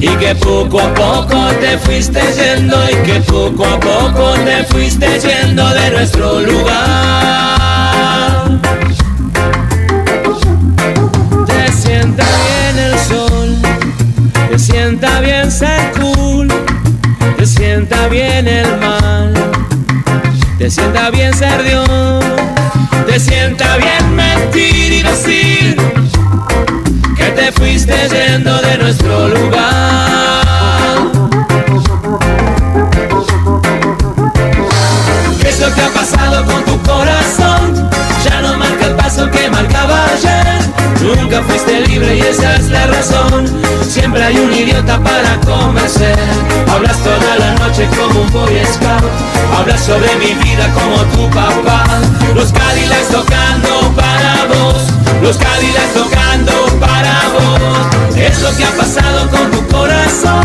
Y que poco a poco te fuiste yendo y que poco a poco te fuiste yendo de nuestro lugar. Te sienta bien el sol, te sienta bien ser cool, te sienta bien el mal, te sienta bien ser Dios, te sienta bien mentir y decir te fuiste yendo de nuestro lugar. ¿Qué es lo que ha pasado con tu corazón? Ya no marca el paso que marcaba ayer. Nunca fuiste libre y esa es la razón. Siempre hay un idiota para convencer. Hablas toda la noche como un boy scout. Hablas sobre mi vida como tu papá. Los Cadillacs tocando para vos. Los Cadillacs tocando para vos. Es lo que ha pasado con tu corazón.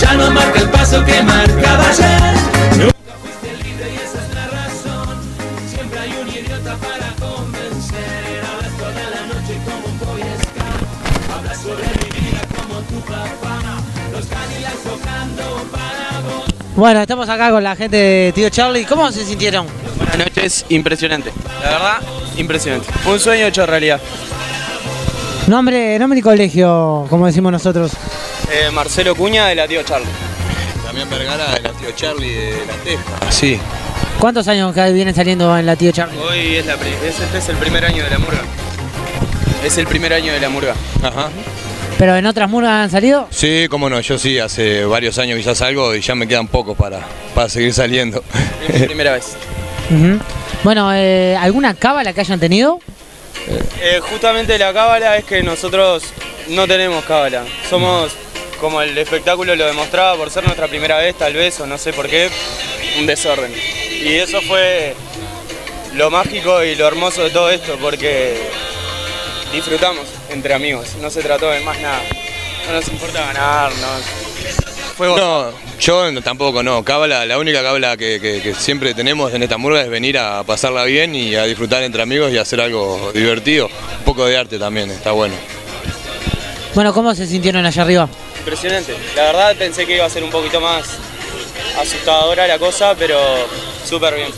Ya no marca el paso que marcaba ayer. Nunca fuiste libre y esa es la razón. Siempre hay un idiota para convencer. Hablas toda la noche como un boy scout. Hablas sobre mi vida como tu papá. Los Cadillacs tocando para vos. Bueno, estamos acá con la gente de Tío Charlie. ¿Cómo se sintieron? Buenas noches, impresionante. La verdad, impresionante. Fue un sueño hecho realidad. Nombre, nombre y colegio, como decimos nosotros. Eh, Marcelo Cuña de la tío Charlie. Damián Vergara, el tío Charlie de La Teja. Sí. ¿Cuántos años que vienen saliendo en la Tío Charlie? Hoy es la es- este es el primer año de la murga. Es el primer año de la murga. Ajá. ¿Pero en otras murgas han salido? Sí, cómo no, yo sí, hace varios años que ya salgo y ya me quedan pocos para, para seguir saliendo. Es mi primera vez. Bueno, eh, ¿alguna cábala que hayan tenido? Eh, justamente la cábala es que nosotros no tenemos cábala. Somos, como el espectáculo lo demostraba, por ser nuestra primera vez tal vez, o no sé por qué, un desorden. Y eso fue lo mágico y lo hermoso de todo esto, porque disfrutamos entre amigos, no se trató de más nada. No nos importa ganar, no. Fue No, yo no- tampoco no. Cábala, la única cábala que, que- que siempre tenemos en esta murga es venir a pasarla bien y a disfrutar entre amigos y hacer algo divertido. Un poco de arte también, está bueno. Bueno, ¿cómo se sintieron allá arriba? Impresionante. La verdad pensé que iba a ser un poquito más asustadora la cosa, pero súper bien.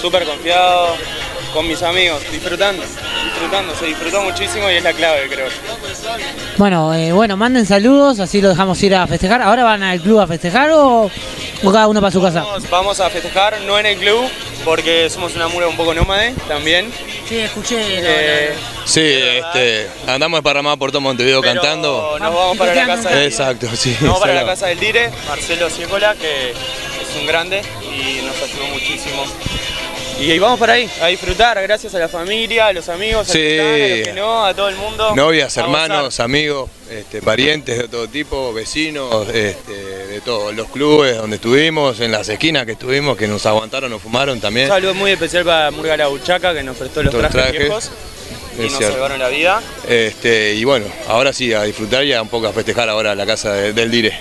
Súper confiado, con mis amigos, disfrutando, disfrutando. Se disfrutó muchísimo y es la clave, creo. Bueno, eh, bueno, manden saludos, así lo dejamos ir a festejar. ¿Ahora van al club a festejar o, o cada uno para su casa? Vamos, vamos a festejar, no en el club, porque somos una murga un poco nómade también. Sí, escuché. Eh, Sí, este, andamos desparramados por todo Montevideo pero cantando. Nos vamos para la casa del Exacto, sí. Nos vamos para la casa del Dire, Marcelo Ciecola, que es un grande y nos ayudó muchísimo. Y vamos para ahí, a disfrutar, gracias a la familia, a los amigos, a los Sí. están, a los que no, a todo el mundo. Novias, hermanos, amigos, este, parientes de todo tipo, vecinos, este, de todos los clubes donde estuvimos, en las esquinas que estuvimos, que nos aguantaron, nos fumaron también. Un saludo muy especial para Murga La Buchaca, que nos prestó los Los trajes, trajes, viejos y nos cierto. salvaron la vida. Este, y bueno, ahora sí, a disfrutar y a un poco a festejar ahora la casa de- del Dire.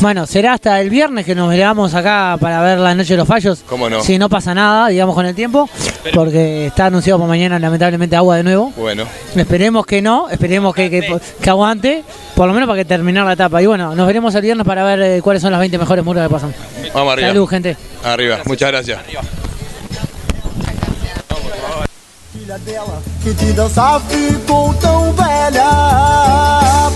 Bueno, será hasta el viernes que nos veamos acá para ver la noche de los fallos. ¿Cómo no? Si no pasa nada, digamos con el tiempo, porque está anunciado para mañana lamentablemente agua de nuevo. Bueno, Esperemos que no, esperemos que, que, que aguante, por lo menos para que terminar la etapa. Y bueno, nos veremos el viernes para ver eh, cuáles son las 20 mejores murgas que pasan. vamos arriba. Salud, gente. Arriba, muchas gracias. Filha dela que de dançar ficou tão velha.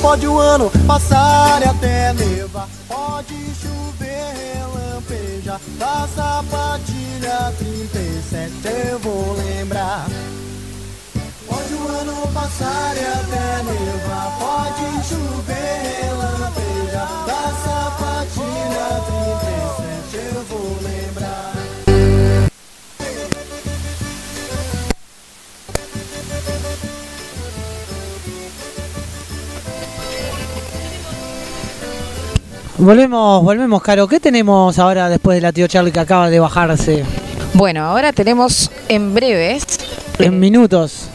Pode o ano passar e até nevar, pode chover, relampejar. Da sapatilha 37 eu vou lembrar. Pode o ano passar e até nevar, pode chover, Volvemos, volvemos, Caro. ¿Qué tenemos ahora después de la tío Charlie que acaba de bajarse? Bueno, ahora tenemos en breves En minutos.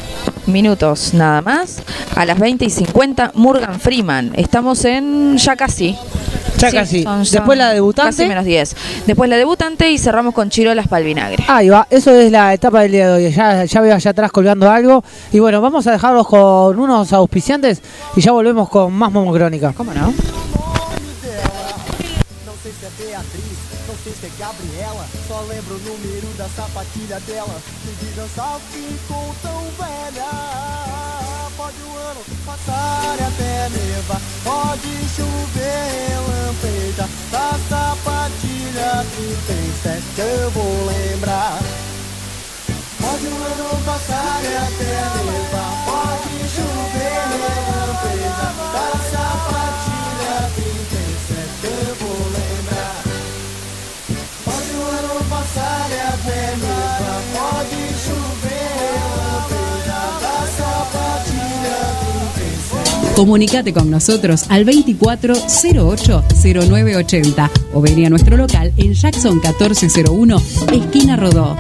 minutos nada más, a las 20 y 50, Morgan Freeman. Estamos en ya casi. Ya Sí, casi. son- son Después la debutante. Casi menos 10. Después la debutante y cerramos con Chirolas para el vinagre. Ahí va, eso es la etapa del día de hoy. Ya, ya veo allá atrás colgando algo. Y bueno, vamos a dejarlos con unos auspiciantes y ya volvemos con más Momocrónica. ¿Cómo no? Não sei se é Gabriela. Só lembro o número da sapatilha dela. Que de dançar ficou tão velha. Pode o ano passar e até nevar. Pode chover, lampeja. Da sapatilha 37 eu vou lembrar. Pode o ano passar e até nevar. Comunicate con nosotros al 2408 0980 o vení a nuestro local en Jackson 1401, esquina Rodó.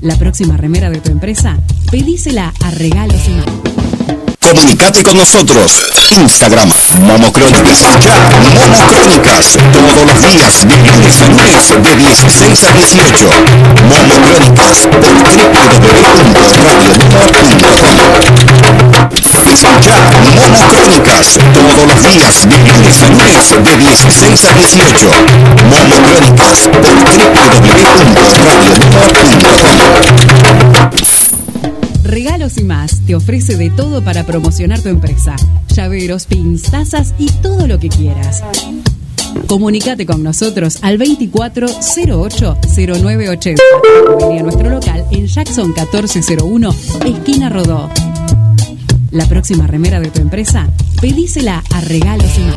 La próxima remera de tu empresa, pedísela a Regalos y Más. Comunicate con nosotros. Instagram, Momocrónicas. Ya, Momocrónicas. Todos los días, de lunes a lunes, de 16 a 18. Momocrónicas por. Escucha Momocrónicas. Todos los días, de lunes a lunes, de 16 a 18. Momocrónicas por www.radionumor.com. Regalos y más te ofrece de todo para promocionar tu empresa. Llaveros, pins, tazas y todo lo que quieras. Comunicate con nosotros al 2408 0980 o vení a nuestro local en Jackson 1401, esquina Rodó. La próxima remera de tu empresa, pedísela a Regalos y más.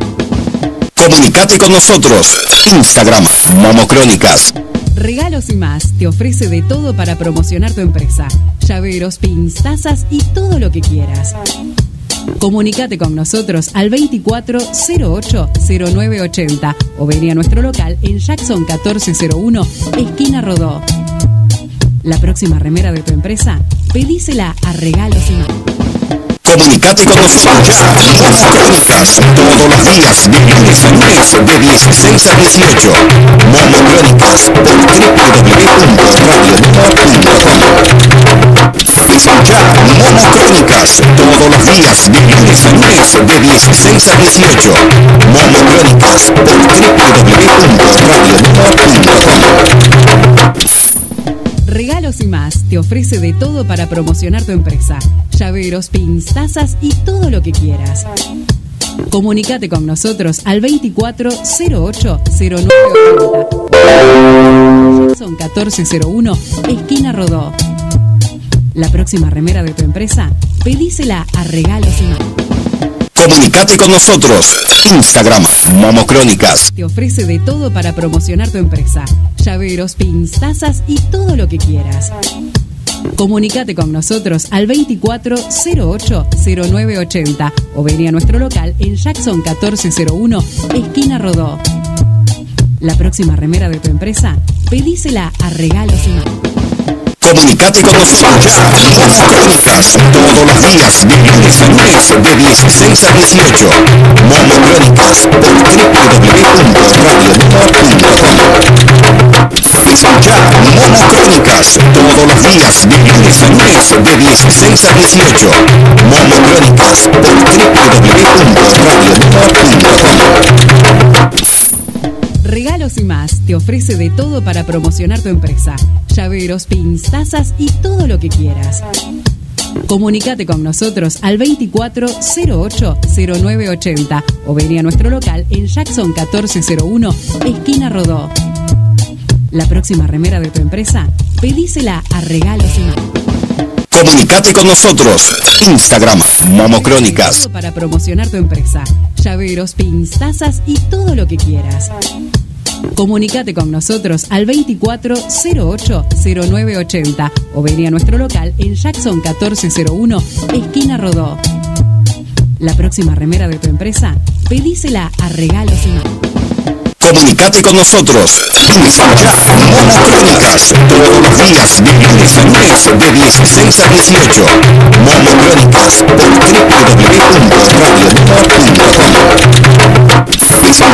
Comunicate con nosotros. Instagram, Momocrónicas. Regalos y más te ofrece de todo para promocionar tu empresa. Llaveros, pins, tazas y todo lo que quieras. Comunicate con nosotros al 2408 0980 o vení a nuestro local en Jackson 1401, esquina Rodó. La próxima remera de tu empresa, pedísela a Regalos y más. Comunicate con nosotros ya. Momocrónicas. Todos los días, de lunes a lunes, de 16 a 18. Momocrónicas por www.radionumor.com. Escucha Momocrónicas. Todos los días, de lunes a lunes, de 16 a 18. Momocrónicas por www.radionumor.com. Regalos y más te ofrece de todo para promocionar tu empresa. Llaveros, pins, tazas y todo lo que quieras. Comunicate con nosotros al 2408 0980 Jackson 1401, esquina Rodó. La próxima remera de tu empresa, pedísela a Regalos y más. Comunicate con nosotros. Instagram, Momocrónicas. Te ofrece de todo para promocionar tu empresa. Llaveros, pins, tazas y todo lo que quieras. Comunicate con nosotros al 2408 0980 o vení a nuestro local en Jackson 1401, esquina Rodó. La próxima remera de tu empresa, pedísela a Regalos y más. Comunicate con nosotros ya. Momocrónicas. Todos los días, de lunes a lunes, de 16 a 18. Momocrónicas por www.radionumor.com. Escucha Momocrónicas. Todos los días, de lunes a lunes, de 16 a 18. Momocrónicas por www.radionumor.com. Regalos y más te ofrece de todo para promocionar tu empresa. Llaveros, pins, tazas y todo lo que quieras. Comunicate con nosotros al 2408 0980 o vení a nuestro local en Jackson 1401, esquina Rodó. La próxima remera de tu empresa, pedísela a Regalos y más. Comunicate con nosotros. Instagram, Momocrónicas. Para promocionar tu empresa. Llaveros, pins, tazas y todo lo que quieras. Comunicate con nosotros al 2408 0980 o vení a nuestro local en Jackson 1401, esquina Rodó. La próxima remera de tu empresa, pedísela a Regalos y más. Comunicate con nosotros. Escucha Momocrónicas. Todos los días, de lunes lunes, de 16 a 18. Momocrónicas por www.radionumor.com. Escucha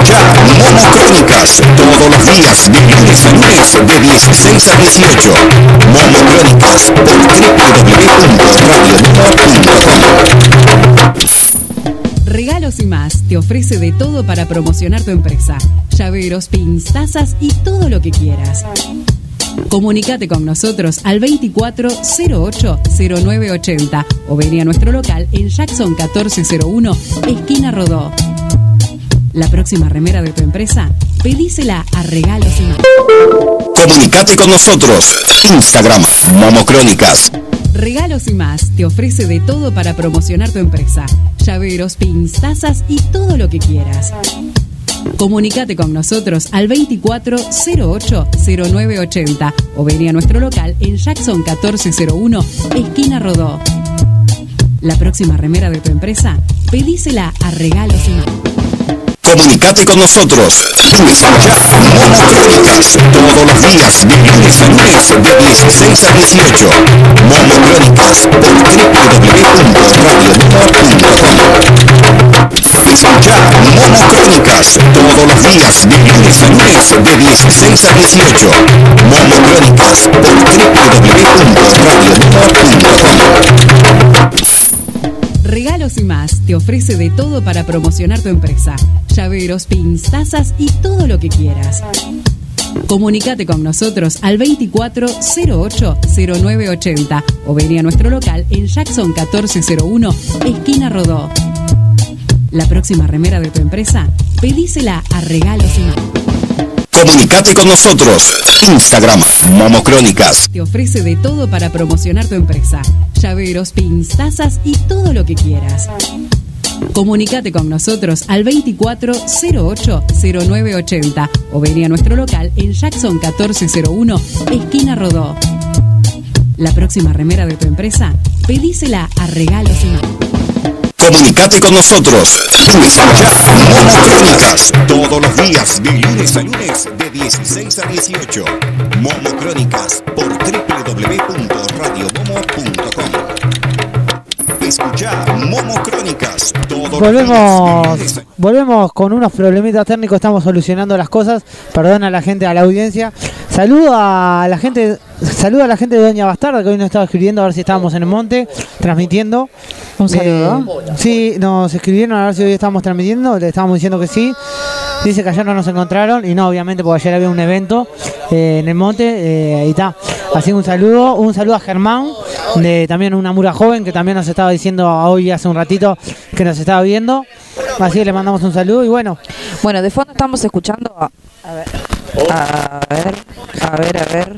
Crónicas, todos los días, de lunes lunes, de 16 a 18. Momo Crónicas, por www.radiomomo.com. Regalos y más te ofrece de todo para promocionar tu empresa. Llaveros, pins, tazas y todo lo que quieras. Comunicate con nosotros al 2408-0980 o vení a nuestro local en Jackson 1401, esquina Rodó. La próxima remera de tu empresa, pedísela a Regalos y más. Comunicate con nosotros. Instagram, Momo Crónicas. Regalos y más te ofrece de todo para promocionar tu empresa. Llaveros, pins, tazas y todo lo que quieras. Comunicate con nosotros al 2408-0980 o vení a nuestro local en Jackson 1401, esquina Rodó. La próxima remera de tu empresa, pedísela a Regalos y más. Comunicate con nosotros. Escucha Momo Crónicas todos los días, de lunes a lunes, de 16 a 18. Momo Crónicas por www.radiomomo.com. Escucha Momo Crónicas todos los días, de lunes a lunes, de 16 a 18. Momo Crónicas por www.radiomomo.com. Regalos y más te ofrece de todo para promocionar tu empresa. Llaveros, pins, tazas y todo lo que quieras. Comunicate con nosotros al 2408-0980 o vení a nuestro local en Jackson 1401, esquina Rodó. La próxima remera de tu empresa, pedísela a Regalos y más. Comunicate con nosotros. Instagram, Momo Crónicas. Te ofrece de todo para promocionar tu empresa. Llaveros, pins, tazas y todo lo que quieras. Comunicate con nosotros al 2408-0980 o vení a nuestro local en Jackson 1401, esquina Rodó. La próxima remera de tu empresa, pedísela a Regalos y más. Comunicate con nosotros. Escucha Momo Crónicas todos los días, de lunes a lunes, de 16 a 18. Momo Crónicas por www.radiomomo.com. Escucha Momo Crónicas de Volvemos, volvemos con unos problemitas técnicos, estamos solucionando las cosas. Perdona a la gente, a la audiencia. Saludo a la gente, saludo a la gente de Doña Bastarda que hoy nos estaba escribiendo a ver si estábamos en el monte, transmitiendo. Un saludo. Eh, sí, nos escribieron a ver si hoy estábamos transmitiendo, le estábamos diciendo que sí. Dice que ayer no nos encontraron y no, obviamente, porque ayer había un evento eh, en el monte eh, ahí está. Así que un saludo, un saludo a Germán, de también una mura joven que también nos estaba diciendo hoy hace un ratito que nos estaba viendo. Así que le mandamos un saludo y bueno, Bueno, de fondo estamos escuchando. A, a ver, a ver, a ver, a ver.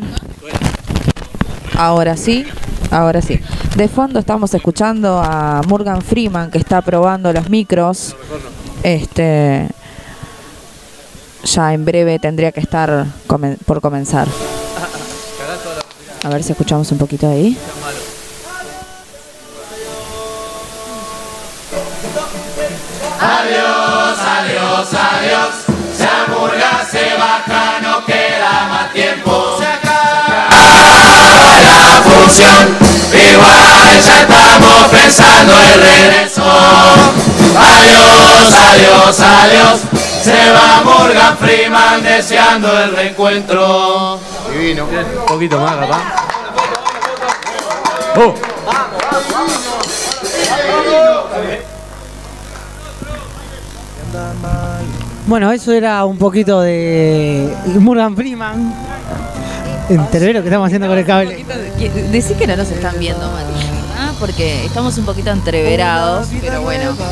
Ahora sí, ahora sí. De fondo estamos escuchando a Morgan Freeman que está probando los micros. Este. Ya en breve tendría que estar comen- por comenzar. A ver si escuchamos un poquito ahí. Función. Igual ya estamos pensando el regreso. Adiós, adiós, adiós. Se va Morgan Freeman deseando el reencuentro. Divino. Un poquito más, capaz. Bueno, eso era un poquito de Morgan Freeman. Entrevero que estamos haciendo con el cable. Decí que no nos están viendo, Mati. ¿ah? Porque estamos un poquito entreverados, pero bueno. este,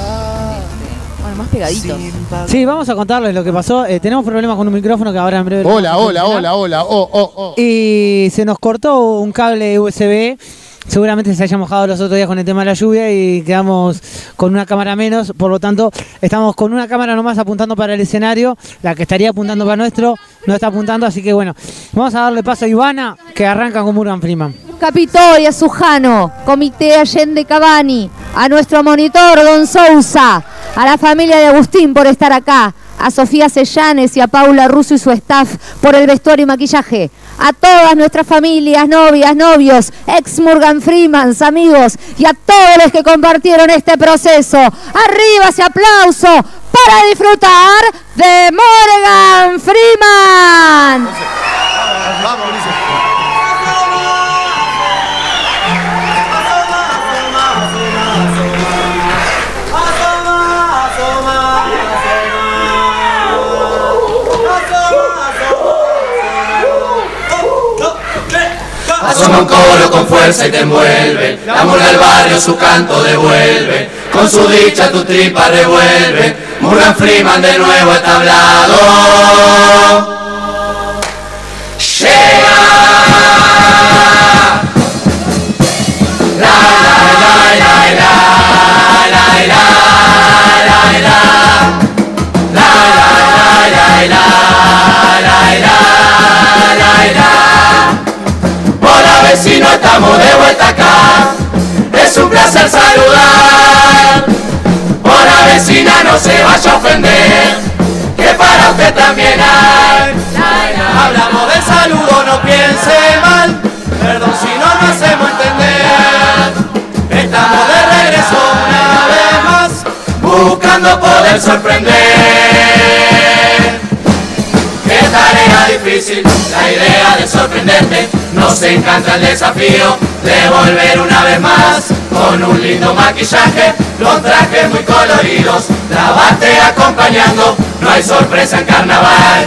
bueno, más pegaditos. Sí, vamos a contarles lo que pasó. Eh, tenemos problemas con un micrófono que ahora en breve. Hola, hola, solucionar. hola, hola. Oh, oh, oh. Y se nos cortó un cable USB. Seguramente se haya mojado los otros días con el tema de la lluvia y quedamos con una cámara menos. Por lo tanto, estamos con una cámara nomás apuntando para el escenario. La que estaría apuntando para nuestro no está apuntando. Así que bueno, vamos a darle paso a Ivana que arranca con Morgan Freeman. Capitoria Sujano, Comité Allende Cabani, a nuestro monitor Don Sousa, a la familia de Agustín por estar acá, a Sofía Sellanes y a Paula Russo y su staff por el vestuario y maquillaje. A todas nuestras familias, novias, novios, ex Morgan Freeman, amigos y a todos los que compartieron este proceso. Arriba ese aplauso para disfrutar de Morgan Freeman. Asoma un coro con fuerza y te envuelve. La murga del barrio su canto devuelve. Con su dicha tu tripa revuelve. Morgan Freeman de nuevo está estamos de vuelta acá. Es un placer saludar. Hola vecina, no se vaya a ofender. Que para usted también hay. Hablamos de saludo, no piense mal. Perdón si no nos hacemos entender. Estamos de regreso una vez más. Buscando poder sorprender. Qué tarea difícil, la idea de sorprenderte. Nos encanta el desafío de volver una vez más con un lindo maquillaje, con trajes muy coloridos. La bate acompañando, no hay sorpresa en carnaval.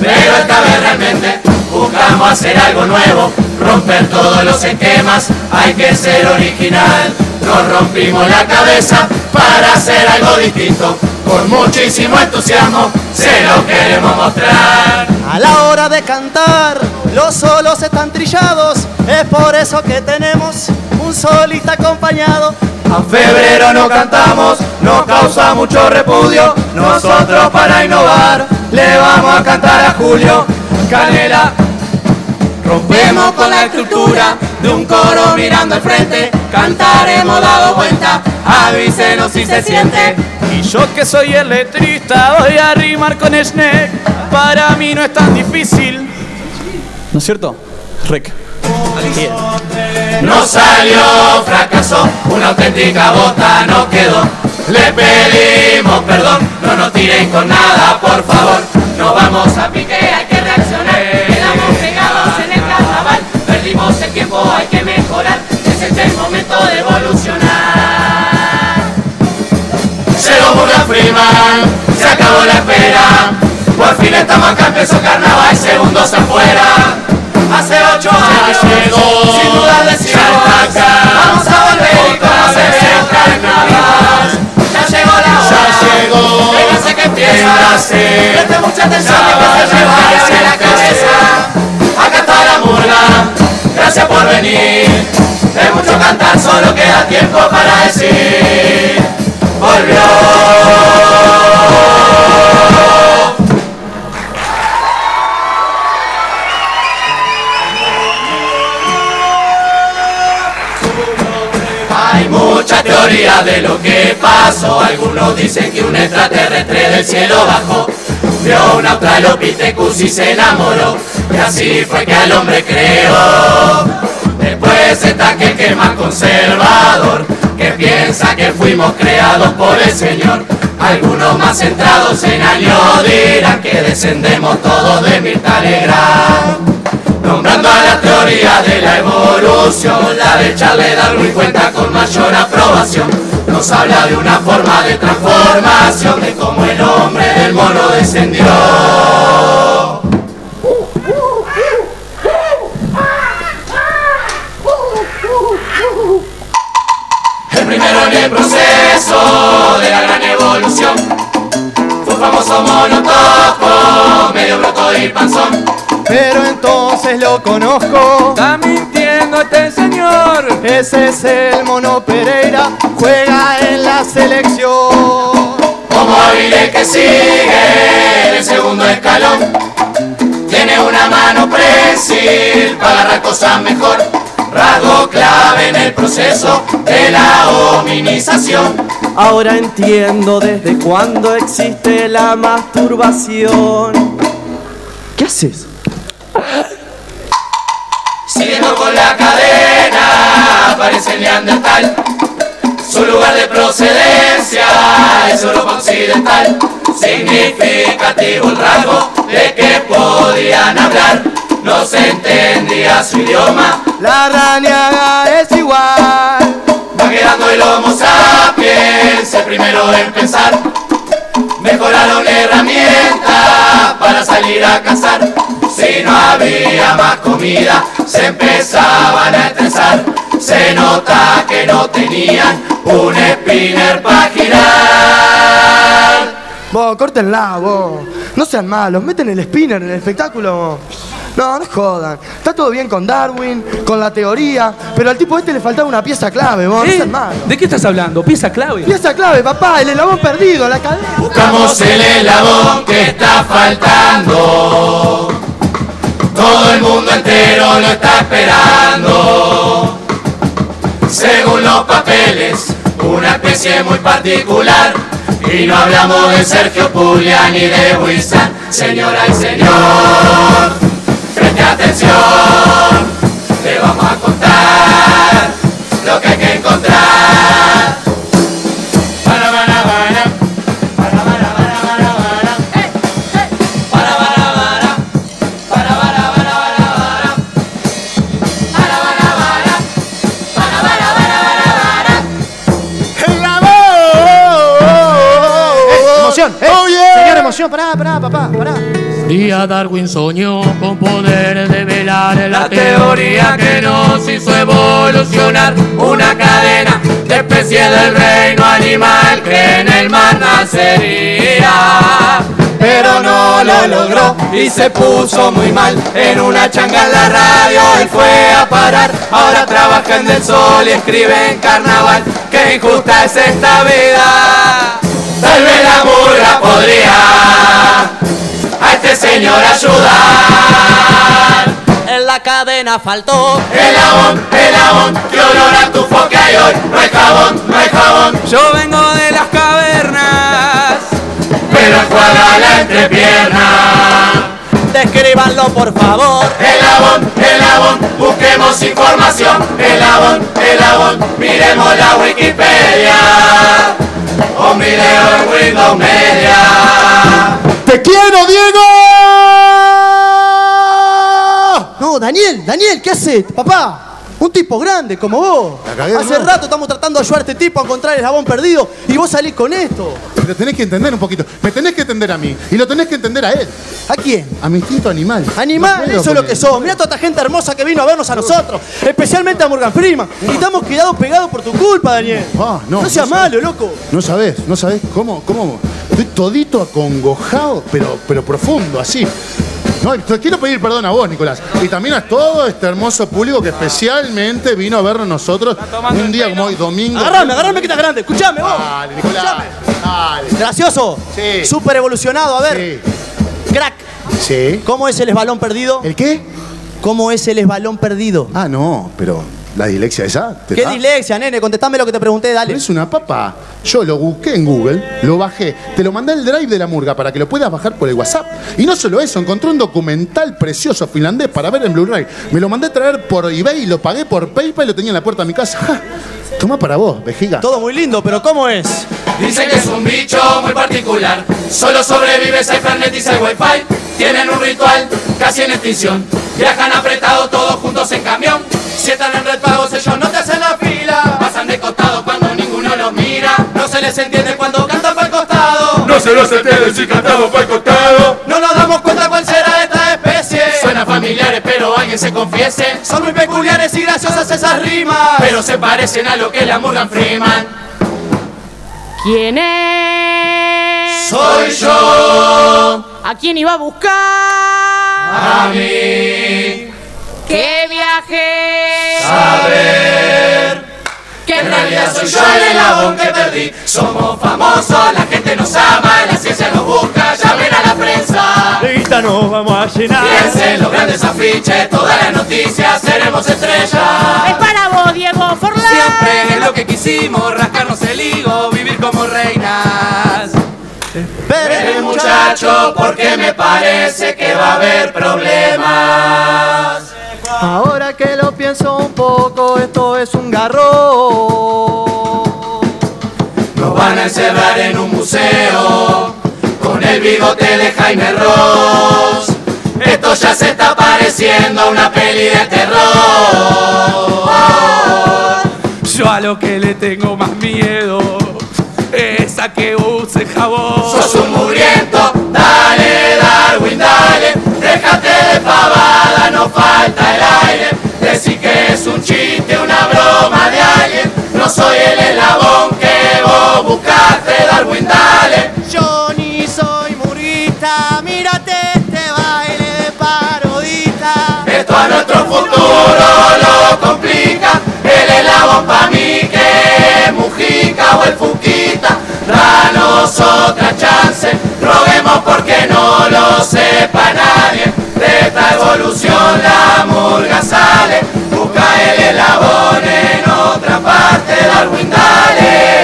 Pero esta vez realmente buscamos hacer algo nuevo, romper todos los esquemas, hay que ser original. Nos rompimos la cabeza para hacer algo distinto, con muchísimo entusiasmo se lo queremos mostrar. A la hora de cantar, los solos están trillados. Es por eso que tenemos un solista acompañado. A febrero no cantamos, nos causa mucho repudio. Nosotros para innovar le vamos a cantar a Julio Canela. Rompemos con la estructura de un coro mirando al frente. Cantaremos dado vuelta, avísenos si se siente. Y yo que soy el letrista voy a rimar con Snake. Para mí no es tan difícil. ¿No es cierto? Rec. No salió, fracasó, una auténtica bota no quedó. Le pedimos perdón, no nos tiren con nada, por favor. No vamos a pique, tiempo, hay que mejorar. Es este el momento de evolucionar. Llegó Morgan Freeman, se acabó la espera. Por fin estamos acá, empezó carnaval, segundos afuera. Hace ocho años llegó, sin duda decimos, vamos a volver y como se ve el carnaval. Ya llegó la hora, ya llegó, véngase que empieza, preste mucha atención y empieza a llevarse la cabeza. Acá está la murga, gracias por venir, de mucho cantar, solo queda tiempo para decir, volvió. Hay mucha teoría de lo que pasó. Algunos dicen que un extraterrestre del cielo bajó. Vio un australopithecus y se enamoró. Y así fue que al hombre creó. Después está que es más conservador. Que piensa que fuimos creados por el Señor. Algunos más centrados en año dirán que descendemos todos de Mirta Legrand. Nombrando a la teoría de la evolución, la de Charles Darwin cuenta con mayor aprobación. Nos habla de una forma de transformación, de cómo el hombre del mono descendió. El primero en el proceso de la gran evolución fue un famoso mono topo, medio broto y panzón. Pero entonces lo conozco. Está mintiendo este señor. Ese es el mono Pereira, juega en la selección. Como hábil el que sigue en el segundo escalón. Tiene una mano prensil para agarrar cosas mejor. rasgo clave en el proceso de la hominización. Ahora entiendo desde cuándo existe la masturbación. ¿Qué haces? Siguiendo con la cadena, aparece el Neandertal. Su lugar de procedencia es Europa Occidental. Significativo el rasgo de que podían hablar. No se entendía su idioma. La rañaga es igual. Va quedando el Homo sapiens, el primero en pensar. Mejoraron la herramienta para salir a cazar. Si no había más comida, se empezaban a estresar. Se nota que no tenían un spinner para girar. Vos, córtenla, vos. No sean malos, meten el spinner en el espectáculo. No, no jodan. Está todo bien con Darwin, con la teoría, pero al tipo este le faltaba una pieza clave, vos. No ¿Eh? sean malos. ¿De qué estás hablando? ¿Pieza clave? Pieza clave, papá, el eslabón perdido, la cadena. Buscamos el eslabón que está faltando. Todo el mundo entero lo está esperando. Según los papeles, una especie muy particular. Y no hablamos de Sergio Puglia ni de Wilson. Señora y señor, preste atención. Le vamos a contar Señor, emoción, pará, pará, papá, pará. Día Darwin soñó con poder develar la teoría que nos hizo evolucionar una cadena de especies del reino animal que en el mar nacería. Pero no lo logró y se puso muy mal. En una changa en la radio él fue a parar. Ahora trabaja en Del Sol y escribe en Carnaval. Qué injusta es esta vida. Tal vez la murga podría a este señor ayudar. En la cadena faltó. El jabón, el jabón, que olor a tufo que hay hoy. No hay jabón, no hay jabón. Yo vengo de las cavernas. Pero enjuaga la entrepierna. Descríbanlo, por favor. El jabón, el jabón, busquemos información. El jabón, el jabón, miremos la Wikipedia. Un video en Windows Media. ¡Te quiero, Diego! No, Daniel, Daniel, ¿qué haces? Papá, un tipo grande como vos. cagué de Hace nuevo. rato estamos tratando de ayudar a este tipo a encontrar el jabón perdido y vos salís con esto. Pero tenés que entender un poquito. Me tenés que entender a mí. Y lo tenés que entender a él. ¿A quién? A mi instinto animal. Animal, No puedo eso es lo con que él. sos. Mira toda esta gente hermosa que vino a vernos a nosotros, especialmente a Morgan Freeman. Y estamos quedados pegados por tu culpa, Daniel. Ah, no, no seas no malo, loco. No sabés, no sabés cómo, cómo. Estoy todito acongojado, pero, pero profundo, así. No, te quiero pedir perdón a vos, Nicolás. Y también a todo este hermoso público que especialmente vino a vernos nosotros un día como hoy, domingo. Agarrame, agarrame que estás grande. Escuchame vos. Dale, Nicolás. Dale. Gracioso. Sí. Súper evolucionado. A ver. Crack. Sí. ¿Cómo es el esbalón perdido? ¿El qué? ¿Cómo es el esbalón perdido? Ah, no, pero la dislexia esa. ¿te ¿Qué da? dislexia, nene? Contestame lo que te pregunté, dale. Pero es una papa. Yo lo busqué en Google, lo bajé, te lo mandé al drive de la murga para que lo puedas bajar por el WhatsApp. Y no solo eso, encontré un documental precioso finlandés para ver en Blu-ray. Me lo mandé a traer por eBay, lo pagué por PayPal y lo tenía en la puerta de mi casa. Toma para vos, vejiga. Todo muy lindo, pero ¿cómo es? Dicen que es un bicho muy particular. Solo sobrevive Cybernet y Wi-Fi. Tienen un ritual casi en extinción. Viajan apretados todos juntos en camión. Si están en red pagos ellos no te hacen la fila. Pasan de costado cuando ninguno los mira. No se les entiende cuando cantan para el costado. No se los entiende si cantamos para el costado. No nos damos cuenta cuál será esta especie. Suenan familiares, pero alguien se confiese. Son muy peculiares y graciosas esas rimas. Pero se parecen a lo que la Morgan Freeman. ¿Quién es? Soy yo. ¿A quién iba a buscar? A mí. ¿Qué viaje? Saber que en realidad soy yo el eslabón que perdí. Somos famosos, la gente nos ama, la ciencia nos busca, llamen a la prensa. Leguita nos vamos a llenar. Fíjense en los grandes afiches, todas las noticias, seremos estrellas. Es para vos, Diego Forlán. Siempre es lo que quisimos, rascarnos el higo, vivir como reinas. Esperen muchacho, porque me parece que va a haber problemas. Ahora que lo pienso un poco, esto es un garrón. Nos van a encerrar en un museo con el bigote de Jaime Ross. Esto ya se está pareciendo a una peli de terror. Yo a lo que le tengo más miedo es a que use jabón. Sos un mugriento, Déjate de pavada, no falta el aire. Decí que es un chiste, una broma de alguien. No soy el eslabón que vos buscaste, Darwin, dale. Yo ni soy murista, mírate este baile de parodita. Esto a nuestro futuro lo complica. El eslabón pa' mí que es Mujica o el Fuquita. Danos otra chance, porque no lo sepa nadie. De esta evolución la murga sale. Busca el eslabón en otra parte, Darwin, dale.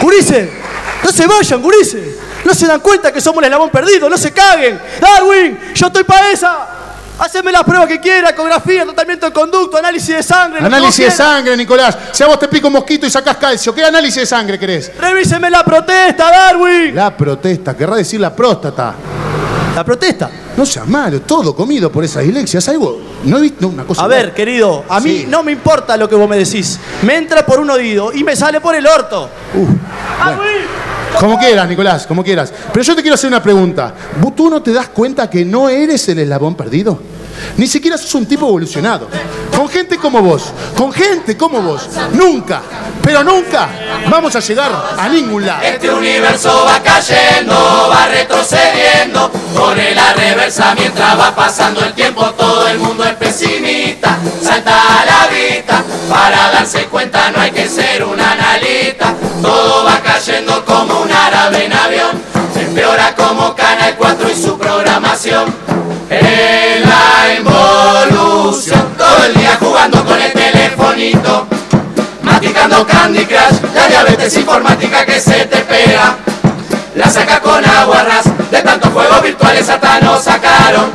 ¡Gurice! ¡No se vayan, gurice! ¡No se dan cuenta que somos el eslabón perdido! ¡No se caguen! ¡Darwin! ¡Yo estoy para esa! Haceme las pruebas que quiera, ecografía, tratamiento de conducto, análisis de sangre. Análisis de sangre, Nicolás. Si a vos te pica un mosquito y sacás calcio, ¿qué análisis de sangre querés? Revíseme la protesta, Darwin. La protesta, querrá decir la próstata. ¿La protesta? No seas malo, todo comido por esas dislexia. Algo, no he visto una cosa. A ver, querido, a mí Sí. no me importa lo que vos me decís. Me entra por un oído y me sale por el orto. Como quieras, Nicolás, como quieras. Pero yo te quiero hacer una pregunta. ¿Vos- ¿Tú no te das cuenta que no eres el eslabón perdido? Ni siquiera sos un tipo evolucionado. Con gente como vos, con gente como vos, nunca, pero nunca vamos a llegar a ningún lado. Este universo va cayendo, va retrocediendo. Pone la reversa mientras va pasando el tiempo. Todo el mundo es pesimista, salta a la vista. Para darse cuenta no hay que ser un analista. Todo va cayendo como un árabe en avión. Empeora como Canal 4 y su programación. La todo el día jugando con el telefonito. Masticando Candy Crush, la diabetes informática que se te pega. La saca con aguarras, de tantos juegos virtuales hasta nos sacaron.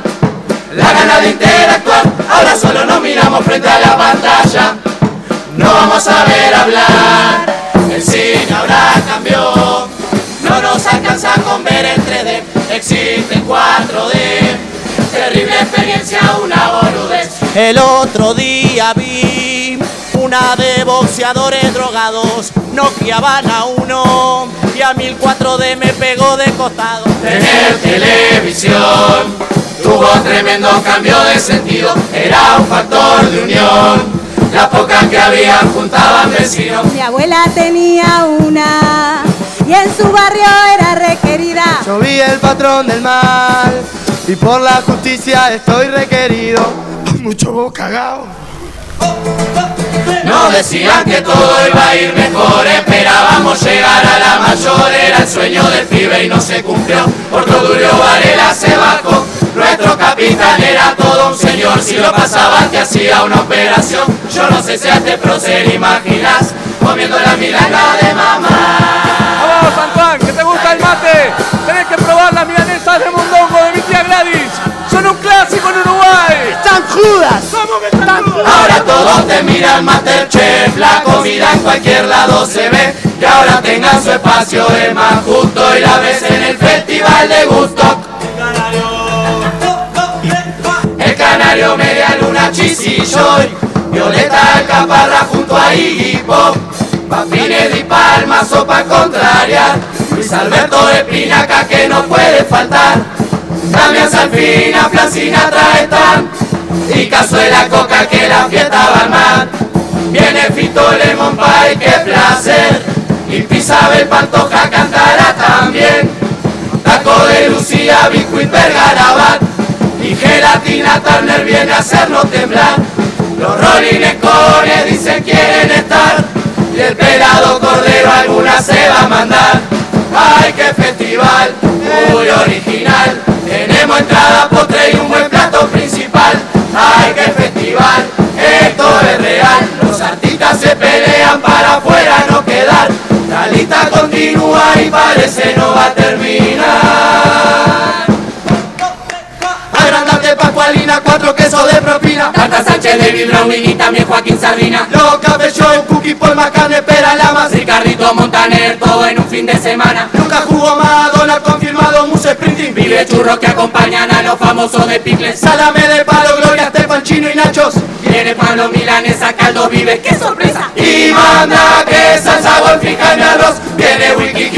La gana de interactuar, ahora solo nos miramos frente a la pantalla. No vamos a ver hablar, el cine ahora cambió. No nos alcanza con ver en 3D, existe en 4D. Terrible experiencia, una boludez. El otro día vi una de boxeadores drogados, noqueaban a uno y a 1004D me pegó de costado. tener televisión tuvo tremendo cambio de sentido, era un factor de unión. Las pocas que había juntaban vecinos. Mi abuela tenía una y en su barrio era requerida. Yo vi el patrón del mal y por la justicia estoy requerido. Mucho vos cagao. Nos decían que todo iba a ir mejor, esperábamos llegar a la mayor, era el sueño del pibe y no se cumplió. Por Julio Varela se bajó, nuestro capitán era todo un señor, si lo pasaba te hacía una operación. Yo no sé si a este prócer imaginas, comiendo la milanga de mamá. Vamos, San Juan, que te gusta el mate. Tenés que probar las milanesas de mondongo Uruguay. ¡Están judas! ¿Cómo que están judas? Ahora todos te miran Masterchef, la comida en cualquier lado se ve. Que ahora tengan su espacio es más justo y la ves en el festival de gusto. El canario media luna chisilloy, Violeta Alcaparra junto a Iggy Pop. Papines di Palma, sopa contraria, Luis Alberto Espinaca que no puede faltar. Damián Salfina, Francina Traetán y Cazuela Coca que la fiesta va armar. Viene Fito Lemon Pie, qué placer. Y Pisabel Pantoja cantará también. Taco de Lucía, Bicuit Vergarabat. Y Gelatina Turner viene a hacernos temblar. Los Rolling Stones dicen quieren estar. el pelado cordero alguna se va a mandar. ¡Ay, qué festival! Muy original. Tenemos entrada, postre y un buen plato principal. ¡Ay, qué festival! Esto es real. Los artistas se pelean para afuera no quedar. La lista continúa y parece no va a terminar. Agrandate Pascualina, cuatro quesos de propina. Tata Sánchez, David Browning y también Joaquín Sardina. Los Café Show, Cookie, Paul carne, pera, lamas. Ricardito Montaner, fin de semana. Nunca jugó Madonna, confirmado Muse Sprinting. Vive churros que acompañan a los famosos de Picles. Salame de palo, Gloria, Estefan, Chino y Nachos. Viene Pablo Milanesa, Caldo Vive, qué sorpresa. Y manda que salsa, y carne arroz. Viene Wiki, y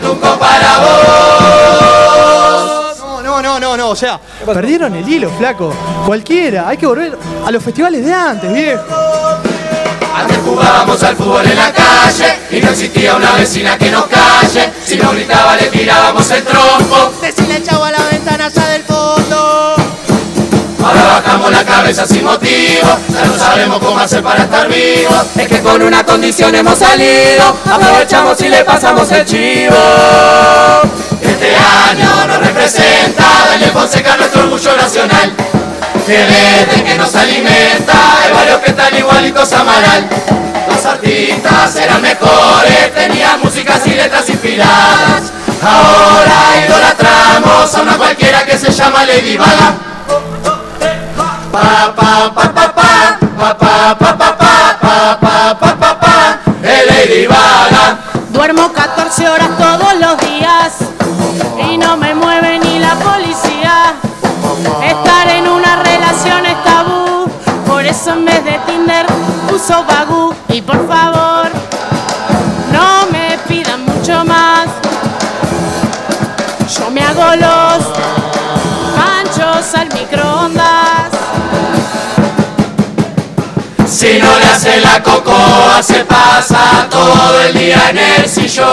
Tunco para vos. No, no, no, no, no, o sea, perdieron el hilo, flaco. Cualquiera, hay que volver a los festivales de antes, viejo. Antes jugábamos al fútbol en la calle y no existía una vecina que nos calle. Si nos gritaba le tirábamos el trompo. Decirle chavo a la ventana allá del fondo. Ahora bajamos la cabeza sin motivo, ya no sabemos cómo hacer para estar vivos. Es que con una condición hemos salido, aprovechamos y le pasamos el chivo. Este año nos representa Daniel Fonseca nuestro orgullo nacional. Que desde que nos alimenta, hay varios que están igualitos a Amaral. Los artistas eran mejores, tenían músicas y letras inspiradas. Ahora idolatramos a una cualquiera que se llama Lady Gaga. Pa pa pa pa pa pa pa pa pa pa pa pa pa pa Lady Gaga. Duermo 14 horas todos los días y no me Si no le hace la cocoa se pasa todo el día en el sillón.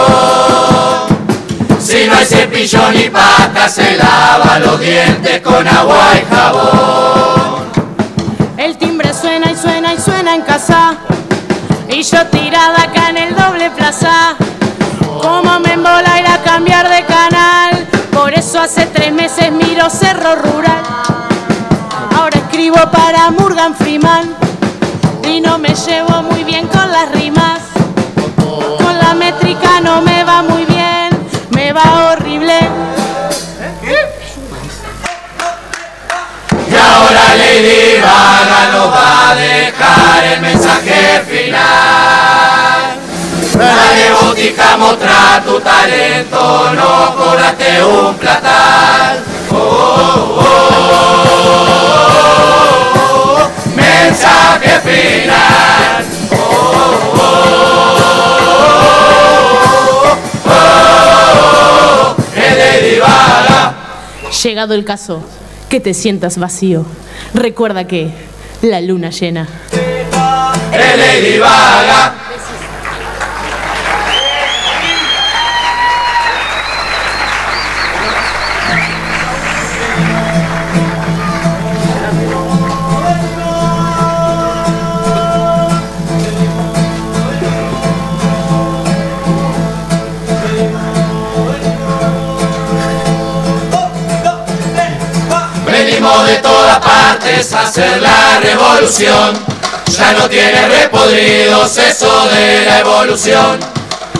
Si no hay cepillo ni pasta se lava los dientes con agua y jabón. El timbre suena y suena y suena en casa. Y yo tirada acá en el doble plaza. Como me embola ir a cambiar de canal. Por eso hace tres meses miro Cerro Rural. Ahora escribo para Morgan Freeman. Me llevo muy bien con las rimas. Con la métrica no me va muy bien. Me va horrible. Y ahora Lady Gaga nos va a dejar el mensaje final. Dale botica, mostrar tu talento, no cobraste un platal. Oh, oh, oh, Llegado el caso, que te sientas vacío. Recuerda que la luna llena. De todas partes a hacer la revolución. Ya no tiene repodridos eso de la evolución.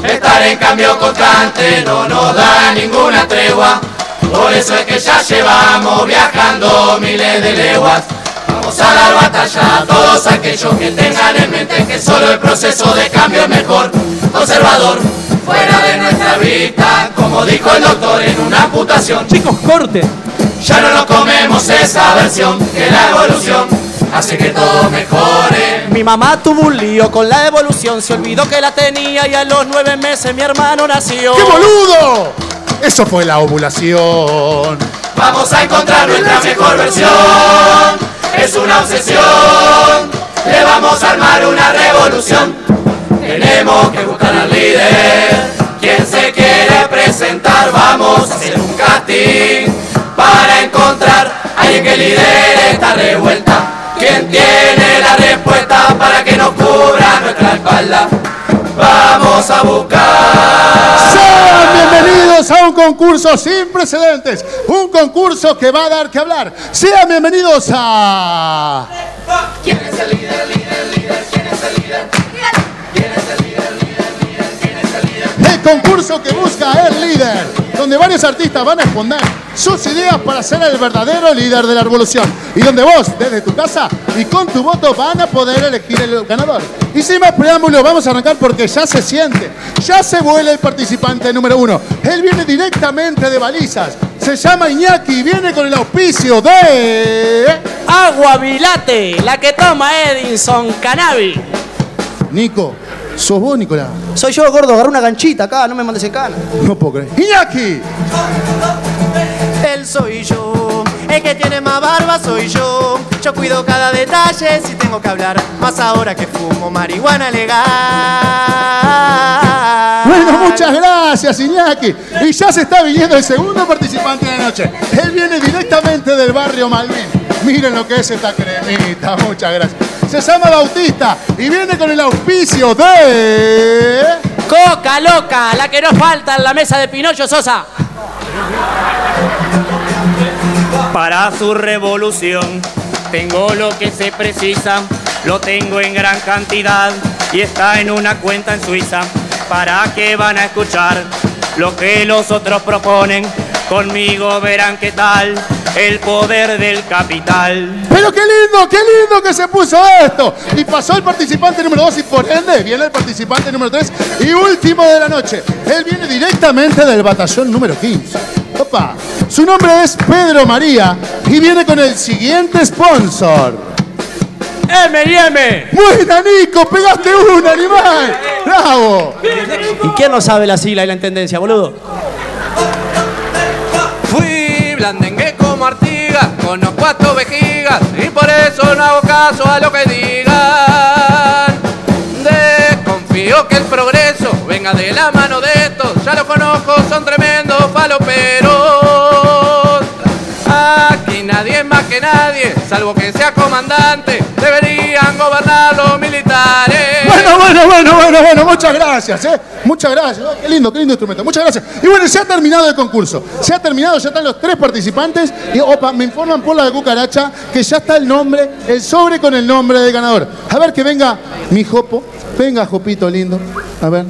Estar en cambio constante no nos da ninguna tregua. Por eso es que ya llevamos viajando miles de leguas. Vamos a dar batalla a todos aquellos que tengan en mente que solo el proceso de cambio es mejor. Conservador, fuera de nuestra vista, como dijo el doctor en una amputación. Chicos, corte. Ya no nos esa versión que la evolución hace que todo mejore. Mi mamá tuvo un lío con la evolución, se olvidó que la tenía y a los nueve meses mi hermano nació. ¡Qué boludo! Eso fue la ovulación. Vamos a encontrar nuestra mejor versión. Es una obsesión. Le vamos a armar una revolución. Tenemos que buscar al líder. Quien se quiere presentar, vamos a hacer un casting para encontrar alguien que lidere esta revuelta, quien tiene la respuesta para que nos cubra nuestra espalda. Vamos a buscar. Sean bienvenidos a un concurso sin precedentes, un concurso que va a dar que hablar. Sean bienvenidos a. ¿Quién es el líder, líder, líder? ¿Quién es el líder? ¿Quién es el líder, líder, líder? ¿Quién es el líder? El concurso que busca el líder donde varios artistas van a exponer sus ideas para ser el verdadero líder de la revolución. Y donde vos, desde tu casa y con tu voto, van a poder elegir el ganador. Y sin más preámbulo, vamos a arrancar porque ya se siente, ya se vuela el participante número uno. Él viene directamente de balizas. Se llama Iñaki y viene con el auspicio de... Agua Vilate, la que toma Edinson Cannabis. Nico, sos vos, Nicolás. Soy yo, gordo, agarré una ganchita acá, no me mandes en cana. No puedo creer. Iñaki. Él soy yo, el que tiene más barba soy yo. Yo cuido cada detalle si tengo que hablar, más ahora que fumo marihuana legal. Bueno, muchas gracias, Iñaki. Y ya se está viniendo el segundo participante de la noche. Él viene directamente del barrio Malvin. Miren lo que es esta cremita, muchas gracias. Se llama Bautista y viene con el auspicio de... Coca loca, la que no falta en la mesa de Pinocho Sosa. Para su revolución tengo lo que se precisa, lo tengo en gran cantidad y está en una cuenta en Suiza. ¿Para qué van a escuchar lo que los otros proponen? Conmigo verán qué tal el poder del capital. Pero qué lindo, qué lindo que se puso esto. Y pasó el participante número 2 y por ende viene el participante número 3 y último de la noche. Él viene directamente del batallón número 15. Opa, su nombre es Pedro María y viene con el siguiente sponsor. M&M. Buena, Nico, pegaste una, animal. Bravo. ¿Y quién no sabe la sigla y la intendencia, boludo? Fui blandengue con los cuatro vejigas, y por eso no hago caso a lo que digan. Desconfío que el progreso venga de la mano de estos, ya los conozco, son tremendos faloperos. Aquí nadie es más que nadie, salvo que sea comandante, deberían gobernar los militares. Bueno, bueno, bueno, bueno, bueno, muchas gracias, ¿eh? Muchas gracias. Qué lindo, qué lindo instrumento. Muchas gracias. Y bueno, se ha terminado el concurso. Se ha terminado, ya están los tres participantes. Y opa, me informan por la de cucaracha que ya está el nombre, el sobre con el nombre del ganador. A ver que venga mi Jopo. Venga, Jopito lindo. A ver.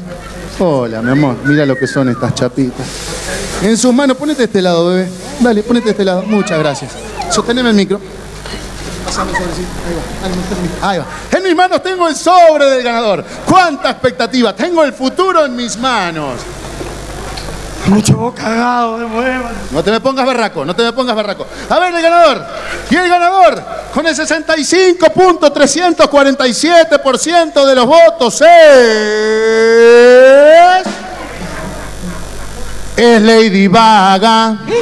Hola, mi amor. Mira lo que son estas chapitas. En sus manos, ponete este lado, bebé. Dale, ponete este lado. Muchas gracias. Sosteneme el micro. Pasame el sobrecito. Ahí va. Dale, mostrame. Ahí va. En mis manos tengo el sobre del ganador. ¡Cuánta expectativa! Tengo el futuro en mis manos. Mucho cagado de mueva. No te me pongas berraco, no te me pongas berraco. A ver el ganador. Y el ganador, con el 65.347% de los votos es... Es Lady Vaga. Se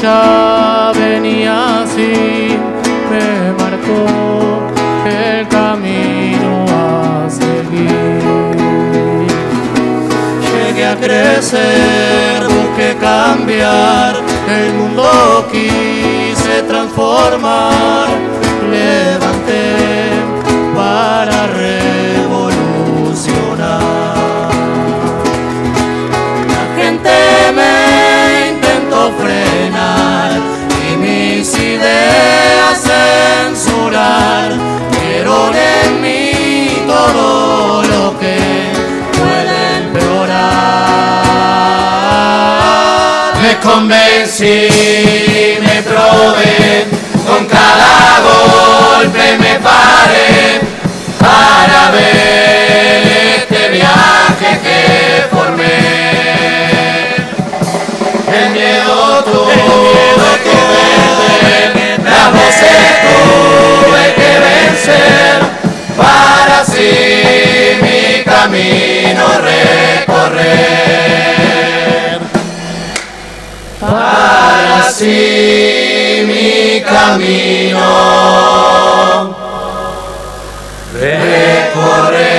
ya venía así, me marcó el camino a seguir. Llegué a crecer, busqué cambiar, el mundo quise transformar, levanté para revolucionar. Ideas censurar. Vieron en mí todo lo que puede empeorar. Me convencí, me probé con cada golpe me pare para ver este viaje que formé. El miedo tuve tuve que vencer para así mi camino recorrer. Para así mi camino recorrer.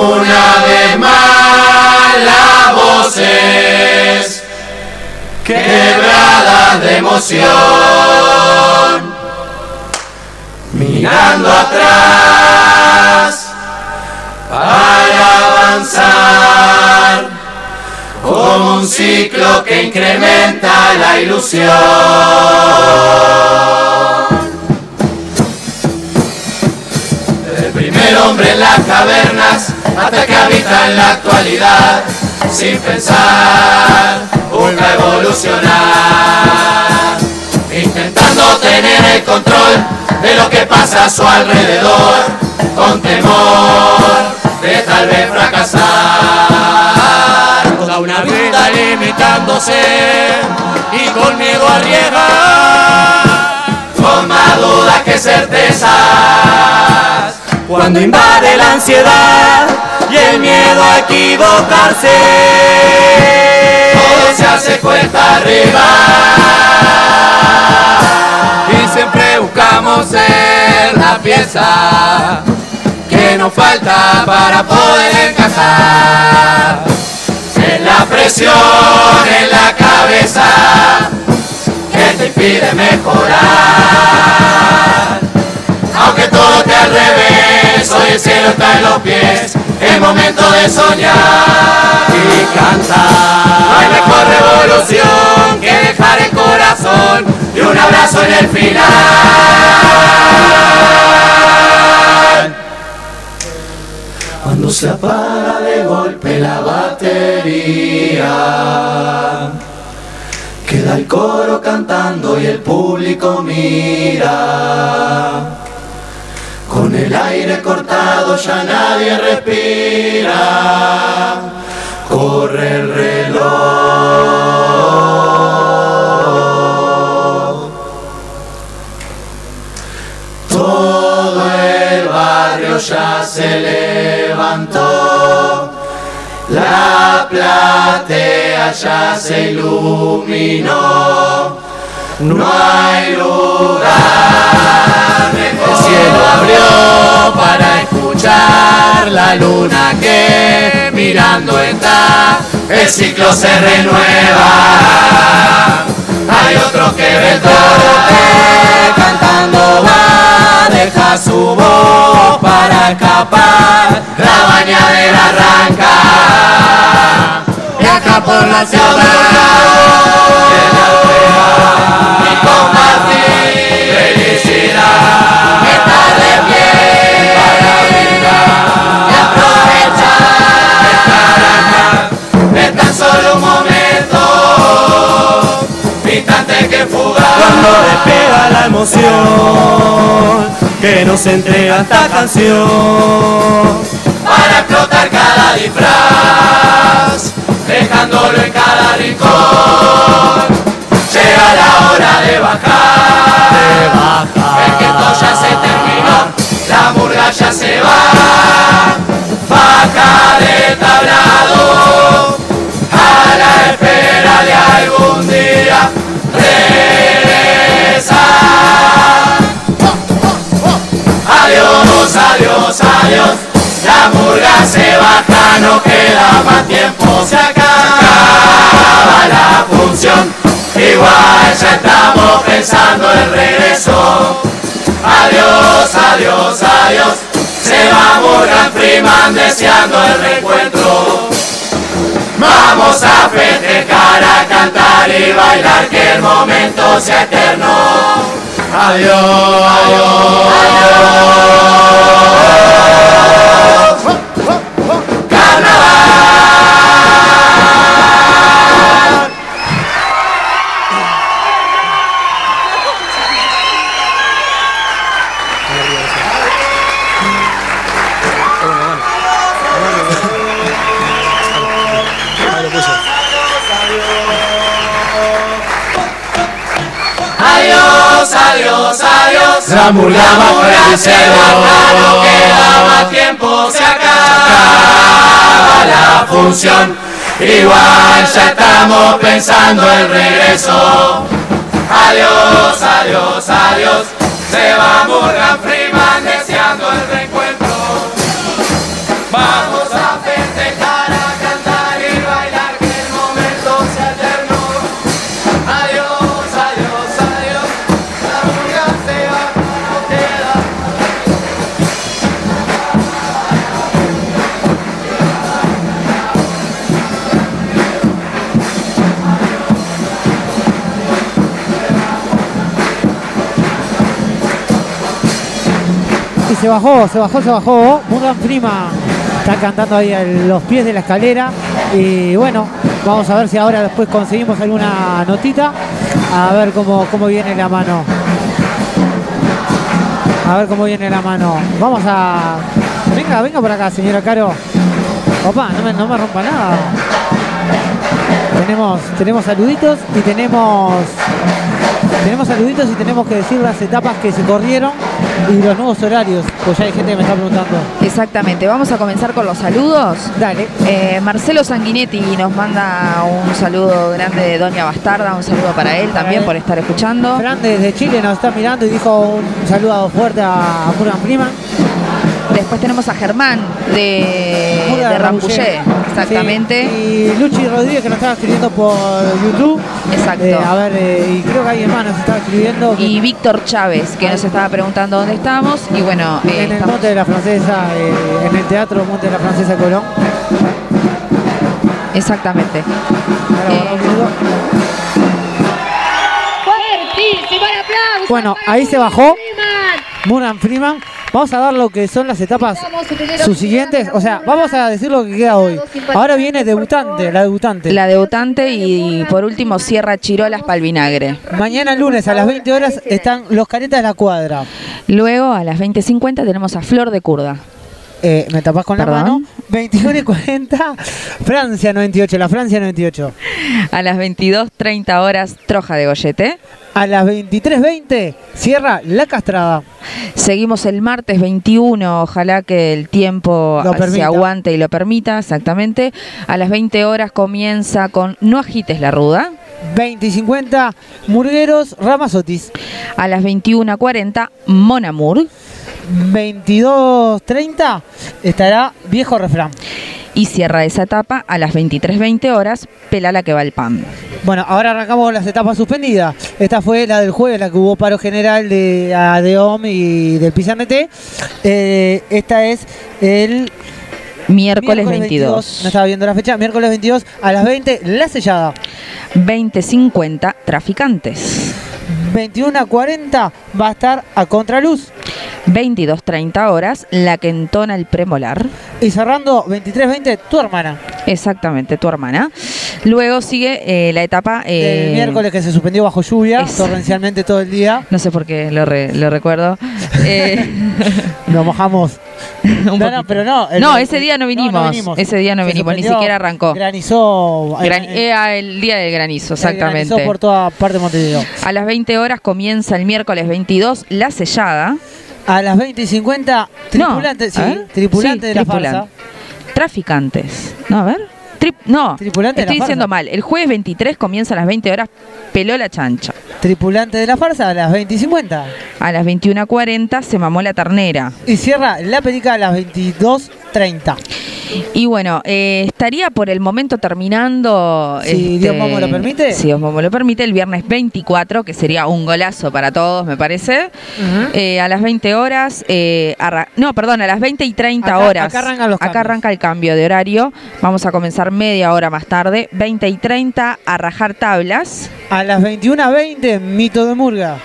Una vez más las voces quebradas de emoción. Mirando atrás para avanzar como un ciclo que incrementa la ilusión. El primer hombre en las cavernas hasta que habita en la actualidad, sin pensar, busca evolucionar, intentando tener el control de lo que pasa a su alrededor, con temor de tal vez fracasar. Toda una vida limitándose y con miedo a arriesgar, con más dudas que certezas cuando invade la ansiedad y el miedo a equivocarse, todo se hace cuesta arriba. Y siempre buscamos ser la pieza que nos falta para poder encajar. En la presión en la cabeza que te impide mejorar. Aunque todo te al revés, hoy el cielo está en los pies, es momento de soñar y cantar. Hay mejor revolución que dejar el corazón y un abrazo en el final. Cuando se apaga de golpe la batería, queda el coro cantando y el público mira. Con el aire cortado ya nadie respira. Corre el reloj. Todo el barrio ya se levantó. La platea ya se iluminó. No hay lugar mejor. El cielo abrió para escuchar la luna que mirando está. El ciclo se renueva. Hay otro que ve el toro que cantando va, deja su voz para escapar. La bañadera arranca. Por la ciudad. Y compartir felicidad. Estar de pie para brindar y aprovechar estar acá. Es tan solo un momento, instante que fugaz. Cuando despega la emoción que nos entrega esta canción. para explotar cada disfraz, dejándolo en cada rincón. Llega la hora de bajar, el que esto ya se terminó, la murga ya se va, baja de tablado, a la espera de algún día regresar. Adiós, adiós, adiós. La murga se baja, no queda más tiempo. Se acaba la función. Igual ya estamos pensando en regreso. Adiós, adiós, adiós. Se va Morgan Freeman deseando el reencuentro. Vamos a festejar, a cantar y bailar que el momento sea eterno. Adiós, adiós, adiós. Adiós, La murga se baja, no queda más tiempo, se acaba la función. Igual ya estamos pensando el regreso. Adiós, adiós, adiós. Se va Morgan Freeman deseando el reencuentro. Y se bajó, se bajó, se bajó. Morgan Freeman está cantando ahí a los pies de la escalera. Y bueno, vamos a ver si ahora después conseguimos alguna notita. A ver cómo, cómo viene la mano. A ver cómo viene la mano. Vamos a. Venga, venga por acá, señora Caro. Opa, no me, no me rompa nada. Tenemos, tenemos saluditos y tenemos. Tenemos saluditos y tenemos que decir las etapas que se corrieron y los nuevos horarios, pues ya hay gente que me está preguntando. Exactamente, vamos a comenzar con los saludos. Dale. Eh, Marcelo Sanguinetti nos manda un saludo grande de Doña Bastarda, un saludo para él también él. por estar escuchando. Fran desde Chile nos está mirando y dijo un saludo fuerte a Morgan Freeman. Después tenemos a Germán de, de Rambullé. exactamente. Sí, Y Luchi Rodríguez que nos estaba escribiendo por YouTube. Exacto. Eh, a ver, eh, y creo que alguien más nos estaba escribiendo. que- Y Víctor Chávez, que nos estaba preguntando dónde estamos. Y bueno, eh, en el estamos- Monte de la Francesa, eh, en el Teatro Monte de la Francesa Colón. exactamente. Bueno, ahí se bajó Morgan Freeman. Vamos a dar lo que son las etapas sus siguientes. O sea, vamos a decir lo que queda hoy. Ahora viene debutante, la debutante. La debutante y por último cierra Chirolas Palvinagre. Mañana lunes a las 20 horas están los caretas de la cuadra. Luego a las 20.50 tenemos a Flor de Curda. Eh, me tapas con la mano. 21 y 40, Francia 98, la Francia 98. A las 22.30 horas Troja de Goyete. A las 23.20 cierra La Castrada. Seguimos el martes 21, ojalá que el tiempo se aguante y lo permita, exactamente. A las 20 horas comienza con No agites la ruda. 20 y 50, Murgueros Ramazotis. A las 21.40, Monamur. 22.30 estará Viejo Refrán. Y cierra esa etapa a las 23.20 horas, Pelala que va el pan. Bueno, ahora arrancamos las etapas suspendidas. Esta fue la del jueves, la que hubo paro general de ADEOM y del PISANET. Eh, esta es el Miércoles 22. No estaba viendo la fecha. Miércoles 22 a las 20, La Sellada. 20.50, Traficantes. 21 a 40 va a estar a Contraluz. 22.30 horas, La que entona el premolar. Y cerrando 23-20, tu hermana. Exactamente, tu hermana. Luego sigue eh, la etapa... eh, El miércoles que se suspendió bajo lluvia, torrencialmente todo el día. No sé por qué lo, re- lo recuerdo. Eh, Nos mojamos. No, no, pero no. el- no, ese día no vinimos. no vinimos. Ese día no Se vinimos, ni siquiera arrancó. Granizó. Gran- eh, era el día del granizo, exactamente. Granizó por toda parte de Montevideo. A las 20 horas comienza el miércoles 22 La Sellada. A las 20 y 50, tripulante, sí, tripulante Sí, de la farsa. Traficantes. No, a ver. No, Tripulante de la estoy diciendo farsa. mal. El jueves 23 comienza a las 20 horas Peló la chancha. Tripulante de la farsa a las 20 y 50. A las 21.40 se mamó la ternera. Y cierra la perica a las 22 30. Y bueno, eh, estaría por el momento terminando. este, Si Dios Momo lo permite. Si Dios Momo lo permite, el viernes 24, que sería un golazo para todos, me parece. Eh, a las 20 horas, eh, no, perdón, a las 20 y 30 Acá- horas. acá arrancan los Acá arranca el cambio de horario. Vamos a comenzar media hora más tarde, 20 y 30, a rajar tablas. A las 21.20, mito de Murga.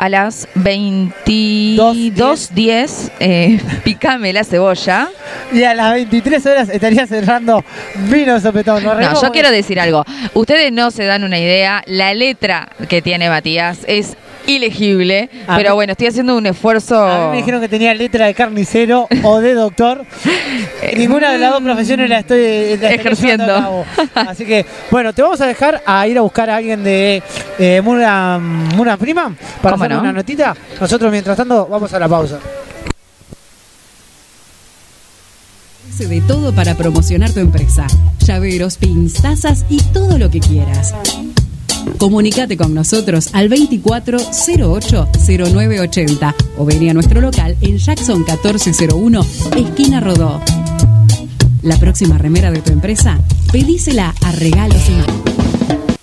A las 22.10, eh, picame la cebolla. Y a las 23 horas estaría cerrando vino sopetón. ¿Lo No, arreglamos? yo quiero decir algo. Ustedes no se dan una idea. La letra que tiene Matías es ilegible. A pero mí- bueno, estoy haciendo un esfuerzo. A mí me dijeron que tenía letra de carnicero o de doctor. Ninguna de las dos profesiones la estoy, la Ejerciendo. cabo. Así que, bueno, te vamos a dejar a ir a buscar a alguien de eh, Murgan Freeman para ¿Cómo hacer no? una notita. Nosotros, mientras tanto, vamos a la pausa. De todo para promocionar tu empresa. Llaveros, pins, tazas y todo lo que quieras. Comunicate con nosotros al 2408 0980 o vení a nuestro local en Jackson 1401, esquina Rodó. La próxima remera de tu empresa, pedísela a Regalos y.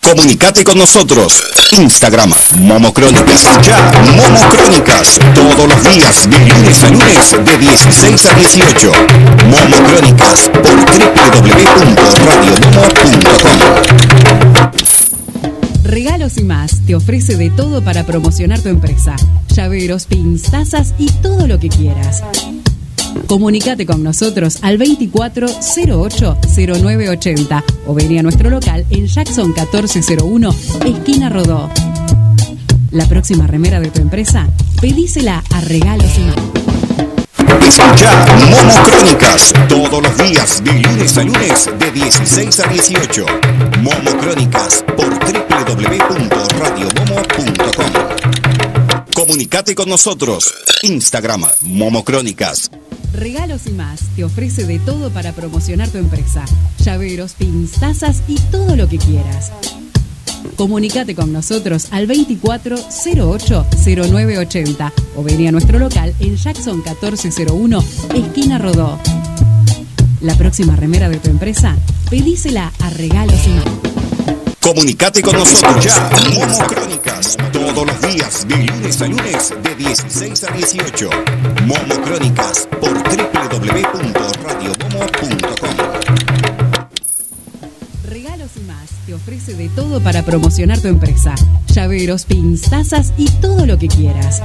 Comunicate con nosotros. Instagram, Momocrónicas. Ya, Momocrónicas. Todos los días, de lunes a lunes, de 16 a 18. Momocrónicas por www.radiomomo.com. Regalos y más te ofrece de todo para promocionar tu empresa. Llaveros, pins, tazas y todo lo que quieras. Comunicate con nosotros al 2408 0980 o vení a nuestro local en Jackson 1401, esquina Rodó. La próxima remera de tu empresa, pedísela a Regalos y más. Escucha Momocrónicas todos los días, de lunes a lunes, de 16 a 18. Momocrónicas por www.radiomomo.com. Comunicate con nosotros. Instagram, Momocrónicas. Regalos y más te ofrece de todo para promocionar tu empresa. Llaveros, pins, tazas y todo lo que quieras. Comunicate con nosotros al 2408 0980 o vení a nuestro local en Jackson 1401, esquina Rodó. La próxima remera de tu empresa, pedísela a Regalos y más. Comunicate con nosotros ya. Momocrónicas todos los días, de lunes a lunes, de 16 a 18. Momocrónicas por www.radiomomo.com. te ofrece de todo para promocionar tu empresa. Llaveros, pins, tazas y todo lo que quieras.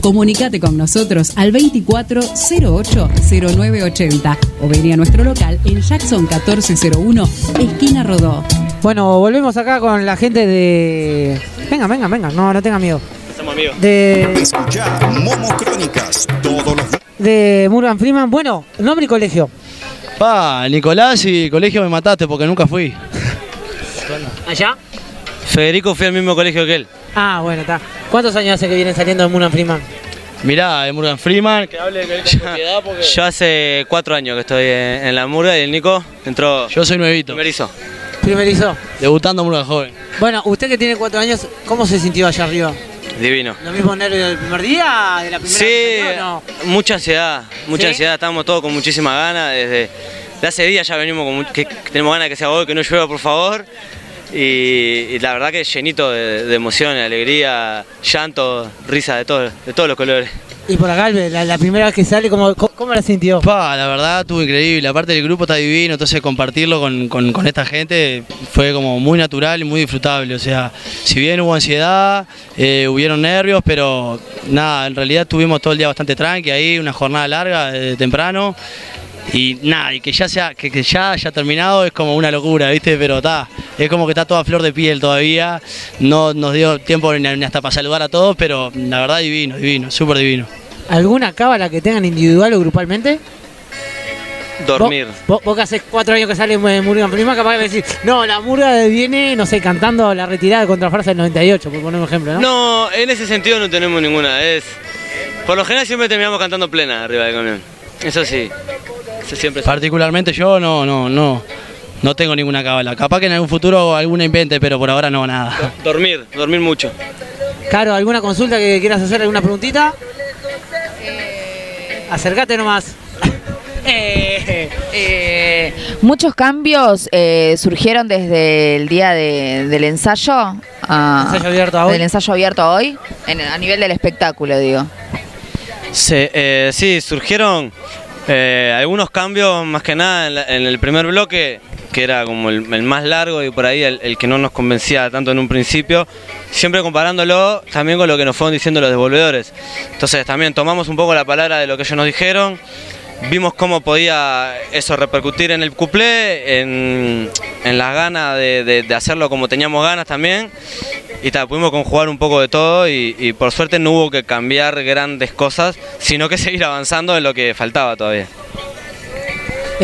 Comunicate con nosotros al 2408 0980 o vení a nuestro local en Jackson 1401, esquina Rodó. Bueno, volvemos acá con la gente de. Venga, venga, venga, no, no tenga miedo. Somos amigos. De, Escucha Momocrónicas todos los días. de Murgan Freeman. Bueno, nombre y colegio. Pa, Nicolás y colegio me mataste porque nunca fui. ¿Allá? Federico fue al mismo colegio que él. Ah, bueno, está. ¿Cuántos años hace que vienen saliendo de Murgan Freeman? Mirá, de Morgan Freeman. Que hable Yo hace cuatro años que estoy en, en la murga y el Nico entró. Yo soy nuevito. Primerizo. Primerizo. Debutando Morgan Joven. Bueno, usted que tiene cuatro años, ¿cómo se sintió allá arriba? Divino. ¿Lo mismo nervio del primer día? ¿De la primera Sí, vez que salió, no? mucha ansiedad, mucha ¿Sí? ansiedad. Estamos todos con muchísima ganas. Desde de hace días ya venimos con que, que tenemos ganas de que sea hoy, que no llueva, por favor. Y, y la verdad que llenito de, de emoción, alegría, llanto, risa de, todo, de todos los colores. Y por acá, la, la primera vez que sale, ¿cómo, cómo, la sintió? Pa, la verdad estuvo increíble. Aparte el grupo está divino, entonces compartirlo con, con- con esta gente fue como muy natural y muy disfrutable. O sea, si bien hubo ansiedad, eh, hubieron nervios, pero nada, en realidad tuvimos todo el día bastante tranqui ahí, una jornada larga, eh, temprano. Y nada, y que ya sea, que, que ya haya terminado es como una locura, ¿viste? Pero está, es como que está toda flor de piel todavía. No nos dio tiempo ni ni hasta para saludar a todos, pero la verdad divino, divino, súper divino. ¿Alguna cábala que tengan individual o grupalmente? Dormir. Vos, vos que hace cuatro años que sale eh, Murgan Freeman, capaz de decir, no, la Murga viene, no sé, cantando la retirada contra Farsa del 98, por poner un ejemplo, ¿no? No, en ese sentido no tenemos ninguna. Es, por lo general siempre terminamos cantando plena arriba del camión. Eso sí. Siempre. Particularmente yo no, no, no, no tengo ninguna cábala. Capaz que en algún futuro alguna invente, pero por ahora no, nada. Dormir, dormir mucho. Caro, ¿alguna consulta que quieras hacer? ¿Alguna preguntita? Acércate nomás. Eh, muchos cambios eh, surgieron desde el día de- del ensayo. a- Ensayo abierto a hoy. Del ensayo abierto a hoy, en- a nivel del espectáculo, digo. Sí, eh, sí, surgieron eh, algunos cambios más que nada en, el primer bloque, que era como el, el más largo y por ahí el, el que no nos convencía tanto en un principio, siempre comparándolo también con lo que nos fueron diciendo los devolvedores. Entonces también tomamos un poco la palabra de lo que ellos nos dijeron, vimos cómo podía eso repercutir en el cuplé, en, en las ganas de, de- hacerlo como teníamos ganas también. Y ta, pudimos conjugar un poco de todo y, y por suerte no hubo que cambiar grandes cosas, sino que seguir avanzando en lo que faltaba todavía.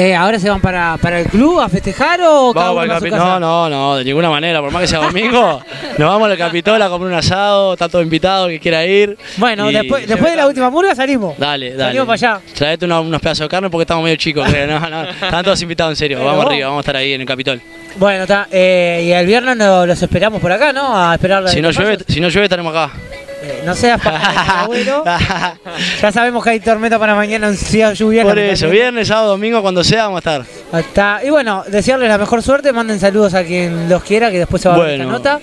Eh, ¿Ahora se van para, para el club a festejar o cada uno a su casa? No, no, no, de ninguna manera. Por más que sea domingo, nos vamos al Capitol a comer un asado. Está todo invitado que quiera ir. Bueno, Y- después, después de la última murga salimos. Dale, dale. Salimos para allá. Traete una- unos pedazos de carne porque estamos medio chicos, creo. No, no, están todos invitados en serio. Vamos vos- arriba, vamos a estar ahí en el Capitol. Bueno, está. eh, y el viernes no- los esperamos por acá, ¿no? A esperar la Si no llueve, si no llueve estaremos acá. Eh, no seas abuelo. ya sabemos que hay tormenta para mañana en Ciudad Lluvia. Por eso, viernes, sábado, domingo, cuando sea, vamos a estar. Está. Y bueno, desearles la mejor suerte. Manden saludos a quien los quiera, que después se va a ver esta nota.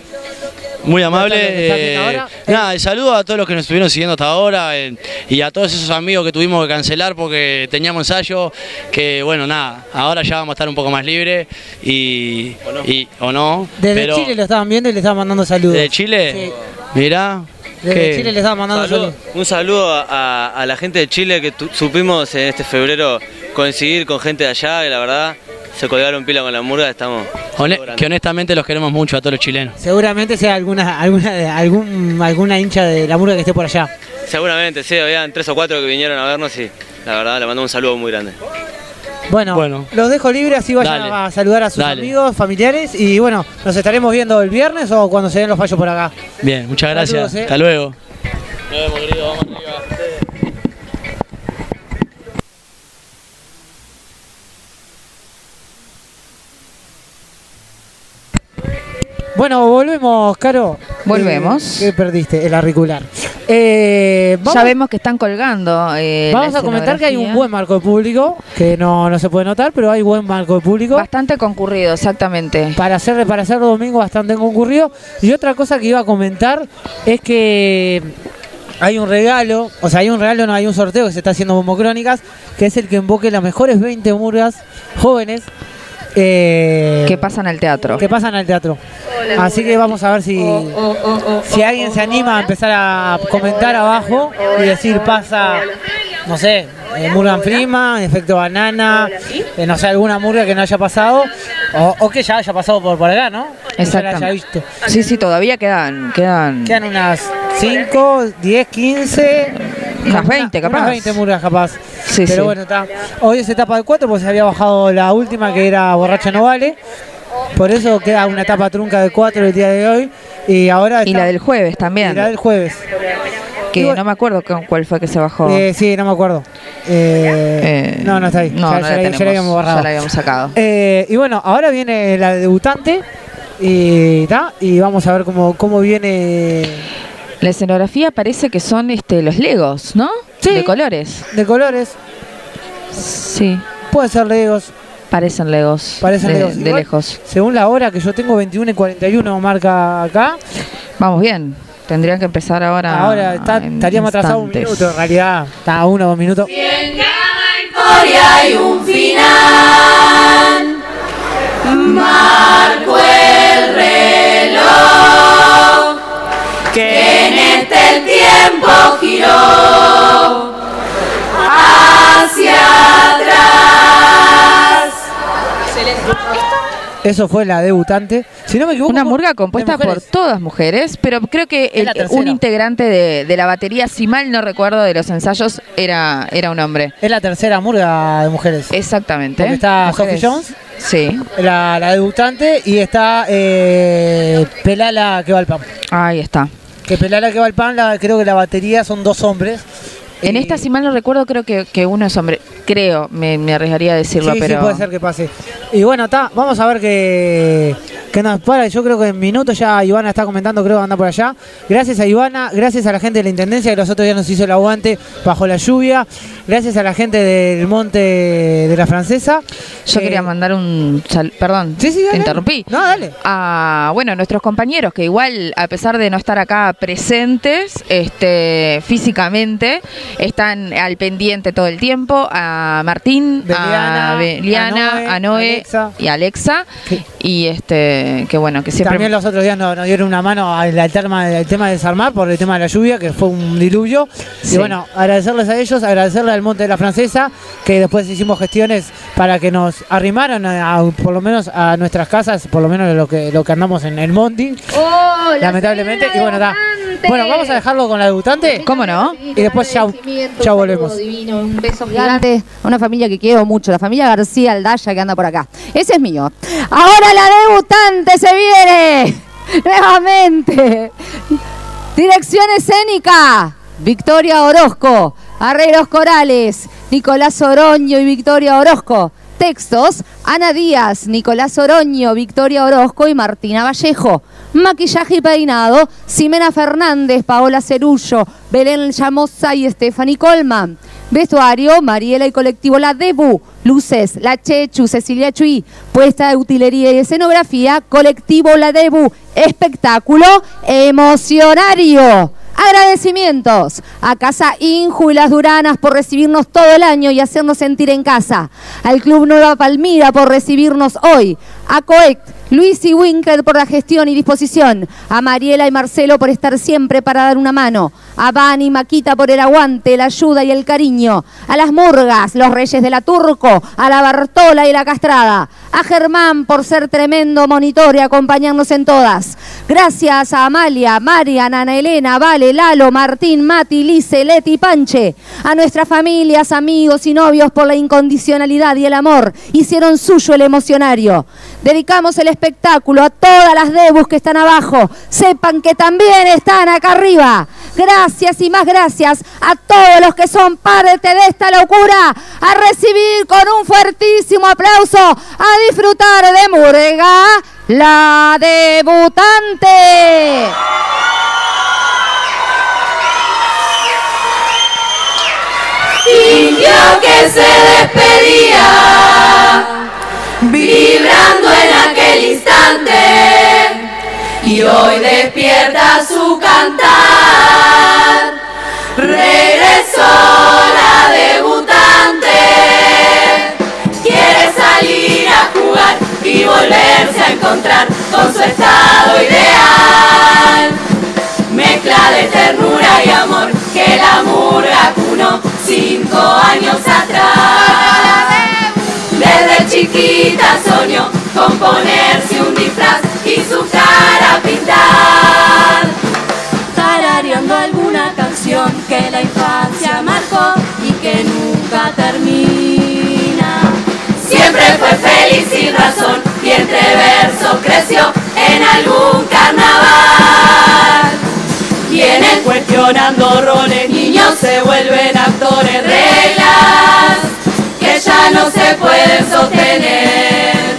Muy amable. Eh, ahora. nada, y saludo a todos los que nos estuvieron siguiendo hasta ahora eh, y a todos esos amigos que tuvimos que cancelar porque teníamos ensayo. Que bueno, nada, ahora ya vamos a estar un poco más libres y y- o no. Desde pero Chile lo estaban viendo y le estaban mandando saludos. ¿De Chile? Mirá. Desde Chile le estaban mandando Saludo- un saludo a, a la gente de Chile que tu- supimos en este febrero coincidir con gente de allá y la verdad se colgaron pila con la murga, estamos... hone- que honestamente los queremos mucho a todos los chilenos. Seguramente sea alguna, alguna, algún, alguna hincha de la murga que esté por allá. Seguramente, sí, habían tres o cuatro que vinieron a vernos y la verdad le mandamos un saludo muy grande. Bueno, los dejo libres, así vayan Dale. a saludar a sus Dale. amigos, familiares y bueno, nos estaremos viendo el viernes o cuando se den los fallos por acá. Bien, muchas gracias. Saludos, eh. Hasta luego. Nos vemos, querido, vamos Bueno, volvemos, Caro. Volvemos. Eh, ¿Qué perdiste? El auricular. Eh, vamos, Ya vemos que están colgando. eh, vamos a comentar que hay un buen marco de público, que no, no se puede notar, pero hay buen marco de público. Bastante concurrido, exactamente. Para hacer, para hacer domingo bastante concurrido. Y otra cosa que iba a comentar es que hay un regalo, o sea, hay un regalo, no hay un sorteo que se está haciendo Bombo Crónicas, que es el que invoque las mejores 20 murgas jóvenes. Eh, Que pasan al teatro. que pasan al teatro. Así que vamos a ver si, si alguien se anima a empezar a comentar abajo y decir pasa, no sé, eh, Morgan Freeman, Efecto Banana, eh, no sé, alguna murga que no haya pasado o, o que ya haya pasado por, por acá, ¿no? Visto. Sí, sí, todavía quedan. Quedan. Quedan unas 5, 10, 15. Unas 20 capaz. Unas 20 murgas capaz. Sí, Pero sí. bueno, está. Hoy es etapa del 4 porque se había bajado la última que era Borracha No Vale. Por eso queda una etapa trunca del 4 el día de hoy. Y ahora Y está- la del jueves también. y la del jueves. Que no me acuerdo con cuál fue que se bajó. Eh, sí, no me acuerdo. Eh, Eh, no, no está ahí. no, ya, no ya la ya habíamos borrado. ya la habíamos sacado. Eh, y bueno, ahora viene la debutante. Y, ta, y vamos a ver cómo, cómo viene La escenografía parece que son este los legos, ¿no? De colores. de colores. Sí. Puede ser Legos. Parecen legos. Parecen de, Legos. de lejos. Según la hora que yo tengo, 21 y 41 marca acá. Vamos bien. Tendrían que empezar ahora. Ahora está- en estaríamos atrasados un minuto. En realidad, está a uno o dos minutos. historia hay un final. Marco el reloj que en este el tiempo giró hacia atrás. Eso fue la debutante. Si no me equivoco. Una murga compuesta por todas mujeres, pero creo que el- un integrante de, de la batería, si mal no recuerdo de los ensayos, era, era un hombre. Es la tercera murga de mujeres. Exactamente. Porque está Mujeres. Sophie Jones, Sí. la, la debutante, y está eh, Pelala que va al pan. Ahí está. Que Pelala que va al pan, la- creo que la batería son dos hombres. En esta, si mal no recuerdo, creo que, que uno es hombre. Creo, me, me arriesgaría a decirlo, sí, pero. sí, puede ser que pase. Y bueno, está, vamos a ver qué, que nos para, yo creo que en minutos ya Ivana está comentando, creo que anda por allá. Gracias a Ivana, gracias a la gente de la Intendencia que los otros días nos hizo el aguante bajo la lluvia, gracias a la gente del Monte de la Francesa. Yo Eh, quería mandar un sal- perdón, Sí, sí, dale. te interrumpí. No, dale. A, bueno, nuestros compañeros que igual, a pesar de no estar acá presentes, este, físicamente, están al pendiente todo el tiempo. A Martín, Beliana, a Beliana, a Noé, a Noé Alexa. y Alexa. Y este, que bueno, que siempre. También los otros días nos, nos dieron una mano al, al tema, al tema de desarmar por el tema de la lluvia, que fue un diluvio. Sí. Y bueno, agradecerles a ellos, agradecerle al Monte de la Francesa, que después hicimos gestiones para que nos arrimaran a- a- por lo menos a nuestras casas, por lo menos lo que, lo que andamos en el Monte. Lamentablemente. Y bueno, Bueno, vamos a dejarlo con la debutante. ¿Cómo no? Y después ya, ya volvemos. Divino, un beso gigante a una familia que quiero mucho, la familia García Aldaya que anda por acá. Ese es mío. Ahora la debutante se viene nuevamente. Dirección escénica, Victoria Orozco. Arreglos corales, Nicolás Oroño y Victoria Orozco. Textos, Ana Díaz, Nicolás Oroño, Victoria Orozco y Martina Vallejo. Maquillaje y peinado, Ximena Fernández, Paola Cerullo, Belén Llamosa y Stephanie Colman. Vestuario, Mariela y colectivo La Debu. Luces, La Chechu, Cecilia Chuy. Puesta de utilería y escenografía, colectivo La Debu. Espectáculo emocionario. Agradecimientos a Casa Inju y Las Duranas por recibirnos todo el año y hacernos sentir en casa. Al Club Nueva Palmira por recibirnos hoy. A Coect, Luis y Winkler por la gestión y disposición. A Mariela y Marcelo por estar siempre para dar una mano. A Van y Maquita por el aguante, la ayuda y el cariño. A las Murgas, los Reyes de la Turco. A la Bartola y la Castrada. A Germán por ser tremendo monitor y acompañarnos en todas. Gracias a Amalia, Marian, Ana Elena, Vale, Lalo, Martín, Mati, Lice, Leti, Panche. A nuestras familias, amigos y novios por la incondicionalidad y el amor. Hicieron suyo el emocionario. Dedicamos el espectáculo a todas las debus que están abajo. Sepan que también están acá arriba. Gracias y más gracias a todos los que son parte de esta locura. A recibir con un fuertísimo aplauso, a disfrutar de Murga, la debutante. Sintió que se despedía, vibrando en aquel instante, y hoy despierta su cantar. Regresó la debutante, quiere salir a jugar y volverse a encontrar con su estado ideal. Mezcla de ternura y amor que la murga cunó cinco años atrás. Desde chiquita soñó con ponerse un disfraz y su cara pintar. Tarareando alguna canción que la infancia marcó y que nunca termina. Siempre fue feliz sin razón y entre versos creció en algún carnaval. Vienen cuestionando roles, niños se vuelven actores, reglas ya no se pueden sostener.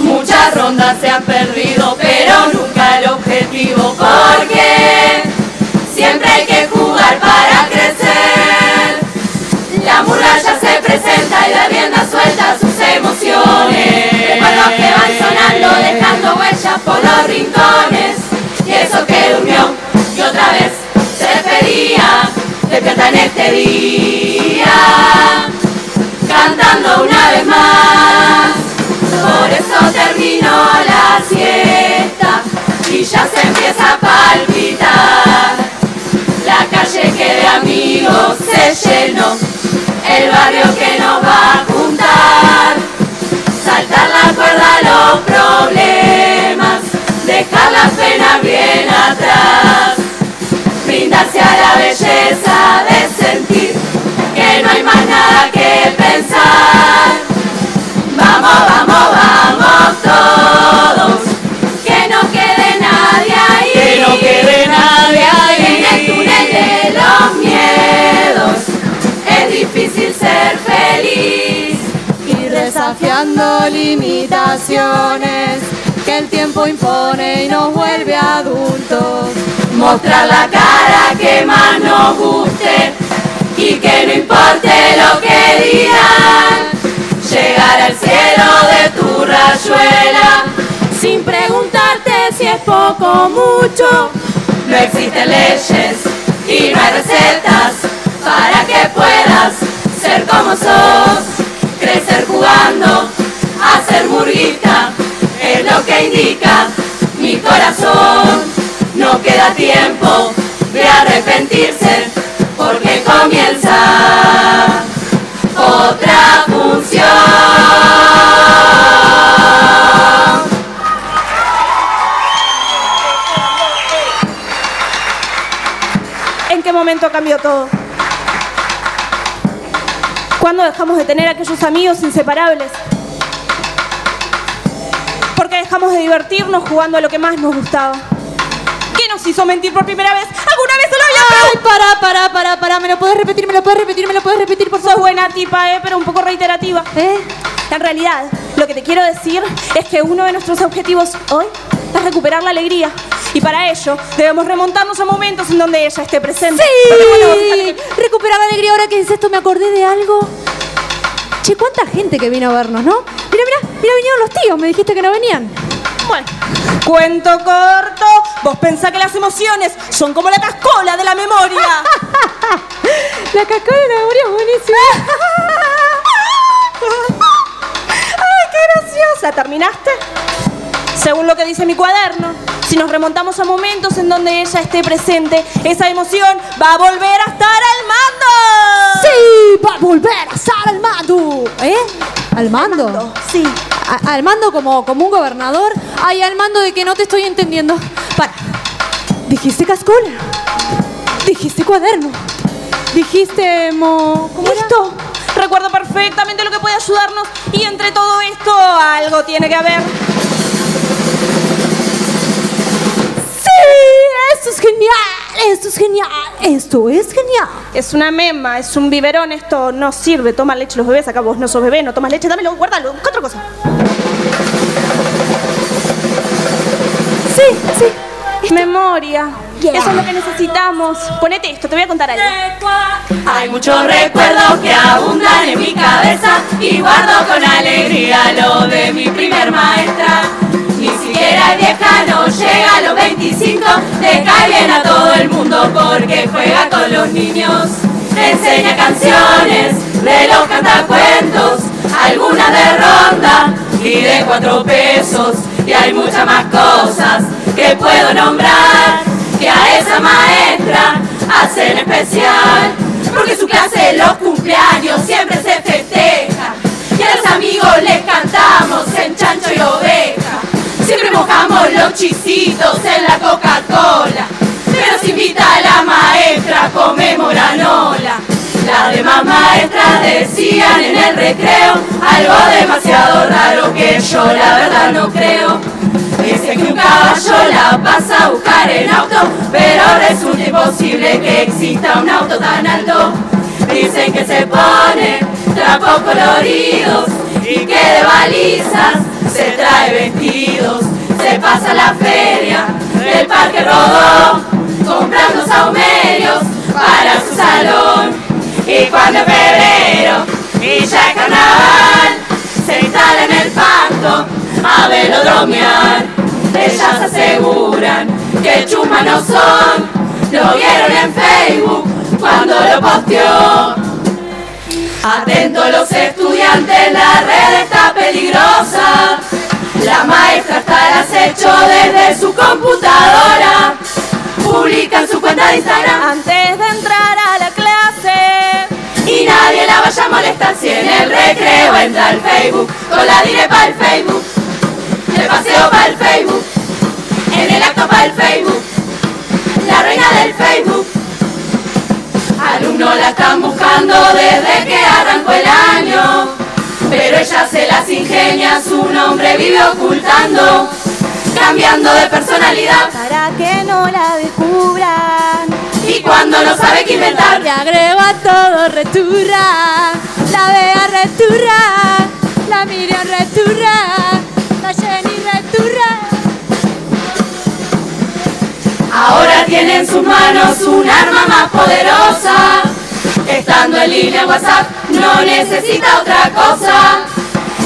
Muchas rondas se han perdido, pero nunca el objetivo, porque siempre hay que jugar para crecer. La muralla se presenta y da rienda suelta sus emociones. Recuerdos que van sonando, dejando huellas por los rincones. Y eso que durmió y otra vez se despedía, despierta en este día, cantando una vez más. Por eso terminó la siesta y ya se empieza a palpitar. La calle que de amigos se llenó, el barrio que nos va a juntar. Saltar la cuerda a los problemas, dejar las penas bien atrás. Brindarse a la belleza de sentir que no hay más nada que pensar. Vamos, vamos, vamos todos, que no quede nadie ahí. Que no quede nadie ahí. En el túnel de los miedos es difícil ser feliz. y desafiando limitaciones que que el tiempo impone y nos vuelve adultos. Mostrar la cara que más nos guste y que no importe lo que digan. Llegar al cielo de tu rayuela Sin preguntarte si es poco o mucho. No existen leyes y no hay recetas para que puedas ser como sos. Crecer jugando, hacer murguita, es lo que indica mi corazón. No queda tiempo de arrepentirse porque comienza otra función. ¿En qué momento cambió todo? ¿Cuándo dejamos de tener aquellos amigos inseparables? ¿Por qué dejamos de divertirnos jugando a lo que más nos gustaba? ¿Qué nos hizo mentir por primera vez? Ay, pará, pará, pará, pará. ¿Me lo puedes repetir? ¿Me lo puedes repetir? ¿Me lo puedes repetir, por Sos favor? buena tipa, eh, pero un poco reiterativa. ¿Eh? En realidad, lo que te quiero decir es que uno de nuestros objetivos hoy es recuperar la alegría. Y para ello debemos remontarnos a momentos en donde ella esté presente. ¡Sí! Recuperar la alegría. Ahora que dices esto, me acordé de algo. Che, cuánta gente que vino a vernos, ¿no? Mira, mira, mira, vinieron los tíos. Me dijiste que no venían. Bueno, cuento corto. Vos pensás que las emociones son como la cascola de la memoria. La cascola de la memoria es buenísima. ¡Ay, qué graciosa! ¿Terminaste? Según lo que dice mi cuaderno, si nos remontamos a momentos en donde ella esté presente, esa emoción va a volver a estar al mando. ¡Sí! ¡Va a volver a estar al mando! ¿Eh? ¿Al mando? Sí. ¿Al mando como, como un gobernador? Ay, al mando de que no te estoy entendiendo. Para. Dijiste cascola. Dijiste cuaderno. Dijiste mo... ¿Cómo era? Listo. Recuerdo perfectamente lo que puede ayudarnos y entre todo esto algo tiene que haber. ¡Sí! ¡Esto es genial! ¡Esto es genial! ¡Esto es genial! Es una mema, es un biberón, esto no sirve. Toma leche los bebés, acá vos no sos bebé, no tomas leche, dámelo, guárdalo, busca otra cosa. Sí, sí. Memoria. Eso es lo que necesitamos. Ponete esto, te voy a contar algo. Hay muchos recuerdos que abundan en mi cabeza y guardo con alegría lo de mi primer maestra. Ni siquiera es vieja, no llega a los 25, le cae bien a todo el mundo porque juega con los niños. Enseña canciones de los cantacuentos, algunas de ronda y de cuatro pesos. Y hay muchas más cosas que puedo nombrar que a esa maestra hacen especial. Porque su clase los cumpleaños siempre se festeja. Y a los amigos les cantamos en chancho y oveja. Siempre mojamos los chisitos en la Coca-Cola. Pero si invita a la maestra, comemos granola. Las demás maestras decían en el recreo algo demasiado raro que yo la verdad no creo. Dice que un caballo la pasa a buscar en auto, pero resulta imposible que exista un auto tan alto. Dicen que se pone trapos coloridos y que de balizas se trae vestidos. Se pasa la feria del Parque Rodó comprando saumerios para su salón. Y cuando es febrero y ya es carnaval, se instala en el pasto a velodromear. Ellas aseguran que chumas no son, lo vieron en Facebook cuando lo posteó. Atentos los estudiantes, la red está peligrosa. La maestra está al acecho desde su computadora. Publica en su cuenta de Instagram Antes de entrar a la clase. y nadie la vaya a molestar si en el recreo entra al Facebook. Con la dire para el Facebook, el paseo para el Facebook, en el acto para el Facebook, la reina del Facebook. No la están buscando desde que arrancó el año, pero ella se las ingenia, su nombre vive ocultando, cambiando de personalidad. Para que no la descubran. Y cuando no sabe qué inventar, le agrega todo returra, la vea returra, la Miriam returra, la Jenny returra. Ahora tiene en sus manos un arma más poderosa Estando en línea en WhatsApp no necesita otra cosa.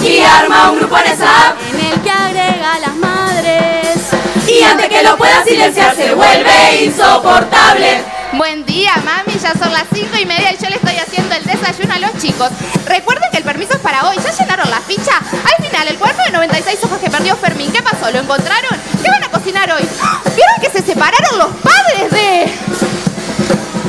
Y arma un grupo en WhatsApp En el que agrega a las madres. y antes que lo pueda silenciar se vuelve insoportable. Buen día, mami. Ya son las cinco y media y yo le estoy haciendo el desayuno a los chicos. Recuerden que el permiso es para hoy. ¿Ya llenaron la ficha? Al final, el cuerno de 96 hojas que perdió Fermín. ¿Qué pasó? ¿Lo encontraron? ¿Qué van a cocinar hoy? ¿Vieron que se separaron los padres de...?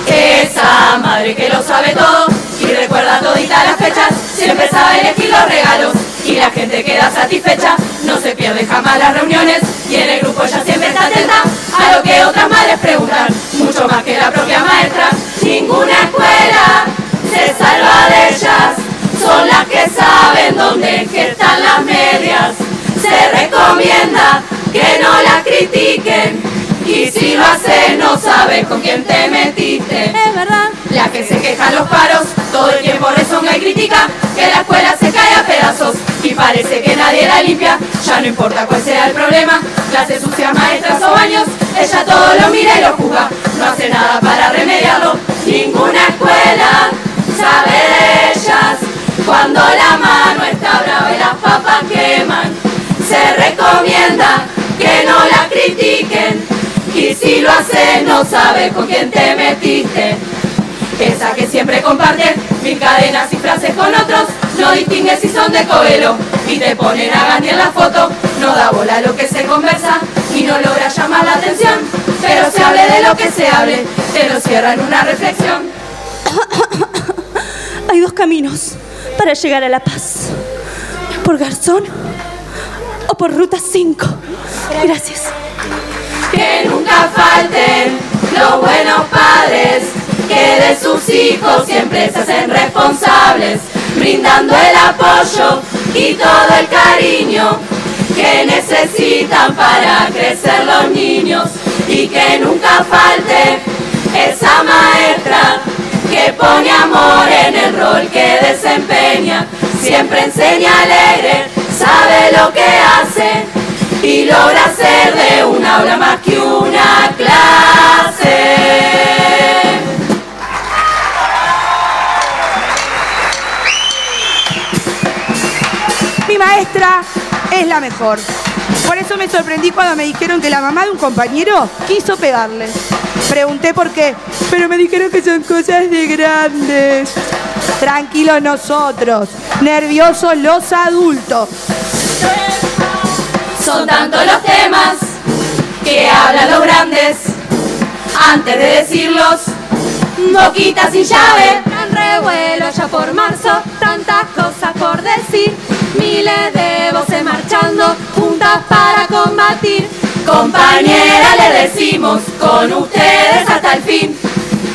Esa madre que lo sabe todo y recuerda toditas las fechas, siempre sabe elegir los regalos y la gente queda satisfecha, no se pierde jamás las reuniones y en el grupo ella siempre está atenta a lo que otras madres preguntan, mucho más que la propia maestra. Ninguna escuela se salva de ellas, son las que saben dónde están las medias. Se recomienda que no las critiquen y si lo haces no sabes con quién te metiste. Es verdad. La que se queja en los paros, todo el tiempo rezonga y critica que la escuela se cae a pedazos y parece que nadie la limpia. Ya no importa cuál sea el problema, clases sucias, maestras o baños, ella todo lo mira y lo juzga. No hace nada para remediarlo, ninguna escuela sabe de ellas. Cuando la mano está brava y las papas queman, se recomienda que no la critiquen. Y si lo haces no sabes con quién te metiste. Esa que siempre comparte mil cadenas y frases con otros, no distingue si son de Covelo y te ponen a en la foto, no da bola lo que se conversa y no logra llamar la atención, pero se hable de lo que se hable, te lo cierra en una reflexión. Hay dos caminos para llegar a La Paz. Por Garzón o por Ruta 5. Gracias. Que nunca falten. Los buenos padres que de sus hijos siempre se hacen responsables, brindando el apoyo y todo el cariño que necesitan para crecer los niños. Y que nunca falte esa maestra que pone amor en el rol que desempeña, siempre enseña alegre, sabe lo que hace y logra hacer de una aula más que una clase. Mi maestra es la mejor. Por eso me sorprendí cuando me dijeron que la mamá de un compañero quiso pegarle. Pregunté por qué, pero me dijeron que son cosas de grandes. Tranquilos nosotros, nerviosos los adultos. Son tantos los temas que hablan los grandes. Antes de decirlos, boquita sin llave. Gran revuelo ya por marzo, tantas cosas por decir. Miles de voces marchando, juntas para combatir. Compañera le decimos, con ustedes hasta el fin.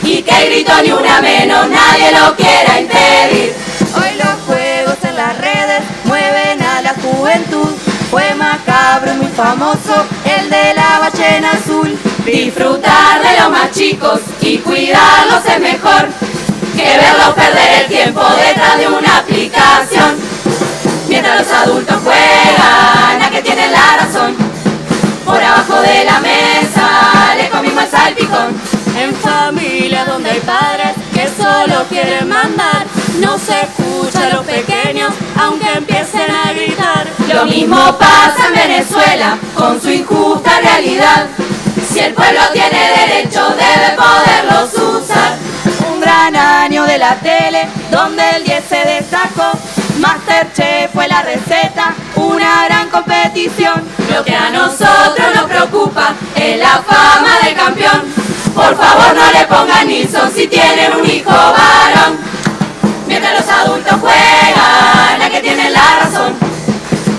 Y que grito ni una menos, nadie lo quiera impedir. Hoy los juegos en las redes mueven a la juventud. Fue macabro muy famoso el de la ballena azul. Disfrutar de los más chicos y cuidarlos es mejor que verlos perder el tiempo detrás de una aplicación. Mientras los adultos juegan a que tienen la razón. Por abajo de la mesa le comimos el salpicón. En familias donde hay padres solo quieren mandar, no se escucha a los pequeños aunque empiecen a gritar. Lo mismo pasa en Venezuela con su injusta realidad. Si el pueblo tiene derecho debe poderlos usar. Un gran año de la tele donde el 10 se destacó. Masterchef fue la receta, una gran competición. Lo que a nosotros nos preocupa es la fama del campeón. Por favor no le pongan Nilsson si tienen un hijo varón. Mientras los adultos juegan a que tienen la razón.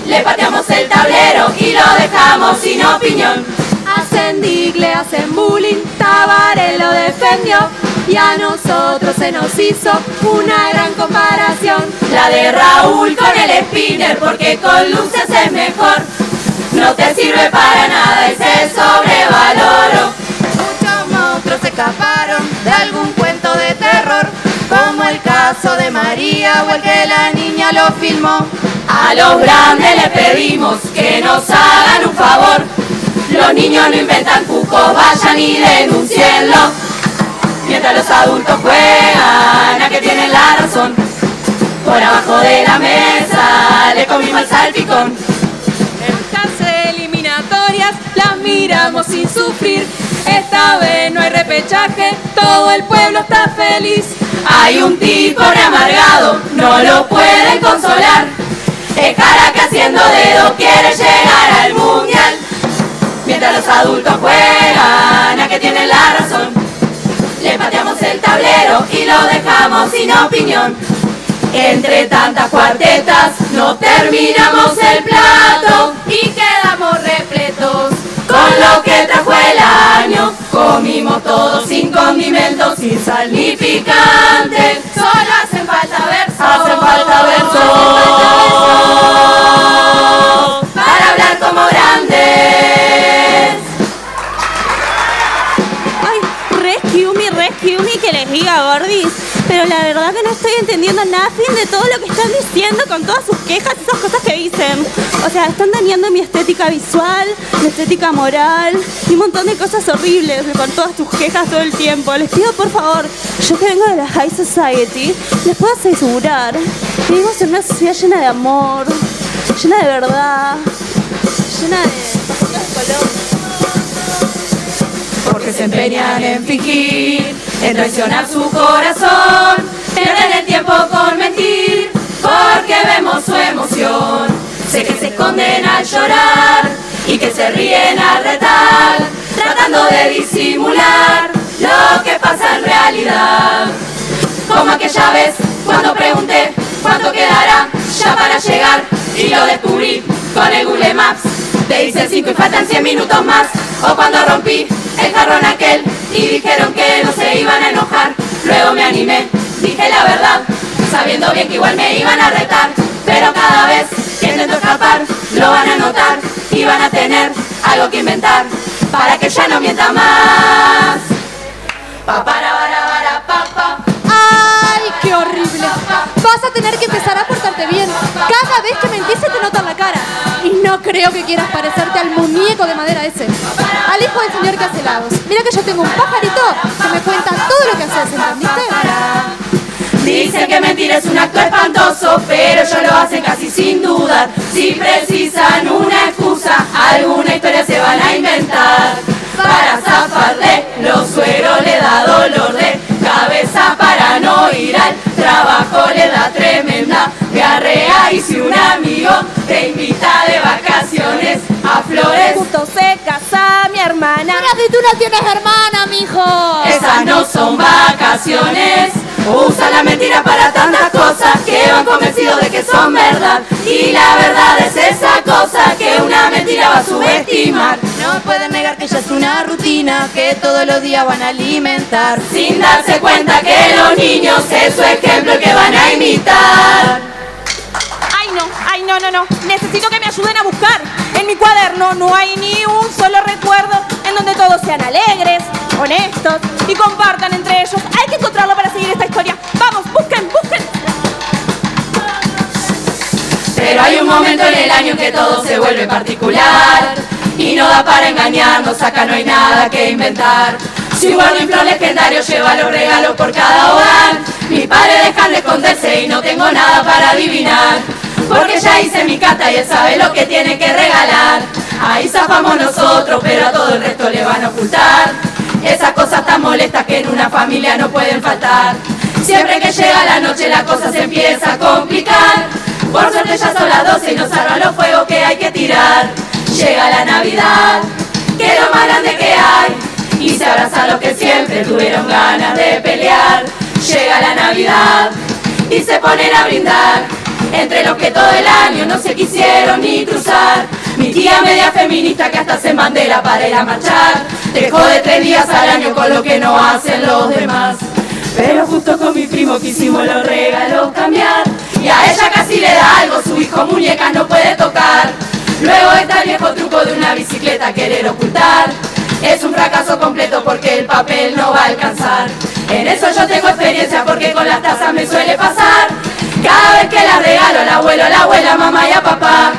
Le pateamos el tablero y lo dejamos sin opinión. Hacen digle, hacen bullying, Tabaré lo defendió y a nosotros se nos hizo una gran comparación. La de Raúl con el spinner porque con luces es mejor. No te sirve para nada y se sobrevaloró. Monstruos se escaparon de algún cuento de terror, como el caso de María o el que la niña lo filmó. A los grandes les pedimos que nos hagan un favor. Los niños no inventan cucos, vayan y denuncienlo. Mientras los adultos juegan a que tienen la razón. Por abajo de la mesa le comimos el salpicón. Miramos sin sufrir. Esta vez no hay repechaje, todo el pueblo está feliz. Hay un tipo amargado, no lo pueden consolar. Es cara que haciendo dedo quiere llegar al mundial. Mientras los adultos juegan a que tienen la razón. Le pateamos el tablero y lo dejamos sin opinión. Entre tantas cuartetas no terminamos el plato y quedamos repletos con lo que trajo el año. Comimos todo sin condimentos, sin sal ni picante. Solo hacen falta versos. Hacen falta versos para hablar como grandes. Pero la verdad que no estoy entendiendo nada fin de todo lo que están diciendo con todas sus quejas esas cosas que dicen. O sea, están dañando mi estética visual, mi estética moral y un montón de cosas horribles con todas tus quejas todo el tiempo. Les pido por favor, yo que vengo de la High Society, les puedo asegurar que vivimos en una sociedad llena de amor, llena de verdad, llena de color. Porque se empeñan en fingir, en traicionar su corazón, pierden el tiempo con mentir, porque vemos su emoción. Sé que se esconden al llorar y que se ríen al retar, tratando de disimular lo que pasa en realidad. Como aquella vez cuando pregunté cuánto quedará ya para llegar y lo descubrí con el Google Maps. Te hice 5 y faltan 100 minutos más. O cuando rompí el jarrón aquel y dijeron que no se iban a enojar. Luego me animé, dije la verdad, sabiendo bien que igual me iban a retar. Pero cada vez que intento escapar, lo van a notar y van a tener algo que inventar para que ya no mienta más. Pa, para, para, para, pa, pa. Vas a tener que empezar a portarte bien. Cada vez que mentís te nota la cara. Y no creo que quieras parecerte al muñeco de madera ese. Al hijo del señor helados. Mira que yo tengo un pajarito que me cuenta todo lo que haces, ¿entendiste? Dicen que mentir es un acto espantoso, pero ellos lo hacen casi sin dudar. Si precisan una excusa, alguna historia se van a inventar. Para zafar de los sueros le da dolor de cabeza para no ir al trabajo le da tremenda diarrea y si un amigo te invita de vacaciones a Flores Justo se casa mi hermana. Pero si tú no tienes hermana, mijo. Esas no son vacaciones. Usan la mentira para tantas cosas que van convencidos de que son verdad. Y la verdad es esa cosa que una mentira va a subestimar. No pueden negar que ya es una rutina que todos los días van a alimentar. Sin darse cuenta que los niños es su ejemplo que van a imitar. Ay, no, ay, no, no, no. Necesito que me ayuden a buscar. En mi cuaderno no hay ni un solo recuerdo en donde todos sean alegres, honestos y compartan entre ellos. Hay que encontrarlo para seguir esta historia. Vamos, busquen, busquen. Pero hay un momento en el año que todo se vuelve particular Y no da para engañarnos, acá no hay nada que inventar Si un guardia flor legendario lleva los regalos por cada hogar. Mi padre dejan de esconderse y no tengo nada para adivinar. Porque ya hice mi cata y él sabe lo que tiene que regalar. Ahí zafamos nosotros, pero a todo el resto le van a ocultar. Esas cosas tan molestas que en una familia no pueden faltar. Siempre que llega la noche la cosa se empieza a complicar. Por suerte ya son las 12 y nos salvan los fuegos que hay que tirar. Llega la Navidad, que lo más grande que hay. Y se abrazan los que siempre tuvieron ganas de pelear. Llega la Navidad y se ponen a brindar. Entre los que todo el año no se quisieron ni cruzar. Mi tía media feminista que hasta se bandera para ir a marchar. Dejó de tres días al año con lo que no hacen los demás. Pero justo con mi primo quisimos los regalos cambiar Y a ella casi le da algo, su hijo muñecas no puede tocar Luego está el viejo truco de una bicicleta querer ocultar Es un fracaso completo porque el papel no va a alcanzar En eso yo tengo experiencia porque con las tazas me suele pasar Cada vez que las regalo al abuelo, a la abuela, mamá y a papá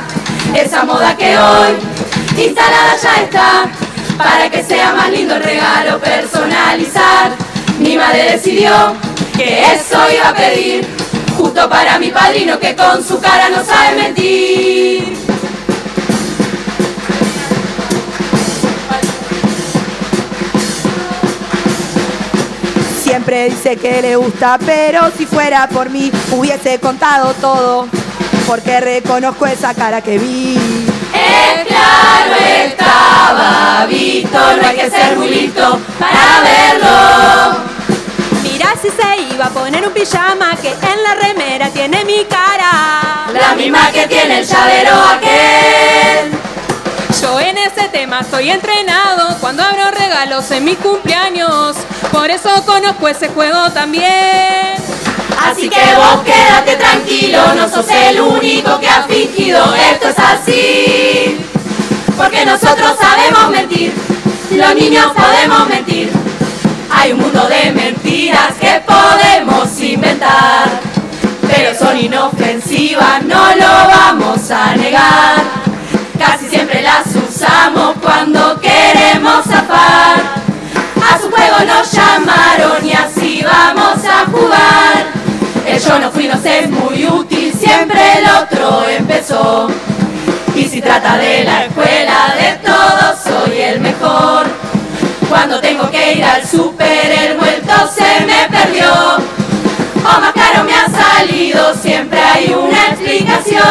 Esa moda que hoy instalada ya está, para que sea más lindo el regalo personalizar. Mi madre decidió que eso iba a pedir, justo para mi padrino que con su cara no sabe mentir. Siempre dice que le gusta, pero si fuera por mí hubiese contado todo, porque reconozco esa cara que vi. Es claro, estaba visto, no hay que ser muy listo para verlo. Mirá si se iba a poner un pijama que en la remera tiene mi cara. La misma que tiene el llavero aquel. Yo en ese tema estoy entrenado cuando abro regalos en mis cumpleaños. Por eso conozco ese juego también. Así que vos quédate tranquilo, no sos el único que ha fingido, esto es así. Porque nosotros sabemos mentir, los niños podemos mentir. Hay un mundo de mentiras que podemos inventar, pero son inofensivas, no lo vamos a negar. Casi siempre las usamos cuando queremos zafar. A su juego nos llamaron y así vamos a jugar. El yo no fui no sé, muy útil, siempre el otro empezó. Y si trata de la escuela, de todos soy el mejor. Cuando tengo que ir al súper, el vuelto se me perdió. O más caro me ha salido, siempre hay una explicación.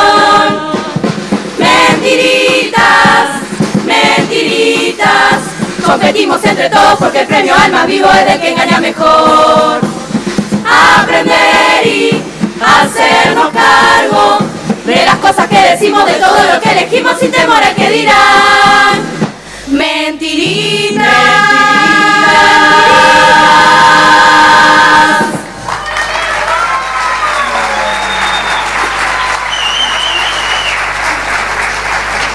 Mentiritas, mentiritas. Competimos entre todos porque el premio al más vivo es del que engaña mejor. Aprender y hacernos cargo de las cosas que decimos, de todo lo que elegimos sin temor a que dirán. Mentiritas.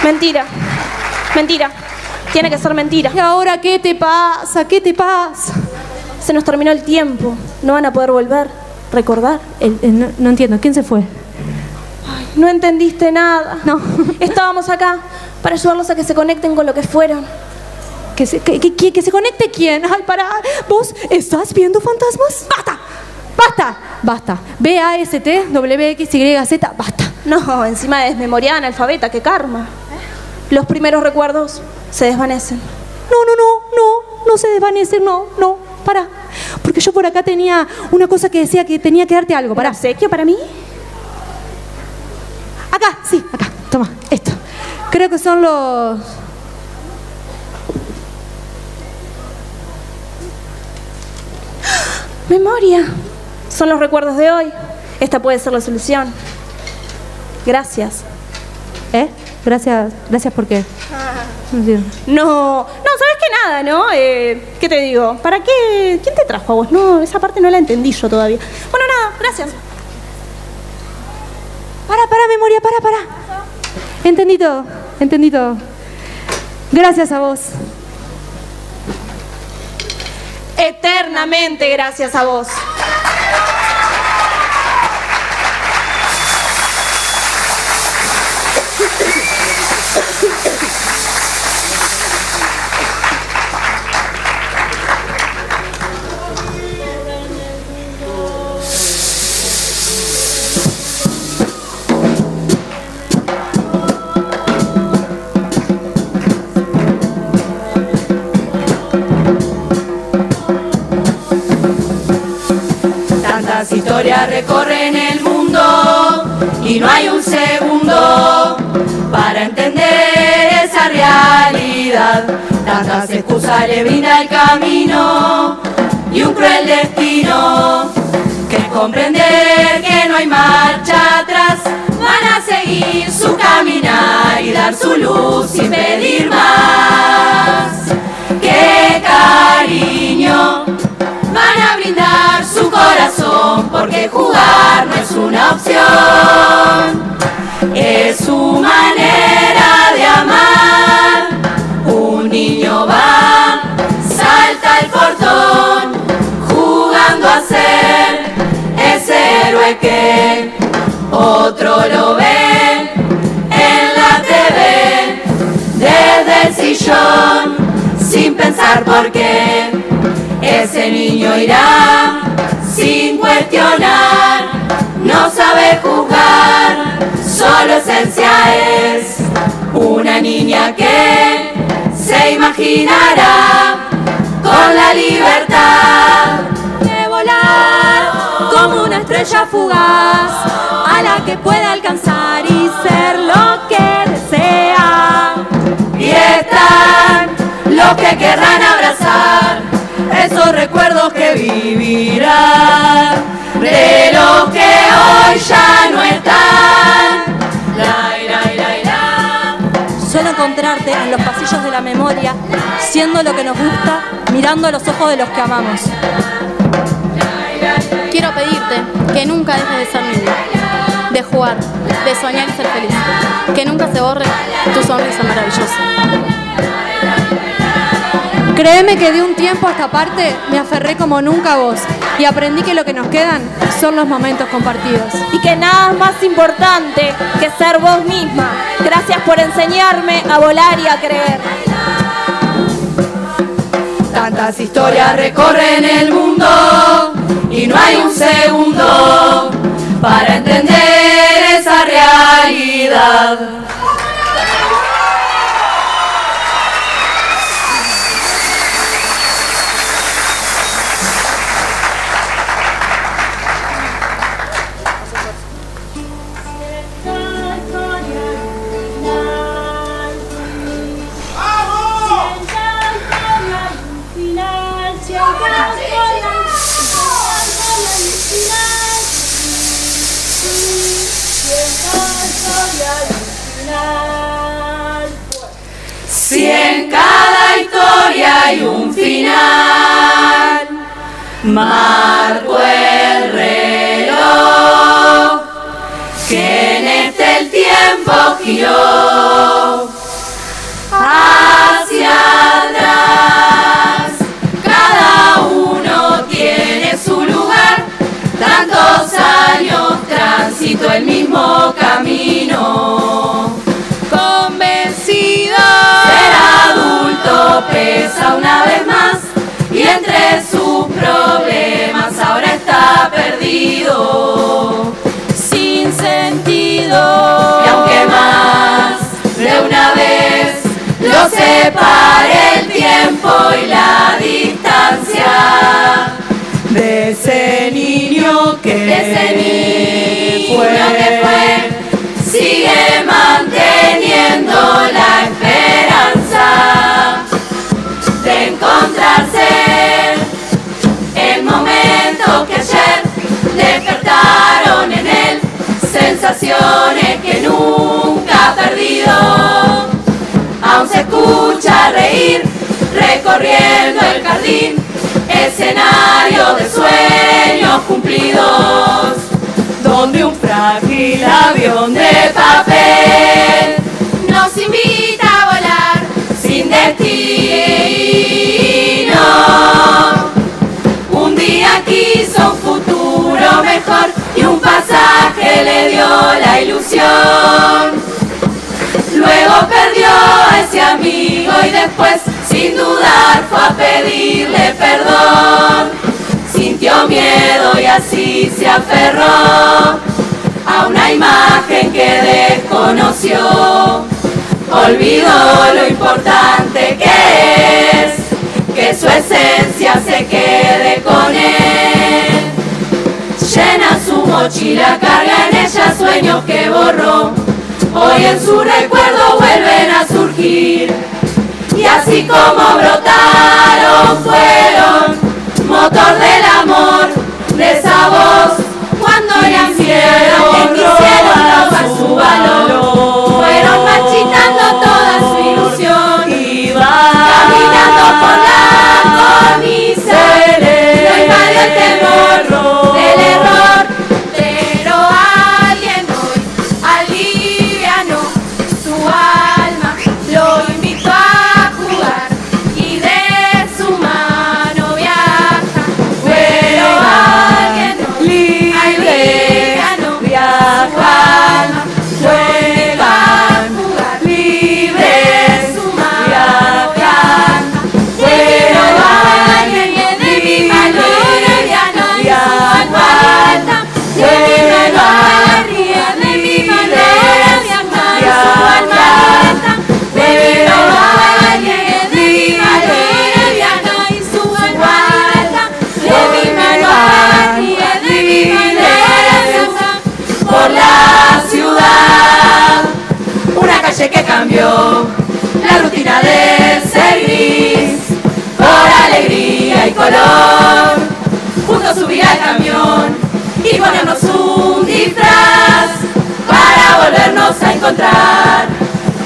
Mentira. Mentira. Tiene que ser mentira. ¿Y ahora qué te pasa? ¿Qué te pasa? Se nos terminó el tiempo. No van a poder volver. Recordar. El- el- no, no entiendo, ¿quién se fue? No entendiste nada. No. Estábamos acá para ayudarlos a que se conecten con lo que fueron. ¿Que se, que, que- que- se conecte quién? Ay, para. ¿Vos estás viendo fantasmas? ¡Basta! ¡Basta! Basta. B-A-S-T, W-X-Y-Z, basta. No, encima de desmemoriada analfabeta, qué karma. Los primeros recuerdos se desvanecen. No, no, no, no, no se desvanece, no, no, para. Porque yo por acá tenía una cosa que decía que tenía que darte algo, para. ¿Obsequio para mí? Acá, sí, acá, toma, esto. Creo que son los. Memoria. Son los recuerdos de hoy. Esta puede ser la solución. Gracias. ¿Eh? Gracias, gracias por qué. No entiendo. No, no, sabes que nada, ¿no? Eh, ¿Qué te digo? ¿Para qué? ¿Quién te trajo a vos? No, esa parte no la entendí yo todavía. Bueno, nada, gracias. Para, para, memoria, para, para. Entendí todo, entendí todo. Gracias a vos. Eternamente gracias a vos. Tantas historias recorren el mundo y no hay Tantas excusas le brinda el camino y un cruel destino que es comprender que no hay marcha atrás. Van a seguir su caminar y dar su luz sin pedir más. ¡Qué cariño! van a brindar su corazón porque jugar no es una opción, es su manera de amar. Otro lo ve en la TV desde pensar por qué. Ese niño irá sin cuestionar, no sabe juzgar, solo esencia es una niña que se imaginará con la libertad como una estrella fugaz a la que puede alcanzar y ser lo que desea. y están los que querrán abrazar esos recuerdos que vivirán de los que hoy ya no están. La, la, la. Solo encontrarte en los pasillos de la memoria, siendo lo que nos gusta, mirando a los ojos de los que amamos. Quiero pedirte que nunca dejes de ser niño, de jugar, de soñar y ser feliz. Que nunca se borre tu sonrisa maravillosa. Créeme que de un tiempo a esta parte me aferré como nunca a vos y aprendí que lo que nos quedan son los momentos compartidos. Y que nada es más importante que ser vos misma. Gracias por enseñarme a volar y a creer. Tantas historias recorren el mundo y no hay un segundo para entender esa realidad. Cada historia hay un final, marco el reloj, que en este el tiempo giró hacia atrás. Cada uno tiene su lugar, tantos años transito el mismo camino. Pesa una vez más. Y entre sus problemas ahora está perdido. Sin sentido, y aunque más de una vez lo separe el tiempo y la distancia de ese niño que, ese niño fue, que fue, sigue manteniendo la esperanza despertaron en él sensaciones que nunca ha perdido. Aún se escucha reír recorriendo el jardín, escenario de sueños cumplidos, donde un frágil avión de papel nos invita a volar sin destino. Pasaje le dio la ilusión. Luego perdió a ese amigo y después, sin dudar, fue a pedirle perdón. Sintió miedo y así se aferró a una imagen que desconoció. Olvidó lo importante que es que su esencia se quede con él. Llena su mochila, carga en ella sueños que borró. Hoy en su recuerdo vuelven a surgir. Y así como brotaron, fueron motor del amor, de esa voz. Cuando le hicieron, le quisieron robar su valor. que cambió la rutina de ser gris por alegría y color. Juntos subir al camión y ponernos un disfraz para volvernos a encontrar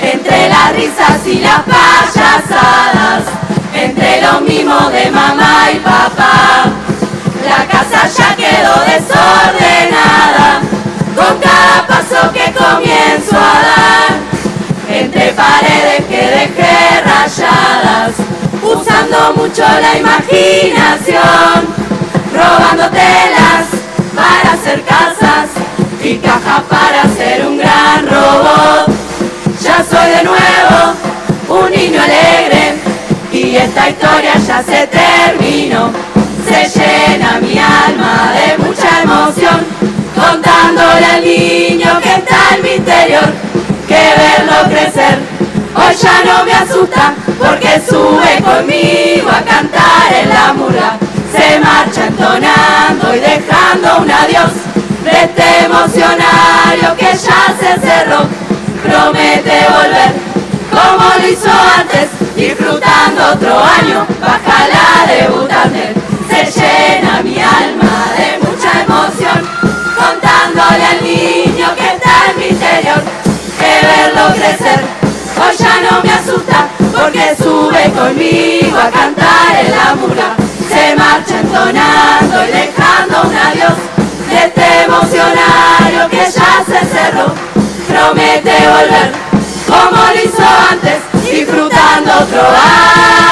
entre las risas y las payasadas, entre los mimos de mamá y papá. La casa ya quedó desordenada con cada paso que comienzo a dar. Entre paredes que dejé rayadas, usando mucho la imaginación, robando telas para hacer casas y cajas para hacer un gran robot. Ya soy de nuevo un niño alegre y esta historia ya se terminó. Se llena mi alma de mucha emoción contándole al niño que está en mi interior que verlo crecer. Hoy ya no me asusta porque sube conmigo a cantar en la murga. Se marcha entonando y dejando un adiós de este emocionario que ya se cerró. Promete volver como lo hizo antes, disfrutando otro año, baja la debutante. Se llena mi alma de mucha emoción, contándole al niño que está en mi interior, verlo crecer, hoy ya no me asusta, porque sube conmigo a cantar en la murga. Se marcha entonando y dejando un adiós de este emocionario que ya se cerró. Promete volver como lo hizo antes, disfrutando otro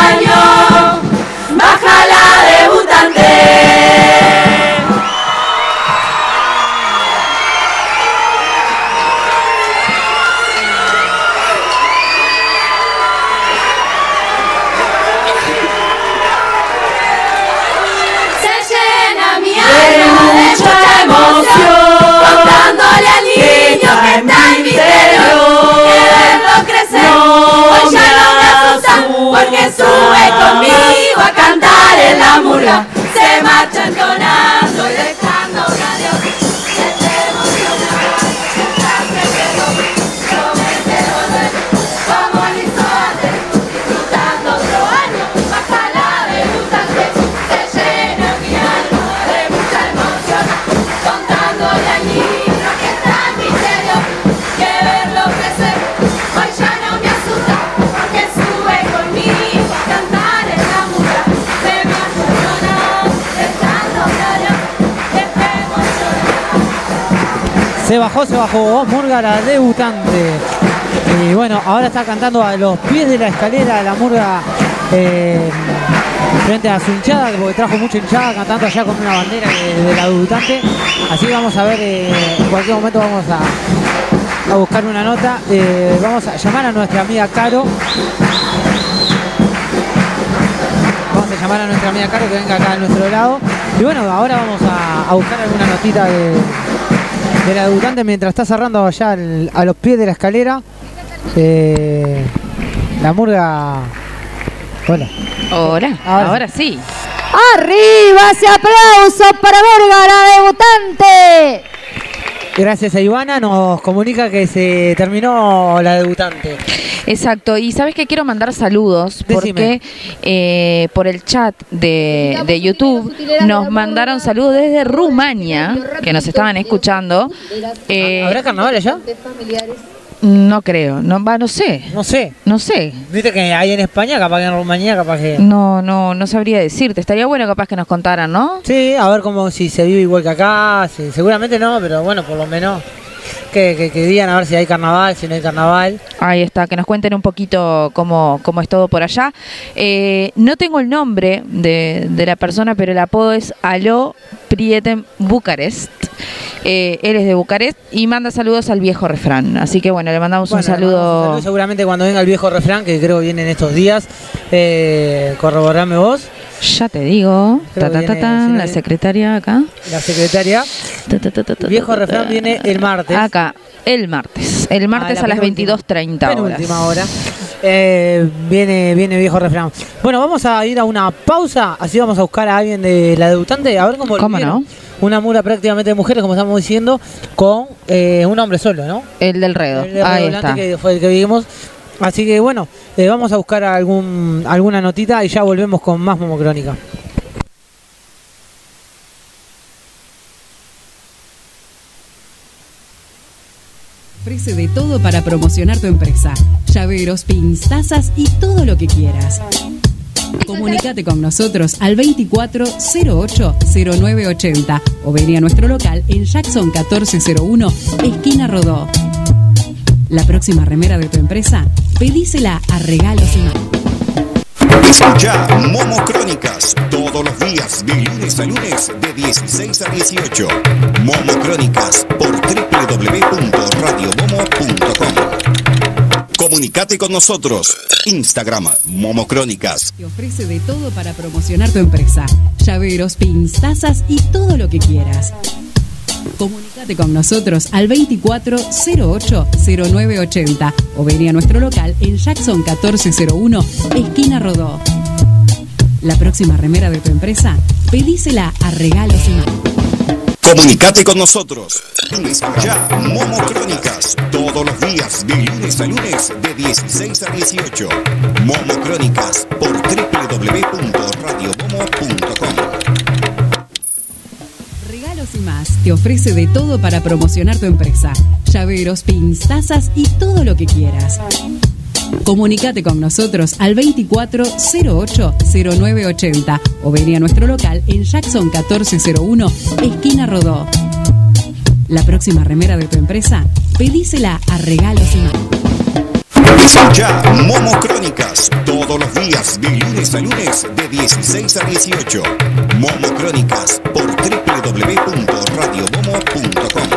año. Emoción. Contándole al niño que está en mi interior. Que verlo crecer. Hoy ya no me asusta Porque sube conmigo a cantar en la murga Se marcha entonando y Se bajó, se bajó. Murga, la debutante. Y bueno, ahora está cantando a los pies de la escalera la Murga eh, frente a su hinchada, porque trajo mucha hinchada cantando allá con una bandera de, la debutante. Así vamos a ver, eh, en cualquier momento vamos a, a buscar una nota. Eh, vamos a llamar a nuestra amiga Caro. Vamos a llamar a nuestra amiga Caro que venga acá a nuestro lado. Y bueno, ahora vamos a, a buscar alguna notita de, de la debutante mientras está cerrando allá al- a los pies de la escalera. Eh, la murga. Hola. Hola, ahora, sí. ¡Arriba ese aplauso para Verga, la debutante! Gracias a Ivana nos comunica que se terminó la debutante. Exacto, y sabes que quiero mandar saludos porque eh, por el chat de, de YouTube nos mandaron saludos desde Rumania, que nos estaban escuchando. Eh, ¿Habrá carnaval allá? No creo, no, va, no sé. No sé. No sé. Viste que hay en España, capaz que en Rumanía, capaz que. No, no, no sabría decirte. Estaría bueno capaz que nos contaran, ¿no? Sí, a ver cómo si se vive igual que acá. sí, seguramente no, pero bueno, por lo menos que, que, que digan a ver si hay carnaval, si no hay carnaval. Ahí está, que nos cuenten un poquito cómo, cómo es todo por allá. Eh, no tengo el nombre de, de la persona, pero el apodo es Aló Prieten Bucarest. Eh, él es de Bucarest y manda saludos al viejo refrán. Así que bueno, le mandamos Bueno, un saludo. le mandamos un saludo, Seguramente cuando venga el viejo refrán, que creo que viene en estos días, eh, corroborame vos. Ya te digo. Ta, ta, ta, viene, la secretaria acá. La secretaria. El viejo refrán viene el martes. Acá, el martes. El martes Ah, la a las penúltima. 22.30 horas. Penúltima hora. Eh, viene, viene viejo refrán. Bueno, vamos a ir a una pausa, así vamos a buscar a alguien de la debutante, a ver cómo lo ¿Cómo vieron. Una mura prácticamente de mujeres, como estamos diciendo, con eh, un hombre solo, ¿no? El del redo. El de Ahí está. que fue el que vimos. Así que bueno, eh, vamos a buscar alguna notita y ya volvemos con más Momocrónica. Ofrece de todo para promocionar tu empresa. Llaveros, pins, tazas y todo lo que quieras. Comunicate con nosotros al 2408-0980 o vení a nuestro local en Jackson 1401, esquina Rodó. La próxima remera de tu empresa, pedísela a Regalos y más. Escucha Momo Crónicas todos los días de lunes a lunes de 16 a 18. Momo Crónicas por www.radiomomo.com. Comunicate con nosotros. Instagram Momo Crónicas. Te ofrece de todo para promocionar tu empresa. Llaveros, pins, tazas y todo lo que quieras. Comunicate con nosotros al 2408-0980 o vení a nuestro local en Jackson 1401, esquina Rodó. La próxima remera de tu empresa, pedísela a Regalos y. Comunicate con nosotros. Escucha Momo Crónicas todos los días de lunes a lunes de 16 a 18. Momo Crónicas por www.radiomomo.com. más te ofrece de todo para promocionar tu empresa. Llaveros, pins, tazas y todo lo que quieras. Comunicate con nosotros al 2408-0980 o vení a nuestro local en Jackson 1401, esquina Rodó. La próxima remera de tu empresa, pedísela a Regalos y más. Escucha Momo Crónicas todos los días de lunes a lunes de 16 a 18. Momo Crónicas por www.radiomomo.com.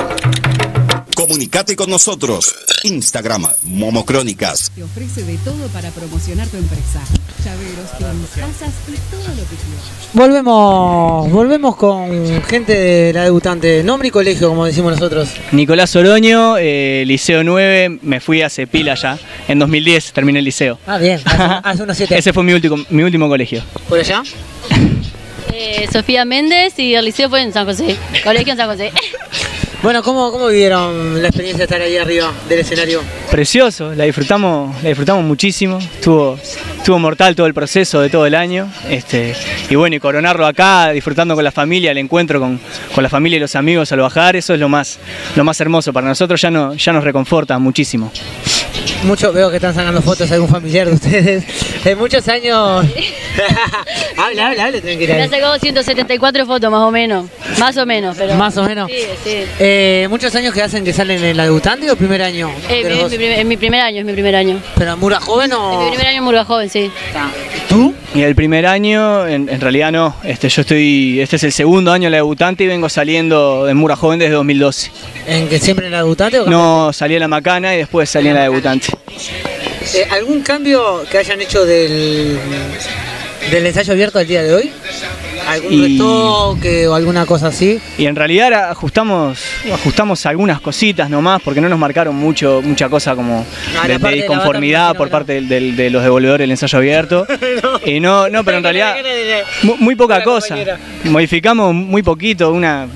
Comunicate con nosotros. Instagram Momo Crónicas. Te ofrece de todo para promocionar tu empresa. Llaveros, tazas y todo lo que quieras. Volvemos, volvemos con gente de la debutante. Nombre y colegio, como decimos nosotros. Nicolás Oroño, eh, Liceo 9, me fui hace pila ya. En 2010 terminé el liceo. Ah, bien, hace, hace unos siete. Ese fue mi último, mi último colegio. ¿Por allá? Eh, Sofía Méndez y el liceo fue en San José. Colegio en San José. Bueno, ¿cómo, ¿cómo vivieron la experiencia de estar ahí arriba del escenario? Precioso, la disfrutamos, la disfrutamos muchísimo. Estuvo, estuvo mortal todo el proceso de todo el año. Este, y bueno, y coronarlo acá, disfrutando con la familia, el encuentro con, con la familia y los amigos al bajar, eso es lo más, lo más hermoso. Para nosotros ya, no, ya nos reconforta muchísimo. Mucho, veo que están sacando fotos de algún familiar de ustedes. En muchos años. habla, habla, habla, tranquila. Me sacado 174 fotos más o menos. Más o menos, pero. Más o menos. Sí, sí. Eh, ¿Muchos años que hacen que salen en la debutante o primer año? Eh, de mi- primer- en mi primer año, es mi primer año. ¿Pero en Mura Joven En o...? mi primer año en Murga Joven, sí. Y el primer año, en, en realidad no. Este, yo estoy, este es el segundo año de la debutante y vengo saliendo de Mura Joven desde 2012. ¿En que siempre en la debutante o No, salí a la macana y después salí en la debutante. Eh, ¿Algún cambio que hayan hecho del, del ensayo abierto al día de hoy? ¿Algún Y- retoque o alguna cosa así? Y en realidad ajustamos, ajustamos algunas cositas nomás porque no nos marcaron mucho, mucha cosa como No, de, disconformidad por parte del- del- de los devolvedores del ensayo abierto. Y no, no, pero en realidad mu- muy poca cosa. Modificamos muy poquito, una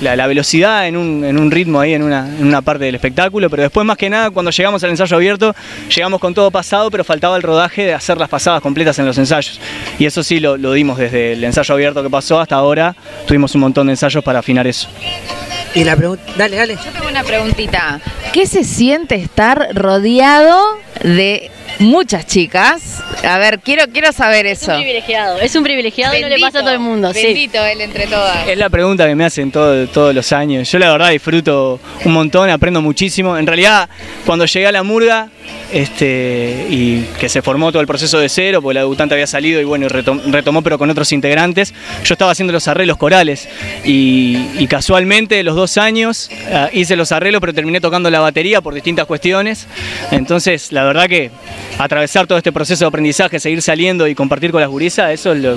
la, la velocidad en un, en un ritmo ahí en una, en una parte del espectáculo, pero después más que nada cuando llegamos al ensayo abierto, llegamos con todo pasado, pero faltaba el rodaje de hacer las pasadas completas en los ensayos. Y eso sí lo, lo dimos desde el ensayo abierto que pasó hasta ahora, tuvimos un montón de ensayos para afinar eso. Y la pregunta... Dale, dale. Yo tengo una preguntita. ¿Qué se siente estar rodeado de muchas chicas? A ver, quiero, quiero saber Es eso. un privilegiado, es un privilegiado y no le pasa a todo el mundo. sí. Bendito él entre todas. Es la pregunta que me hacen todo- todos los años. Yo la verdad disfruto un montón, aprendo muchísimo. En realidad, cuando llegué a la murga, este, y que se formó todo el proceso de cero, porque la debutante había salido y bueno, retomó pero con otros integrantes, yo estaba haciendo los arreglos corales y, y casualmente los dos años ah, hice los arreglos pero terminé tocando la batería por distintas cuestiones. Entonces, la verdad que atravesar todo este proceso de aprendizaje, seguir saliendo y compartir con las gurisas, eso es lo,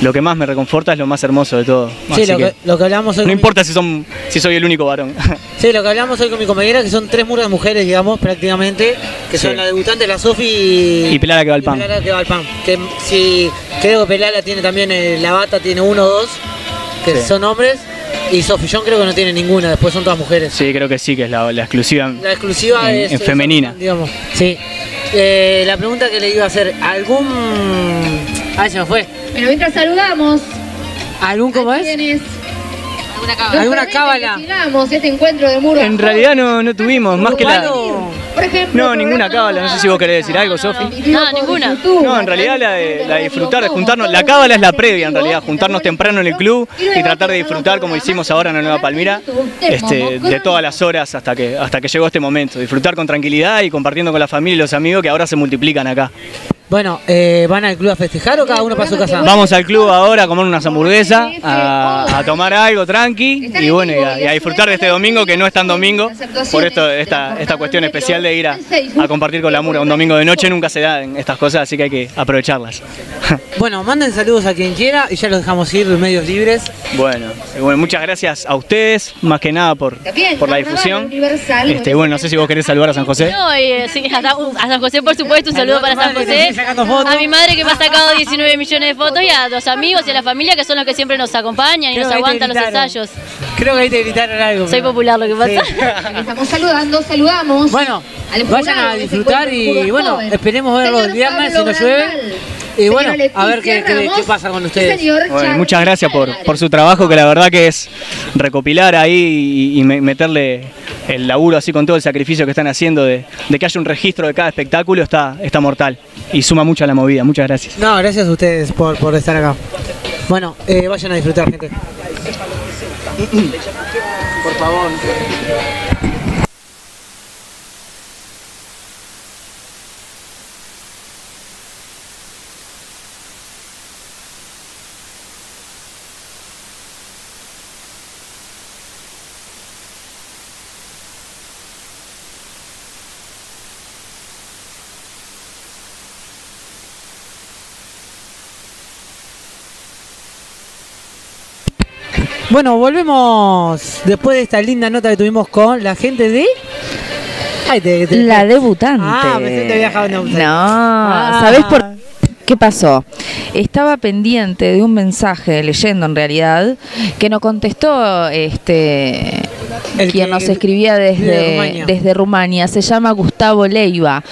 lo que más me reconforta, es lo más hermoso de todo. Sí, lo que, lo que hablamos hoy no mi- importa si, son, si soy el único varón. Sí, lo que hablamos hoy con mi compañera, que son tres muras de mujeres, digamos, prácticamente, que Sí. son la debutante, la Sofi y... Y Pelala que va al pan. Pelala que va al pan. Que si, creo que Pelala tiene también, eh, la bata tiene uno o dos, que Sí. son hombres, y Sofi John creo que no tiene ninguna, después son todas mujeres. Sí, creo que sí, que es la, la exclusiva. La exclusiva en, es... en es- femenina. digamos, sí. Eh, la pregunta que le iba a hacer, ¿algún... Ah, se me fue. Pero mientras saludamos. ¿Algún cómo es? ¿Quién es? ¿Alguna cábala? Este encuentro de murga. En realidad no, no tuvimos, más que la... Por ejemplo, No, ninguna cábala, no sé si vos querés decir algo, Sofi. No, ninguna. No, en realidad la de, la de disfrutar, de juntarnos, la cábala es la previa en realidad, juntarnos temprano en el club y tratar de disfrutar como hicimos ahora en la Nueva Palmira, este, de todas las horas hasta que, hasta que llegó este momento, disfrutar con tranquilidad y compartiendo con la familia y los amigos que ahora se multiplican acá. Bueno, eh, ¿van al club a festejar o cada uno para su casa? Vamos al club ahora a comer unas hamburguesas, a, a tomar algo tranqui y bueno, y a, y a disfrutar de este domingo que no es tan domingo, por esto esta, esta cuestión especial de ir a, a compartir con la mura. Un domingo de noche nunca se da en estas cosas, así que hay que aprovecharlas. Bueno, manden saludos a quien quiera y ya los dejamos ir medios libres. Bueno, bueno, muchas gracias a ustedes, más que nada por, por la difusión. Este, bueno, no sé si vos querés saludar a San José. No, eh, sí, a San José, por supuesto, un saludo para San José. A mi madre que me ha sacado 19 millones de fotos y a los amigos y a la familia que son los que siempre nos acompañan y Creo nos aguantan los ensayos. Creo que ahí te gritaron algo. Soy popular, lo que pasa. Estamos saludando, saludamos. Bueno, vayan a disfrutar y bueno, esperemos verlo el viernes si no llueve. Y bueno, a ver qué, qué- pasa con ustedes. Bueno, muchas gracias por, por su trabajo, que la verdad que es recopilar ahí y, y me- meterle el laburo así con todo el sacrificio que están haciendo de, de que haya un registro de cada espectáculo, está, está mortal y suma mucho a la movida. Muchas gracias. No, gracias a ustedes por, por estar acá. Bueno, eh, vayan a disfrutar, gente. Por favor. Bueno, volvemos después de esta linda nota que tuvimos con la gente de. Ay, te- te- La debutante. Ah, dejado en debutante. No, Ah. ¿sabés por qué pasó? Estaba pendiente de un mensaje, leyendo en realidad, que nos contestó este quien nos escribía de desde, Rumania. desde Rumania. Se llama Gustavo Leiva.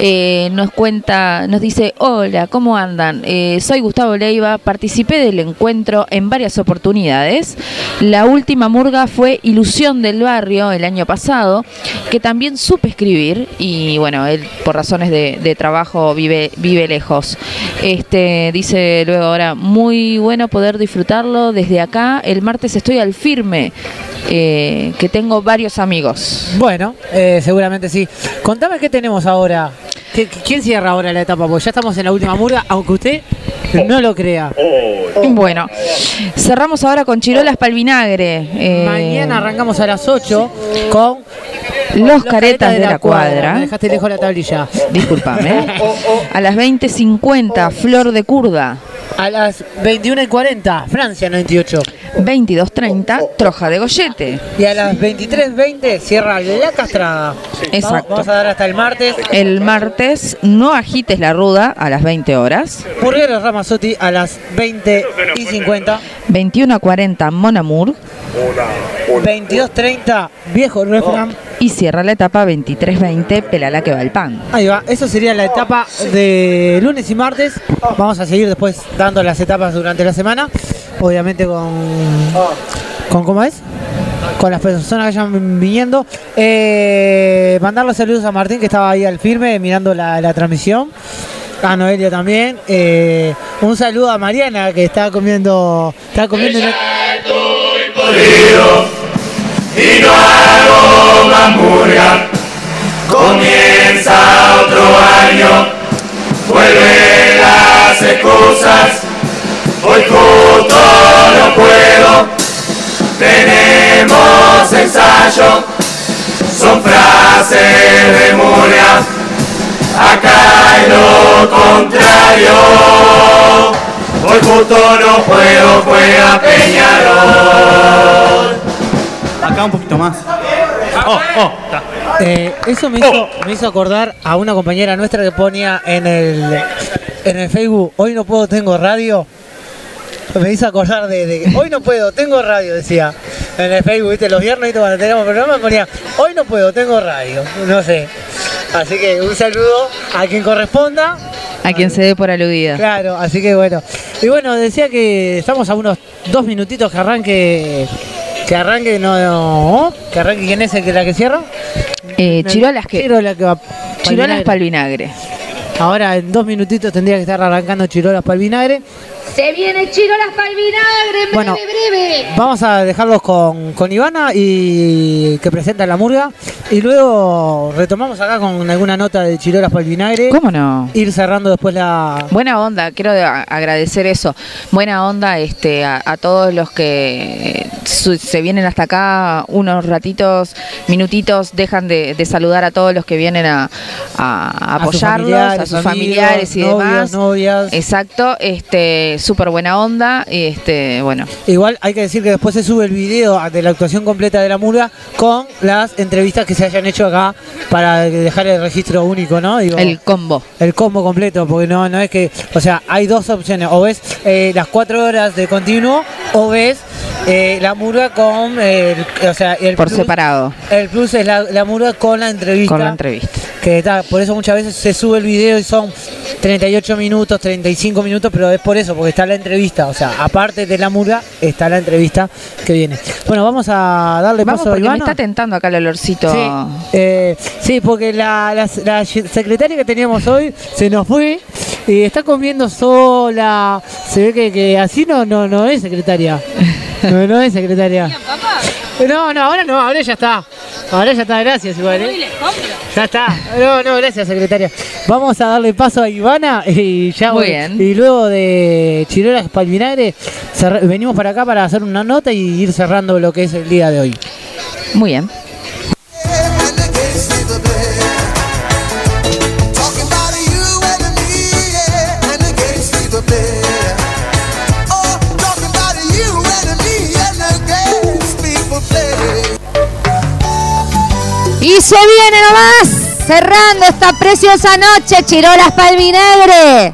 Eh, nos cuenta, nos dice, hola, ¿cómo andan? Eh, soy Gustavo Leiva, participé del encuentro en varias oportunidades. La última murga fue Ilusión del Barrio el año pasado, que también supe escribir y bueno, él por razones de, de trabajo vive, vive lejos. Este dice luego ahora, muy bueno poder disfrutarlo desde acá. El martes estoy al firme, eh, que tengo varios amigos. Bueno, eh, seguramente sí. Contame qué tenemos ahora. ¿Qué- ¿Quién cierra ahora la etapa? Porque ya estamos en la última murga, aunque usted no lo crea. Bueno, cerramos ahora con Chirolas Palvinagre. eh, Mañana arrancamos a las 8 con Los caretas de la cuadra. dejaste lejos la tablilla. Disculpame. A las 20.50, Flor de Curda. A las 21 y 40, Francia 98. 22.30, Troja de Gollete. Y a las 23.20 cierra la castrada. Exacto. Vamos a dar hasta el martes. El martes, no agites la ruda a las 20 horas. Burgueros Ramazotti a las 20 y 50. 21 a 40, Monamur. 22.30, viejo refrán. Y cierra la etapa 23.20, Pelala que va el pan. Ahí va, eso sería la etapa de lunes y martes. Vamos a seguir después dando las etapas durante la semana. Obviamente con. ¿Con cómo es? Con las personas que vayan viniendo. Eh, mandar los saludos a Martín que estaba ahí al firme mirando la, la transmisión. A Noelia también. Eh, un saludo a Mariana que está comiendo. Está comiendo. una- y no hago más murga. Comienza otro año, vuelven las excusas. Hoy justo no puedo, tenemos ensayo, son frases de murga. Acá es lo contrario. Hoy justo no puedo, juega Peñarol. Acá un poquito más. Oh, oh, está. Eh, eso me hizo, me hizo acordar a una compañera nuestra que ponía en el, en el Facebook, hoy no puedo, tengo radio. Me hizo acordar de, de hoy no puedo, tengo radio, decía. En el Facebook, viste, los viernes cuando teníamos programa ponía, hoy no puedo, tengo radio. No sé. Así que un saludo a quien corresponda. A quien se dé por aludida. Claro, así que bueno. Y bueno, decía que estamos a unos dos minutitos que arranque Que arranque, no, no, que arranque, ¿quién es el que la que cierra? Eh, Chirolas que. Chirola que va. Chirolas para el vinagre. Ahora en dos minutitos tendría que estar arrancando Chirolas para el vinagre. Se viene vinagre, en Bueno. breve, breve. Vamos a dejarlos con, con Ivana y que presenta la murga. Y luego retomamos acá con alguna nota de Chirolas para el vinagre. ¿Cómo no? Ir cerrando después la. Buena onda, quiero de- a- agradecer eso. Buena onda este, a, a todos los que se vienen hasta acá unos ratitos, minutitos, dejan de, de saludar a todos los que vienen a, a A sus apoyarlos, a sus familiares, familiares y amigos, demás. novias. Exacto, este, súper buena onda. y Este, bueno, Igual hay que decir que después se sube el video de la actuación completa de la murga con las entrevistas que se hayan hecho acá para dejar el registro único, ¿no? Digo, el combo. el combo completo, porque no, no es que, o sea, hay dos opciones, o ves eh, las cuatro horas de continuo, o ves eh, la murga con, el, o sea, el por plus- separado, El plus es la, la murga con la entrevista. con la entrevista. Que está, por eso muchas veces se sube el video y son 38 minutos, 35 minutos, pero es por eso, porque está la entrevista. O sea, aparte de la murga, está la entrevista que viene. Bueno, vamos a darle Vamos paso a porque me Ivana. está tentando acá el olorcito. Sí, eh, sí, porque la, la- la secretaria que teníamos hoy se nos fue y está comiendo sola. Se ve que, que así no, no, no es secretaria. No, no es secretaria. No, no, ahora no, ahora ya está. Ahora ya está, gracias igual. ¿eh? Ya está. No, no, gracias secretaria. Vamos a darle paso a Ivana y ya Muy bien. Y luego de Chirolas cerra- venimos para acá para hacer una nota y ir cerrando lo que es el día de hoy. Muy bien. Y se viene nomás, cerrando esta preciosa noche, Chirolas vinagre.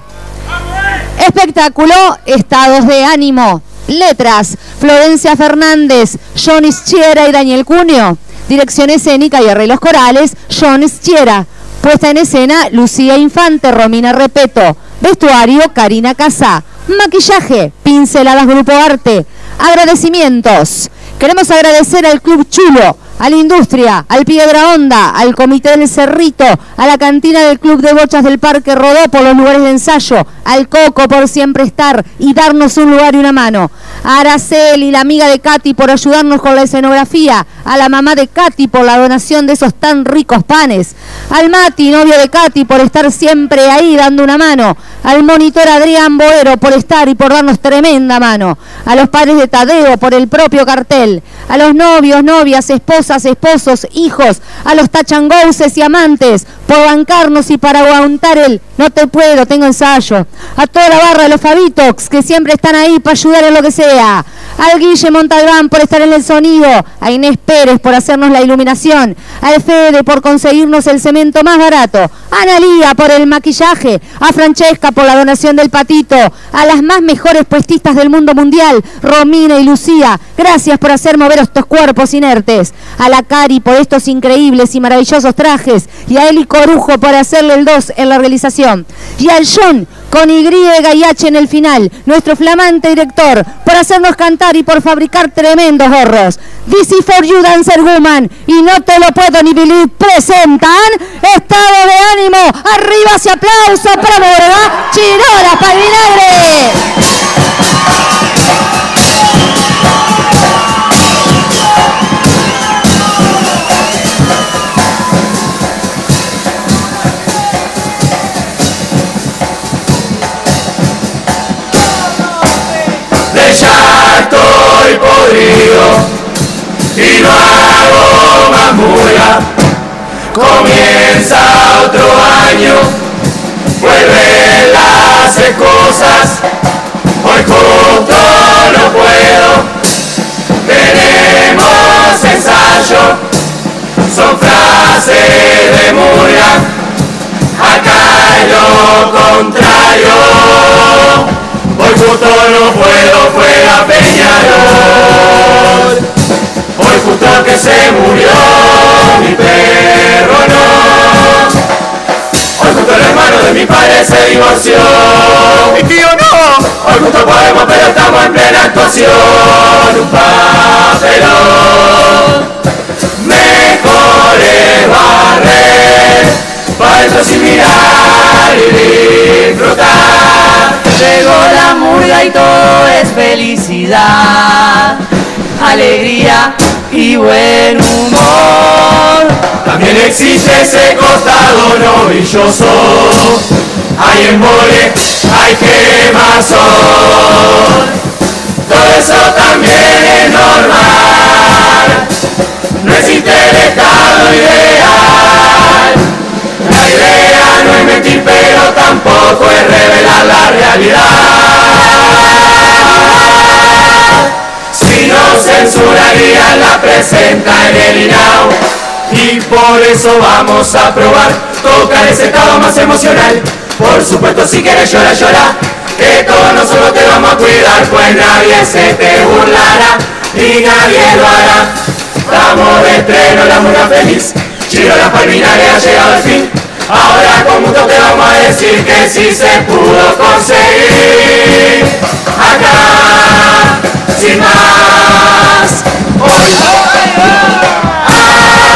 Espectáculo, estados de ánimo, letras, Florencia Fernández, John Schiera y Daniel Cunio. Dirección escénica y arreglos corales, John Schiera. Puesta en escena, Lucía Infante, Romina Repeto. Vestuario, Karina Casá. Maquillaje, Pinceladas Grupo Arte. Agradecimientos. Queremos agradecer al Club Chulo, a la industria, al Piedra Honda, al Comité del Cerrito, a la cantina del Club de Bochas del Parque Rodó por los lugares de ensayo, al Coco por siempre estar y darnos un lugar y una mano, a Araceli, la amiga de Katy, por ayudarnos con la escenografía, a la mamá de Katy por la donación de esos tan ricos panes, al Mati, novio de Katy, por estar siempre ahí dando una mano, al monitor Adrián Boero por estar y por darnos tremenda mano, a los padres de Tadeo por el propio cartel, a los novios, novias, esposos, hijos, a los tachangouses y amantes por bancarnos y para aguantar el no te puedo, tengo ensayo, a toda la barra de los Fabitox que siempre están ahí para ayudar en lo que sea, al Guille Montalbán por estar en el sonido, a Inés Pérez por hacernos la iluminación, al Fede por conseguirnos el cemento más barato, a Analía por el maquillaje, a Francesca por la donación del patito, a las más mejores puestistas del mundo mundial, Romina y Lucía, gracias por hacer mover estos cuerpos inertes, a la Cari por estos increíbles y maravillosos trajes, y a Eli Corujo por hacerle el 2 en la realización, y al John con Y y H en el final, nuestro flamante director, por hacernos cantar y por fabricar tremendos gorros. This is for you, Dancer Woman, y no te lo puedo ni believe, presentan Estado de Ánimo, arriba ese aplauso para Morga, Chirola para estoy podrido y no hago más murga. Comienza otro año, vuelven las excusas. Hoy justo no puedo, tenemos ensayo, son frases de murga. Acá es lo contrario. Hoy justo no puedo, fue a Peñarol. Hoy justo que se murió mi perro no. Hoy justo el hermano de mi padre padre se divorció. Mi tío no. Hoy justo podemos, pero estamos en plena actuación. Un papelón. Mejor es barrer. Para dentro sin mirar y disfrutar. Llegó la murga y todo es felicidad, alegría y buen humor. También existe ese costado novilloso. Hay embole, hay quemazón. Todo eso también es normal. No existe el estado ideal. La idea no es mentir, pero tampoco es revelar la realidad. Si no censurarían la presenta en el INAU. Y por eso vamos a probar tocar ese estado más emocional. Por supuesto, si quieres llorar, llora. Que todos nosotros te vamos a cuidar, pues nadie se te burlará y nadie lo hará. Estamos de estreno, la murga feliz. Chiro la palminaria ha llegado al fin. Ahora con gusto te vamos a decir que sí se pudo conseguir. Acá, sin más. Hoy,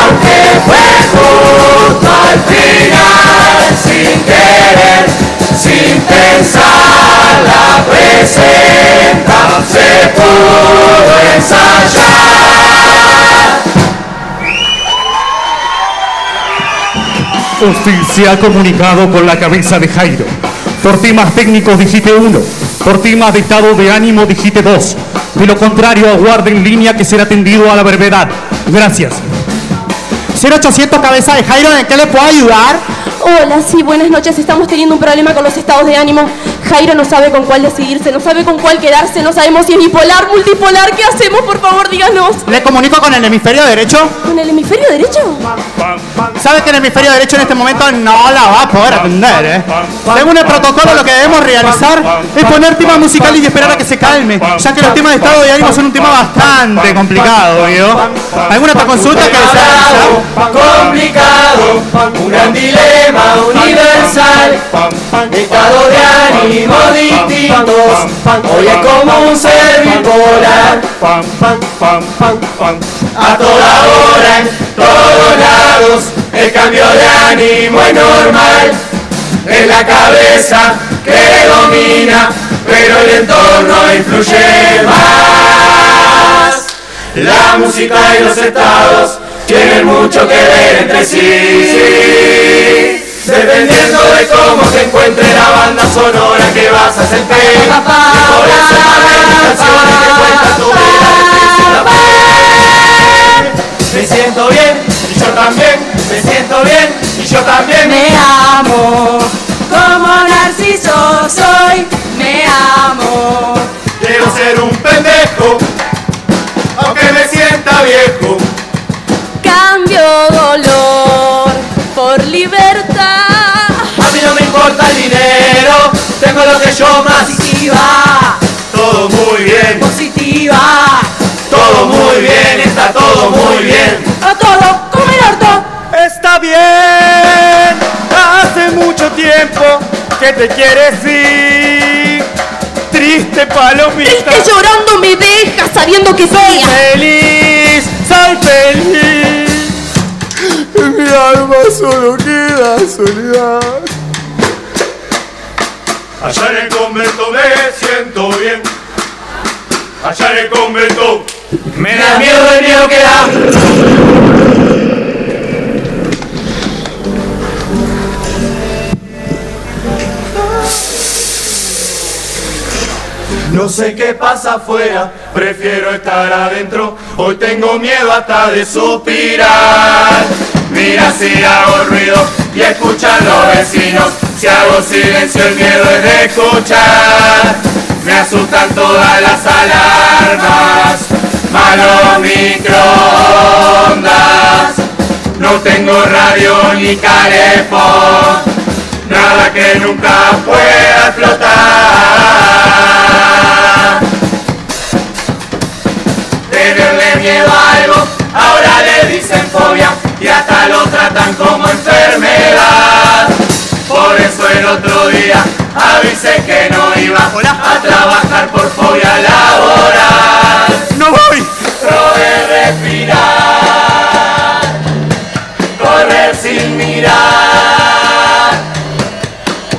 aunque fue justo al final, sin querer, sin pensar, la presenta se pudo ensayar. Usted se ha comunicado con la cabeza de Jairo. Por temas técnicos digite 1, por temas de estado de ánimo digite 2. De lo contrario, aguarde en línea que será atendido a la brevedad. Gracias. 0800 cabeza de Jairo, ¿en qué le puedo ayudar? Hola, sí, buenas noches. Estamos teniendo un problema con los estados de ánimo. Jairo no sabe con cuál decidirse, no sabe con cuál quedarse, no sabemos si es bipolar, multipolar. ¿Qué hacemos? Por favor, díganos. ¿Le comunico con el hemisferio derecho? ¿Con el hemisferio derecho? ¿Sabe que el hemisferio derecho en este momento no la va a poder atender, eh? Según el protocolo, lo que debemos realizar es poner tema musical y esperar a que se calme, ya que los temas de estado de ánimo son un tema bastante complicado, ¿vio? ¿Alguna otra consulta que desea complicado, un gran dilema universal, estado de ánimo distintos, hoy es como un ser bipolar, a toda hora, en todos lados, el cambio de ánimo es normal, es la cabeza que domina, pero el entorno influye más. La música y los estados tienen mucho que ver entre sí. Dependiendo de cómo se encuentre la banda sonora que vas a. Y por eso canciones que cuentan tu vida Me siento bien yo también. Me siento bien y yo también. Me amo, como Narciso soy, me amo. Quiero ser un pendejo, aunque me sienta viejo. Cambio dolor por libertad. A mí no me importa el dinero, tengo lo que yo más Positiva, Todo muy bien, positiva. todo muy bien, tiempo que te quieres ir. Triste palomita. Triste llorando me deja sabiendo que Soy sea. feliz, soy feliz. En mi alma solo queda soledad. Allá en el convento me siento bien. Allá en el convento me da miedo el miedo que da. No sé qué pasa afuera, prefiero estar adentro. Hoy tengo miedo hasta de suspirar. Mira si hago ruido y escuchan los vecinos. Si hago silencio el miedo es de escuchar. Me asustan todas las alarmas, malos microondas. No tengo radio ni calefón, nada que nunca pueda explotar. Miedo a algo, ahora le dicen fobia y hasta lo tratan como enfermedad. Por eso el otro día a trabajar por fobia laboral. ¡No voy! Poder respirar, correr sin mirar,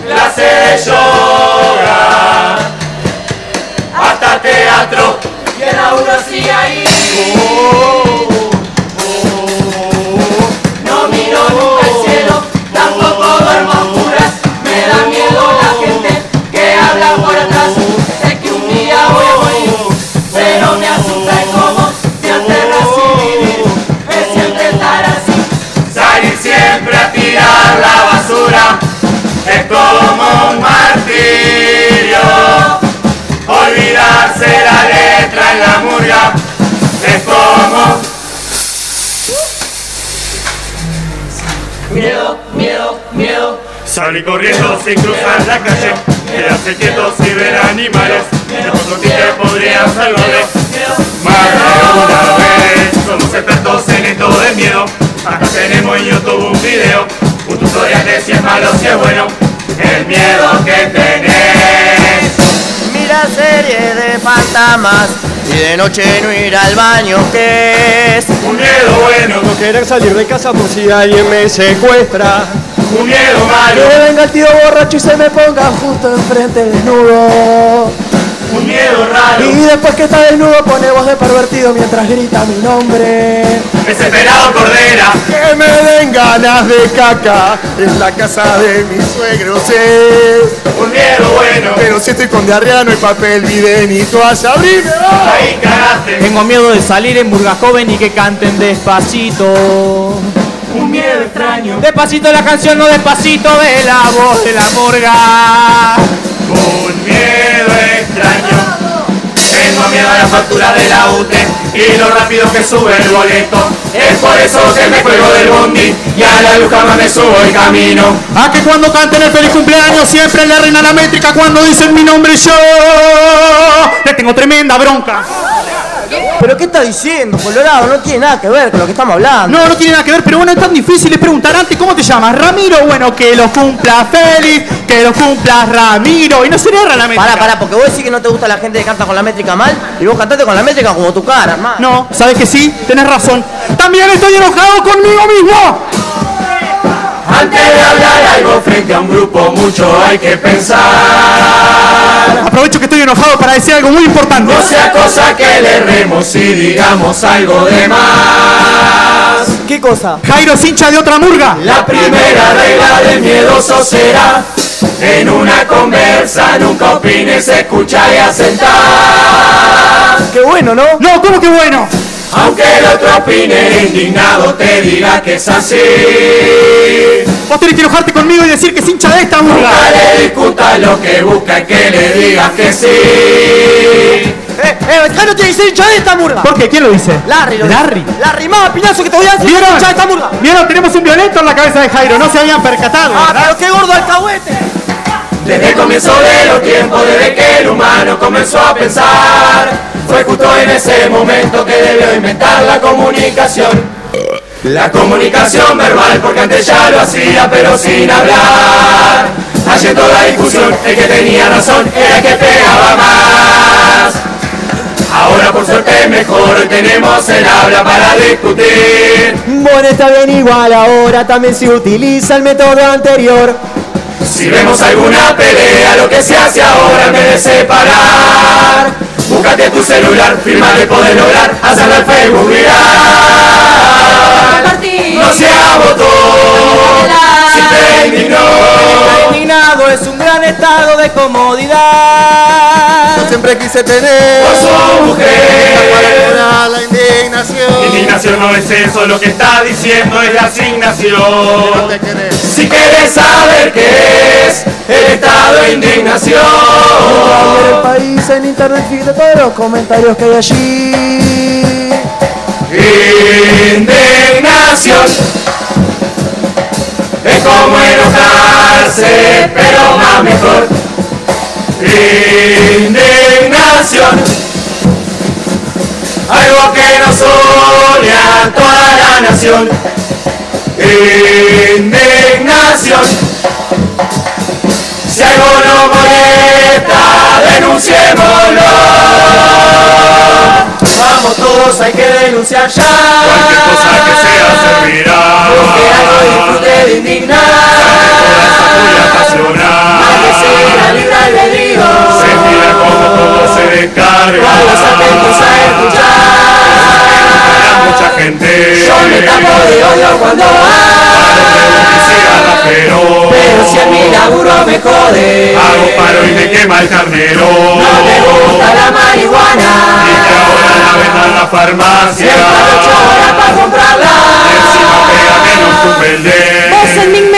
clase de yoga, hasta teatro, y el uno en la murga, es como Miedo, miedo, miedo. Salir corriendo sin cruzar la calle, quedarse quietos y ver animales, que otro te podrían salvarles. Más de una vez, somos expertos en esto de miedo. Acá tenemos en YouTube un video, un tutorial de si es malo, si es bueno, el miedo que tenés. Mira serie de fantasmas y de noche no ir al baño, que es? Un miedo bueno. No querer salir de casa por si alguien me secuestra. Un miedo malo. Que venga el tío borracho y se me ponga justo enfrente desnudo. Un miedo raro. Y después que está desnudo pone voz de pervertido mientras grita mi nombre. Desesperado cordera. Que me den ganas de caca. En la casa de mis suegros es. Un miedo bueno. Pero si estoy con diarrea no hay papel, vide ni toalla. ¡Abrime! Ahí cagaste. Tengo miedo de salir en Murga Joven y que canten despacito. Un miedo extraño. Despacito la canción, no despacito de la voz de la morga. Un miedo extraño. Tengo miedo a la factura de la UTE y lo rápido que sube el boleto. Es por eso que me cuelgo del bondi y a la luz jamás me subo el camino. A que cuando canten el feliz cumpleaños siempre le reina la métrica cuando dicen mi nombre yo. Le tengo tremenda bronca. ¿Pero qué está diciendo, Colorado? No tiene nada que ver con lo que estamos hablando. No, no tiene nada que ver, pero bueno, es tan difícil es preguntar antes cómo te llamas. Ramiro, bueno, que lo cumpla Félix, que lo cumpla Ramiro. Y no sería rara la métrica. Pará, pará, porque vos decís que no te gusta la gente que canta con la métrica mal y vos cantaste con la métrica como tu cara, hermano. No, sabes que sí, tenés razón. También estoy enojado conmigo mismo. Antes de hablar algo frente a un grupo, mucho hay que pensar. Aprovecho que estoy enojado para decir algo muy importante. No sea cosa que le erremos y digamos algo de más. ¿Qué cosa? Jairo es hincha de otra murga. La primera regla del miedoso será en una conversa nunca opines, escucha y asentar. Qué bueno, ¿no? No, ¿cómo que bueno? Aunque el otro opine indignado te diga que es así. Vos tenés que enojarte conmigo y decir que es hincha de esta murga. Nunca le discutas lo que busca y que le digas que sí. Eh, eh, Jairo tiene que ser hincha de esta murga. ¿Por qué? ¿Quién lo dice? Larry lo dice. Larry. Larry, más pinazo que te voy a decir ¿Vieron? hincha de esta murga. ¿Vieron? Tenemos un violento en la cabeza de Jairo. No se habían percatado. Ah, ¿verdad? pero qué gordo alcahuete. Desde el comienzo de los tiempos, desde que el humano comenzó a pensar, fue justo en ese momento que debió inventar la comunicación. La comunicación verbal, porque antes ya lo hacía, pero sin hablar. Ayer toda discusión, el que tenía razón era el que pegaba más. Ahora por suerte mejor tenemos el habla para discutir. Bueno, está bien igual ahora, también se utiliza el método anterior. Si vemos alguna pelea, lo que se hace ahora en vez de separar, búscate tu celular, firma de poder lograr, hacerlo al Facebook viral. No sea botón, si te indignó. Indignado es un gran estado de comodidad. Yo siempre quise tener Por su mujer. para la indignación. Indignación no es eso, lo que está diciendo es la asignación. te querés. Si quieres saber qué es el estado de indignación. el país en internet, fíjate todos los comentarios que hay allí. Indignación es como enojarse, pero más mejor. Indignación, algo que nos une a toda la nación. Indignación, si algo nos molesta, denunciémoslo. Vamos todos, hay que denunciar ya. Cualquier cosa que sea servirá. Porque algo disfrute de indignar. apasionar. Hay que seguir al libre albedrío. Sentir como todo se descarga. Todos atentos a escuchar. Mucha gente. Yo me tapo de odio cuando Pero, Pero si en mi laburo me jode. Hago paro y me quema el carnero. No te gusta la marihuana. Y que ahora farmacia. horas para comprarla. Encima pega menos en mí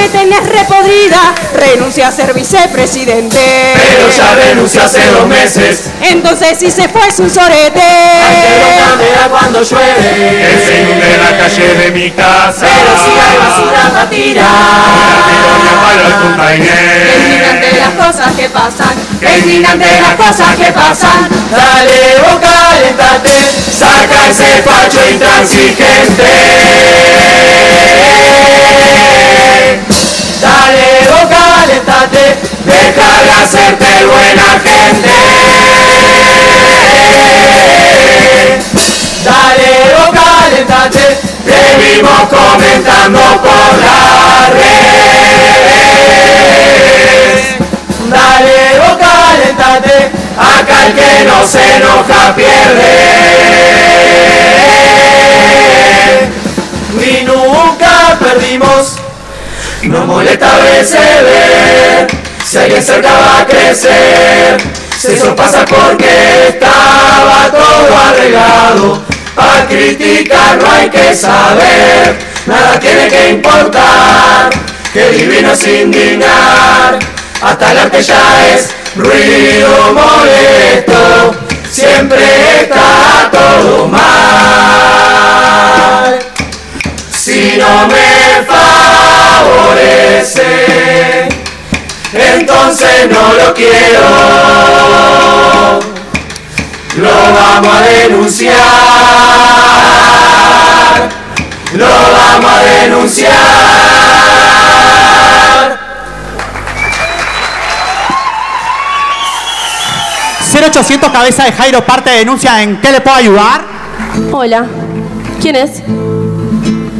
me tenés repodrida. Renuncia a ser vicepresidente. Pero ya renuncié hace dos meses. Entonces si se fue es un sorete. da cuando llueve. Que se inunde la calle de mi casa. Pero si hay basura para tirar. Para el container. Es indignante las cosas que pasan. Es indignante las cosas que pasan. Dale boca, calentate. Saca ese facho intransigente. Dale boca, calentate. Deja de hacerte buena gente. Dale boca, calentate. Te vimos comentando por la redes. Dale boca, calentate. Acá el que no se enoja pierde. Ni nunca perdimos. No molesta a veces ver si alguien cerca va a crecer. Si eso pasa porque estaba todo arreglado. Para criticar no hay que saber, nada tiene que importar. Que divino es indignar, hasta el arte ya es ruido molesto. Siempre está todo mal. Si no me favorece, entonces no lo quiero. Lo vamos a denunciar. Lo vamos a denunciar. 0800 cabeza de Jairo parte de denuncia en qué le puedo ayudar. Hola, ¿quién es?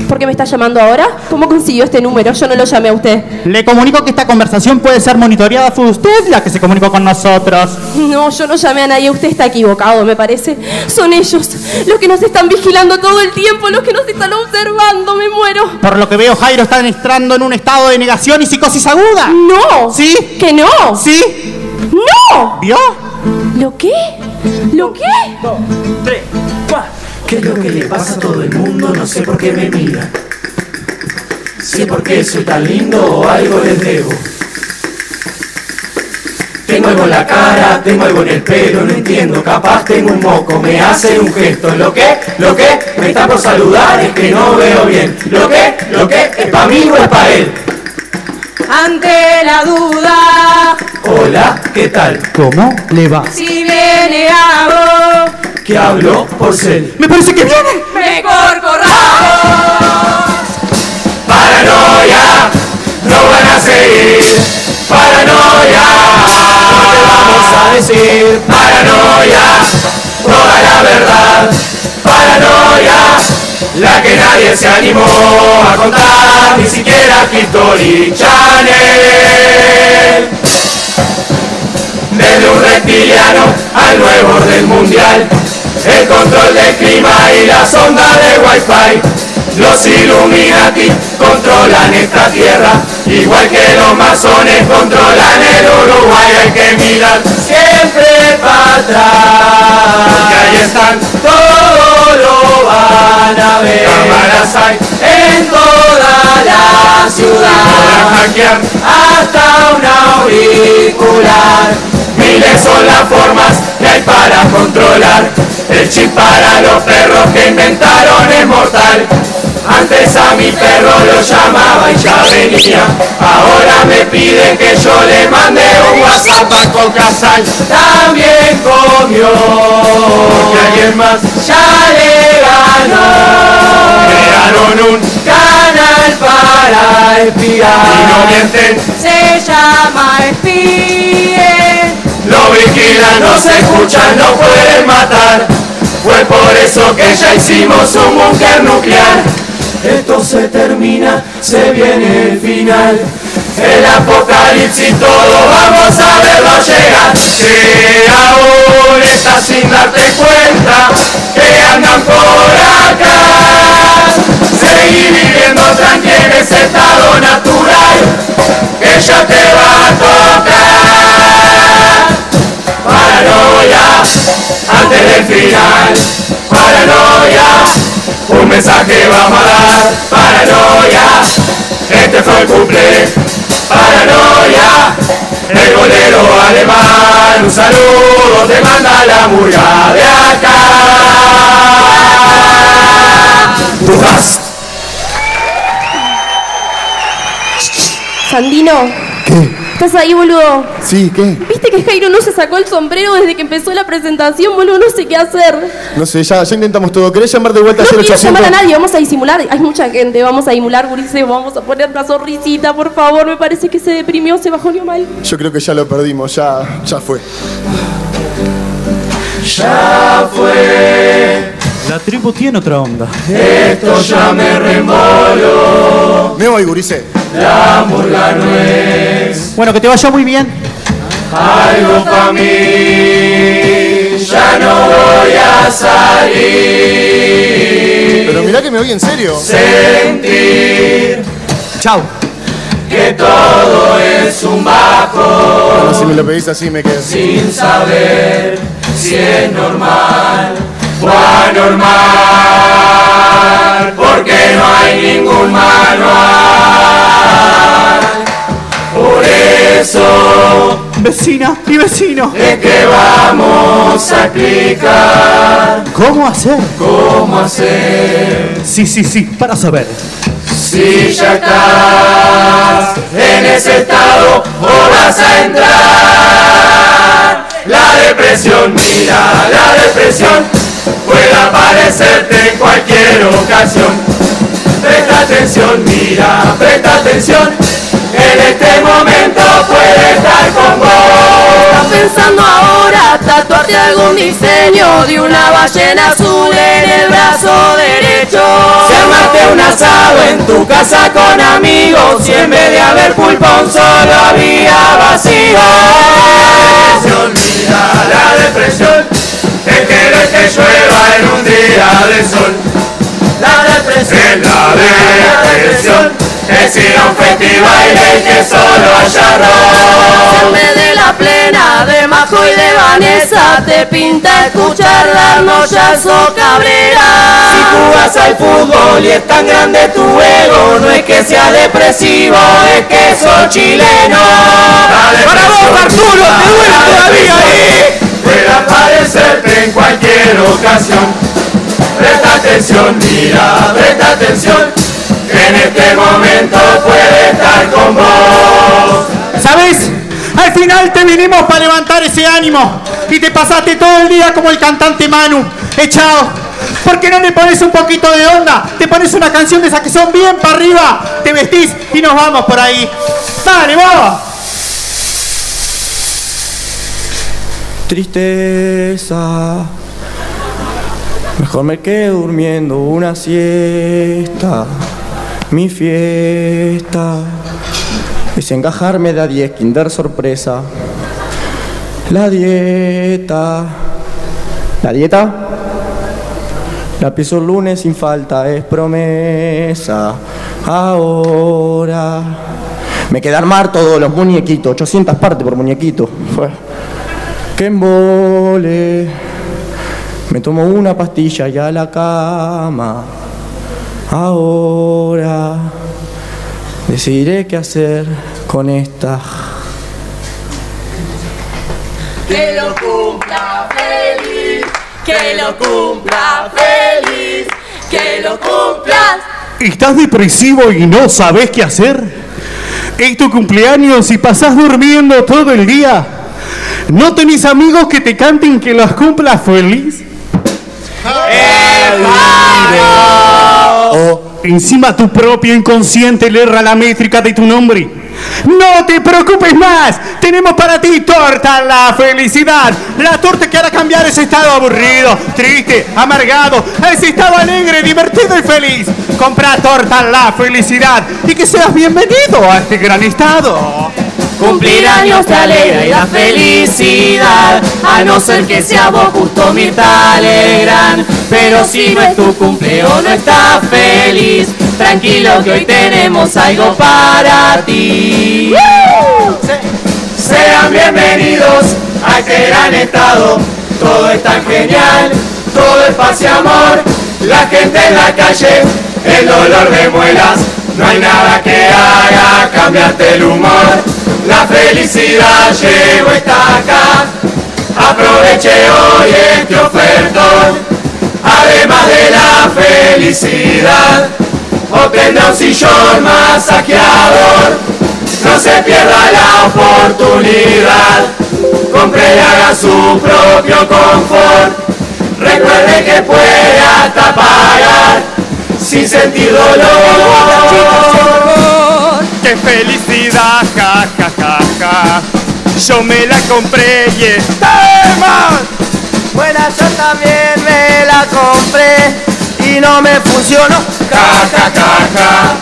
¿Por qué me está llamando ahora? ¿Cómo consiguió este número? Yo no lo llamé a usted. Le comunico que esta conversación puede ser monitoreada. Fue usted la que se comunicó con nosotros. No, yo no llamé a nadie. Usted está equivocado, me parece. Son ellos los que nos están vigilando todo el tiempo, los que nos están observando. Me muero. Por lo que veo, Jairo está entrando en un estado de negación y psicosis aguda. No. ¿Sí? ¿Que no? ¿Sí? ¡No! ¿Vio? ¿Lo qué? ¿Lo qué? ¿Qué es lo que le pasa a todo el mundo? No sé por qué me mira. Si es porque soy tan lindo o algo les debo. Tengo algo en la cara, tengo algo en el pelo, no entiendo. Capaz tengo un moco, me hacen un gesto. Lo que, lo que, me está por saludar, es que no veo bien. Lo que, lo que, es para mí o es para él. Ante la duda, Hola, ¿qué tal? ¿Cómo le va? si viene hago, ¿Qué hablo? Por cel. Me parece que viene. mejor corramos. Paranoia, no van a seguir. Paranoia, no te vamos a decir. Paranoia, toda la verdad. Paranoia, la que nadie se animó a contar, ni siquiera History Channel. Desde un reptiliano al nuevo orden mundial, el control del clima y las ondas de wifi. Los Illuminati controlan esta tierra, igual que los masones controlan el Uruguay. Hay que mirar siempre para atrás, porque ahí están, todo lo van a ver. Cámaras hay en toda la ciudad, hasta un auricular. Miles son las formas que hay para controlar. El chip para los perros que inventaron es mortal. Antes a mi perro lo llamaba y ya venía. Ahora me pide que yo le mande un WhatsApp a Coca Sal. También comió. Que alguien más ya le ganó. Crearon un canal para espiar. Y no mienten. Se llama espíe. Lo vigilan, no se escuchan, no pueden matar. Fue por eso que ya hicimos un búnker nuclear. Esto se termina, se viene el final. El apocalipsis todo vamos a verlo llegar. Si aún estás sin darte cuenta que andan por acá. Seguí viviendo tranquilo en ese estado natural que ya te va a tocar. Paranoia antes del final. Paranoia, un mensaje vamos a dar. Paranoia, este fue el cumple. Paranoia, el bolero alemán. Un saludo te manda la murga de acá. Sandino. ¿Qué? ¿Estás ahí, boludo? Sí, ¿qué? ¿Viste que Jairo no se sacó el sombrero desde que empezó la presentación, boludo? No sé qué hacer. No sé, ya, ya intentamos todo. ¿Querés llamar de vuelta No a quiero 0800? llamar a nadie, vamos a disimular. Hay mucha gente, vamos a disimular, gurises, vamos a poner una sonrisita, por favor. Me parece que se deprimió, se bajó mal. Yo creo que ya lo perdimos, ya, ya fue. Ya fue. La tribu tiene otra onda. Esto ya me reembolo. Me voy, gurice. La murga no es Bueno, que te vaya muy bien. algo para mí. Ya no voy a salir. Pero mirá que me voy en serio. Sentir Chao. que todo es un bajo. Bueno, si me lo pedís así me quedo. sin saber si es normal o anormal, porque no hay ningún manual. Por eso Vecina y vecino. es que vamos a explicar ¿Cómo hacer? cómo hacer Sí, sí, sí, para saber. si ya estás en ese estado o vas a entrar. La depresión, mira, la depresión puede aparecerte en cualquier ocasión. Presta atención, mira, presta atención. En este momento puede estar con vos. ¿Estás pensando ahora tatuarte algún diseño de una ballena azul en el brazo derecho? Si armaste un asado en tu casa con amigos y en vez de haber pulpón solo había vacío. La depresión, mira la depresión, es que no que llueva en un día de sol. La depresión, la depresión, es ir a un festival y que solo haya rock. En de la plena de Majo y de Vanessa, te pinta escuchar las noyas o cabrera. Si jugas al fútbol y es tan grande tu ego, no es que sea depresivo, es que sos chileno. Para vos, Arturo, te duele todavía ahí. Puede aparecerte en cualquier ocasión. Presta atención, mira, presta atención, que en este momento puede estar con vos. ¿Sabes? Al final te vinimos para levantar ese ánimo y te pasaste todo el día como el cantante Manu, echado. ¿Por qué no le pones un poquito de onda? Te pones una canción de esas que son bien para arriba, te vestís y nos vamos por ahí. ¡Dale, vos! Tristeza. Mejor me quedo durmiendo una siesta. Mi fiesta. Desengajarme de a 10, Kinder sorpresa. La dieta. ¿La dieta? La piso el lunes sin falta, es promesa. Ahora. Me queda armar todos los muñequitos, 800 partes por muñequito. Fue. Que embole. Me tomo una pastilla y a la cama. Ahora decidiré qué hacer con esta. Que lo cumpla feliz, que lo cumpla feliz, que lo cumplas. ¿Estás depresivo y no sabes qué hacer? ¿Es tu cumpleaños y pasás durmiendo todo el día? ¿No tenés amigos que te canten que los cumplas feliz? Encima tu propio inconsciente le erra la métrica de tu nombre. No te preocupes más. Tenemos para ti torta la felicidad. La torta que hará cambiar ese estado aburrido, triste, amargado, ese estado alegre, divertido y feliz. Compra torta la felicidad y que seas bienvenido a este gran estado. Cumplir años te alegra y da felicidad A no ser que sea vos justo Mirta Legrand Pero si no es tu cumpleaños no estás feliz. Tranquilo que hoy tenemos algo para ti. Sean bienvenidos a este gran estado. Todo es tan genial, todo es paz y amor. La gente en la calle, el dolor de muelas. No hay nada que haga cambiarte el humor la felicidad llegó está acá, aproveche hoy este ofertón. Además de la felicidad, obtendrá un sillón masajeador. No se pierda la oportunidad, compre y haga su propio confort. Recuerde que puede hasta pagar sin sentir dolor. ¡Qué felicidad! Ja, ja, ja, ja. Yo me la compré y está más. Bueno, yo también me la compré y no me funcionó. Ja, ja, ja, ja.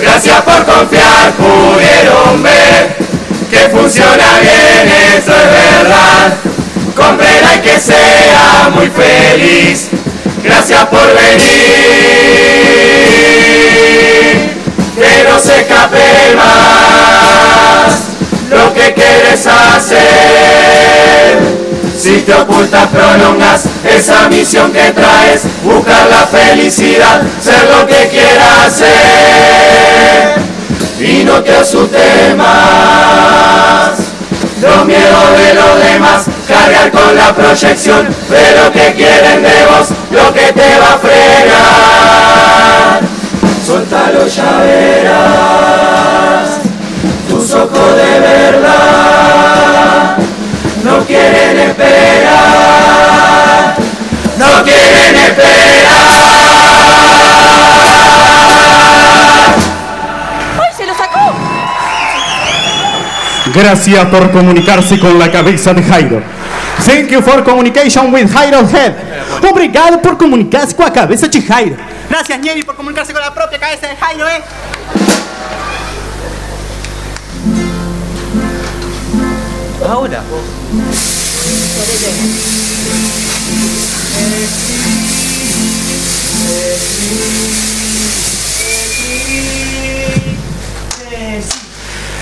Gracias por confiar, pudieron ver que funciona bien, eso es verdad. Cómprela y que sea muy feliz. Gracias por venir. Que no se escape más lo que quieres hacer. Si te ocultas, prolongas esa misión que traes, buscar la felicidad, ser lo que quieras ser. Y no te asustes más. Los miedos de los demás, cargar con la proyección de lo que quieren de vos, lo que te va a fregar. Suéltalo, ya verás, tus ojos de verdad no quieren esperar, no quieren esperar. ¡Ay, se lo sacó! Gracias por comunicarse con la cabeza de Jairo. Thank you for communication with Jairo Head. Obrigado por comunicarse con la cabeza de Jairo. Gracias, Ñeri, por comunicarse con la propia cabeza de Jairo, ¿eh? Ahora.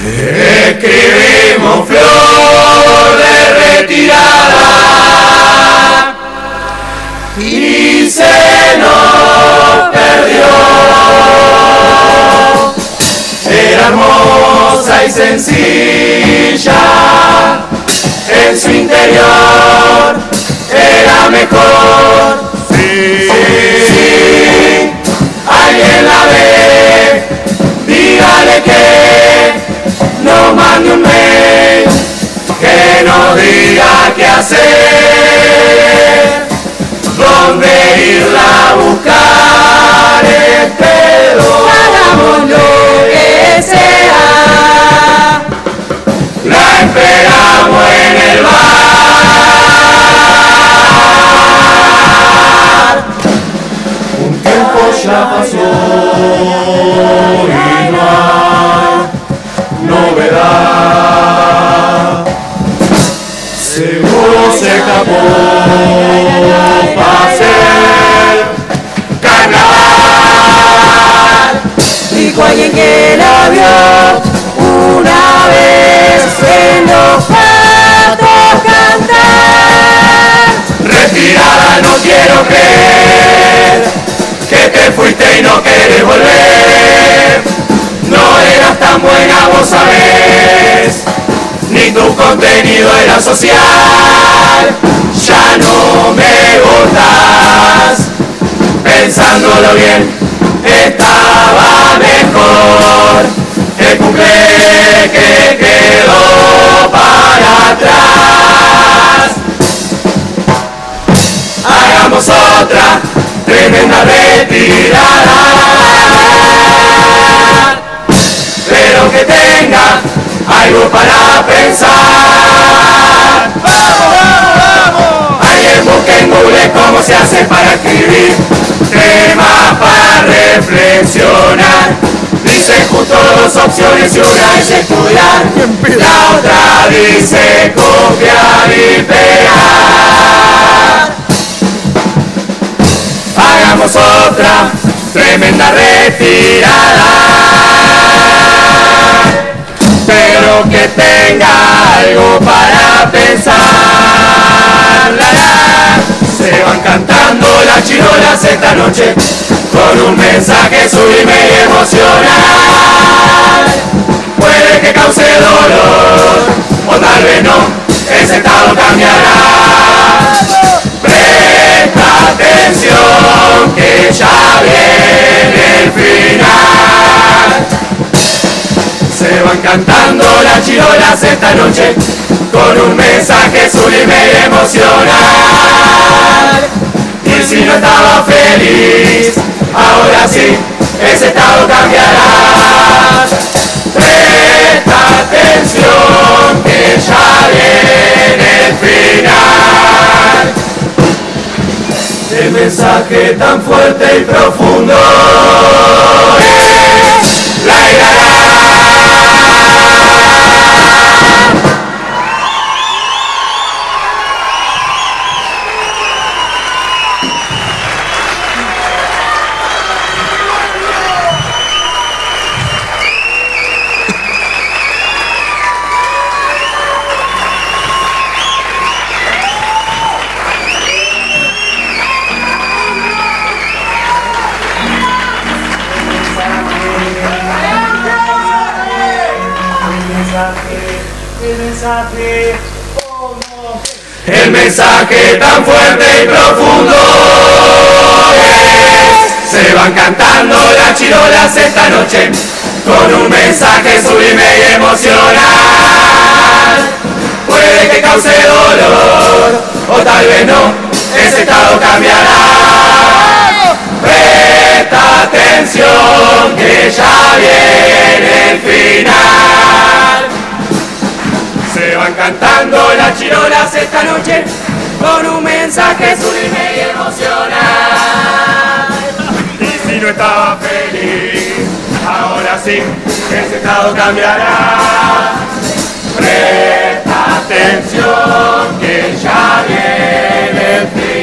Escribimos flor de se nos perdió. Era hermosa y sencilla, en su interior era mejor. Sí, sí, alguien la ve, dígale que no mande un mail que nos diga qué hacer, dónde irla a buscar, espero hagamos lo que sea, la esperamos en el bar. Un tiempo ya pasó y no hay novedad. Seguro se escapó para hacer carnaval. Dijo alguien que la vio una vez en los patos cantar. Retirada, no quiero creer que te fuiste y no querés volver. No eras tan buena, vos sabés, tu contenido era social. Ya no me gustas, pensándolo bien, estaba mejor. El cumple que quedó para atrás. Hagamos otra tremenda retirada algo para pensar. ¡Vamos, vamos, vamos! Alguien busca en Google cómo se hace para escribir, tema para reflexionar. Dice justo dos opciones y una es estudiar, la otra dice copiar y pegar. Hagamos otra tremenda retirada que tenga algo para pensar. Se van cantando las chirolas esta noche con un mensaje sublime y emocional. Puede que cause dolor o tal vez no, ese estado cambiará. Presta atención que ya viene el final. Se van cantando las chirolas esta noche con un mensaje sublime y emocional. Y si no estaba feliz, ahora sí, ese estado cambiará. Presta atención que ya viene el final. El mensaje tan fuerte y profundo es la El mensaje tan fuerte y profundo es, se van cantando las chirolas esta noche con un mensaje sublime y emocional. Puede que cause dolor o tal vez no, ese estado cambiará. Presta atención que ya viene el final. Se van cantando las chirolas esta noche con un mensaje sublime y emocional. Y si no estaba feliz, ahora sí, ese estado cambiará. Presta atención que ya viene el final.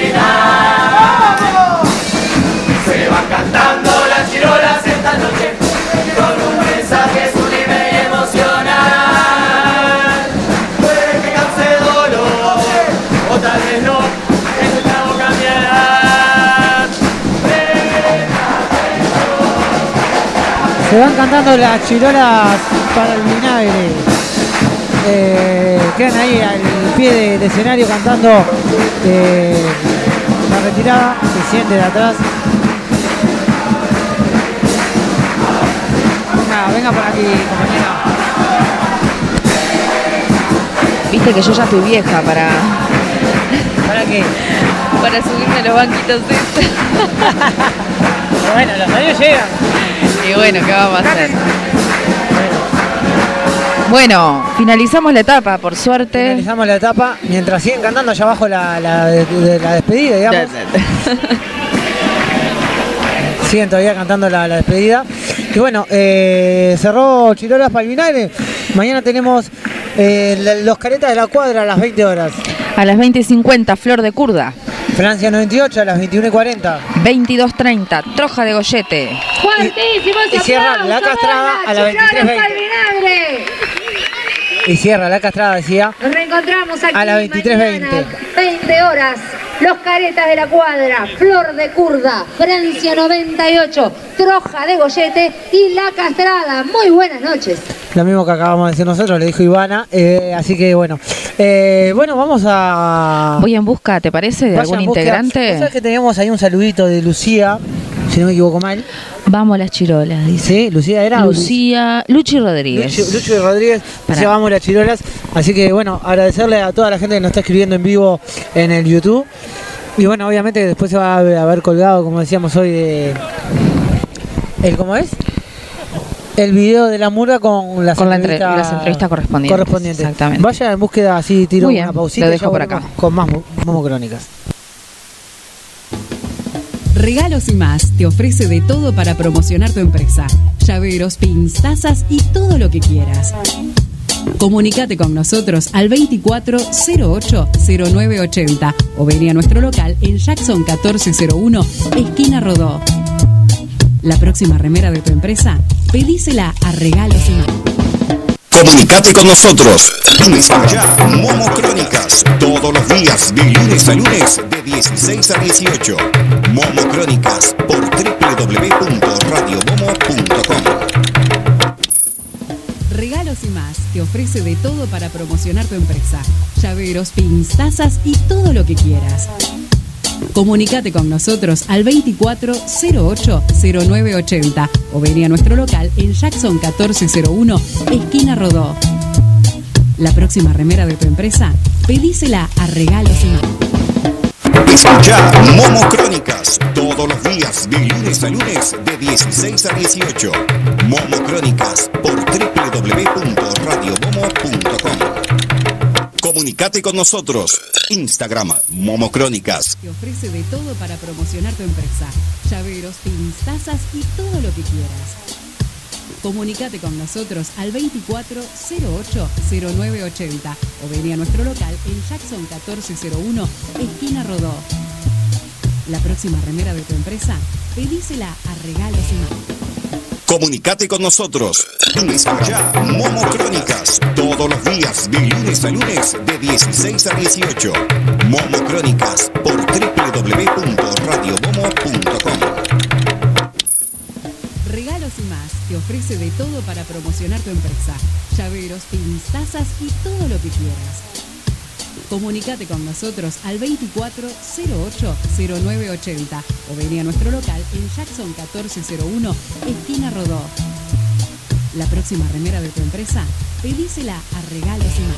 Se van cantando las chirolas para el vinagre. Eh, quedan ahí al pie del escenario cantando eh, la retirada, se siente de atrás. Venga, venga por aquí, compañera. Viste que yo ya estoy vieja para. ¿Para qué? Para subirme a los banquitos estos. bueno, los años llegan. Y bueno, ¿qué vamos a hacer? Bueno, finalizamos la etapa, por suerte. Finalizamos la etapa mientras siguen cantando allá abajo la, la, de- la despedida, digamos. siguen todavía cantando la, la despedida. Y bueno, eh, cerró Chirolas vinagre. Mañana tenemos eh, los caretas de la cuadra a las 20 horas. A las 20.50, Flor de Curda. Francia 98 a las 21.40. 22.30, Troja de Gollete. Fuertísimos Y cierra la castrada a la Chirolas 23:20. al vinagre. Y cierra la castrada, decía. Nos reencontramos aquí A las 23:20. mañana, 20 horas. Los caretas de la cuadra, Flor de Curda, Francia 98, Troja de Gollete y La Castrada. Muy buenas noches. Lo mismo que acabamos de decir nosotros, le dijo Ivana. eh, así que bueno. Eh, bueno, vamos a. Voy en busca, ¿te parece, de algún integrante? ¿Vos sabés que teníamos ahí un saludito de Lucía, si no me equivoco mal? Vamos a las chirolas, dice. Sí, Lucía era. Lucía, Luchi Rodríguez. Lucho, Lucho Rodríguez, decía vamos las chirolas. Así que bueno, agradecerle a toda la gente que nos está escribiendo en vivo en el YouTube. Y bueno, obviamente después se va a haber colgado, como decíamos hoy, de. ¿El cómo es? El video de la murga con las Con la entre- entrevistas las entrevistas correspondientes, correspondientes. exactamente. Vaya en búsqueda así, tiro Muy bien, una pausita lo dejo por acá. Con más mo- Momo Crónicas. Regalos y más te ofrece de todo para promocionar tu empresa. Llaveros, pins, tazas y todo lo que quieras. Comunicate con nosotros al 2408 0980 o vení a nuestro local en Jackson 1401, esquina Rodó. La próxima remera de tu empresa, pedísela a Regalos y más. Comunicate con nosotros. Escucha Momo Crónicas todos los días, de lunes a lunes, de 16 a 18. Momo Crónicas por www.radiomomo.com. Regalos y más te ofrece de todo para promocionar tu empresa. Llaveros, pins, tazas y todo lo que quieras. Comunicate con nosotros al 2408 0980 o vení a nuestro local en Jackson 1401, esquina Rodó. La próxima remera de tu empresa, pedísela a Regalos y más. Escucha Momo Crónicas todos los días, de lunes a lunes, de 16 a 18. Momo Crónicas por www.radiomomo.com. Comunicate con nosotros. Instagram Momo Crónicas. Te ofrece de todo para promocionar tu empresa. Llaveros, pins, tazas y todo lo que quieras. Comunicate con nosotros al 2408 0980 o vení a nuestro local en Jackson 1401, esquina Rodó. La próxima remera de tu empresa, pedísela a Regalos y más. Comunicate con nosotros. Escucha Momo Crónicas todos los días, de lunes a lunes, de 16 a 18. Momo Crónicas por www.radiomomo.com. Regalos y más te ofrece de todo para promocionar tu empresa. Llaveros, pins, tazas y todo lo que quieras. Comunicate con nosotros al 2408 0980 o vení a nuestro local en Jackson 1401, esquina Rodó. La próxima remera de tu empresa, pedísela a Regalos y más.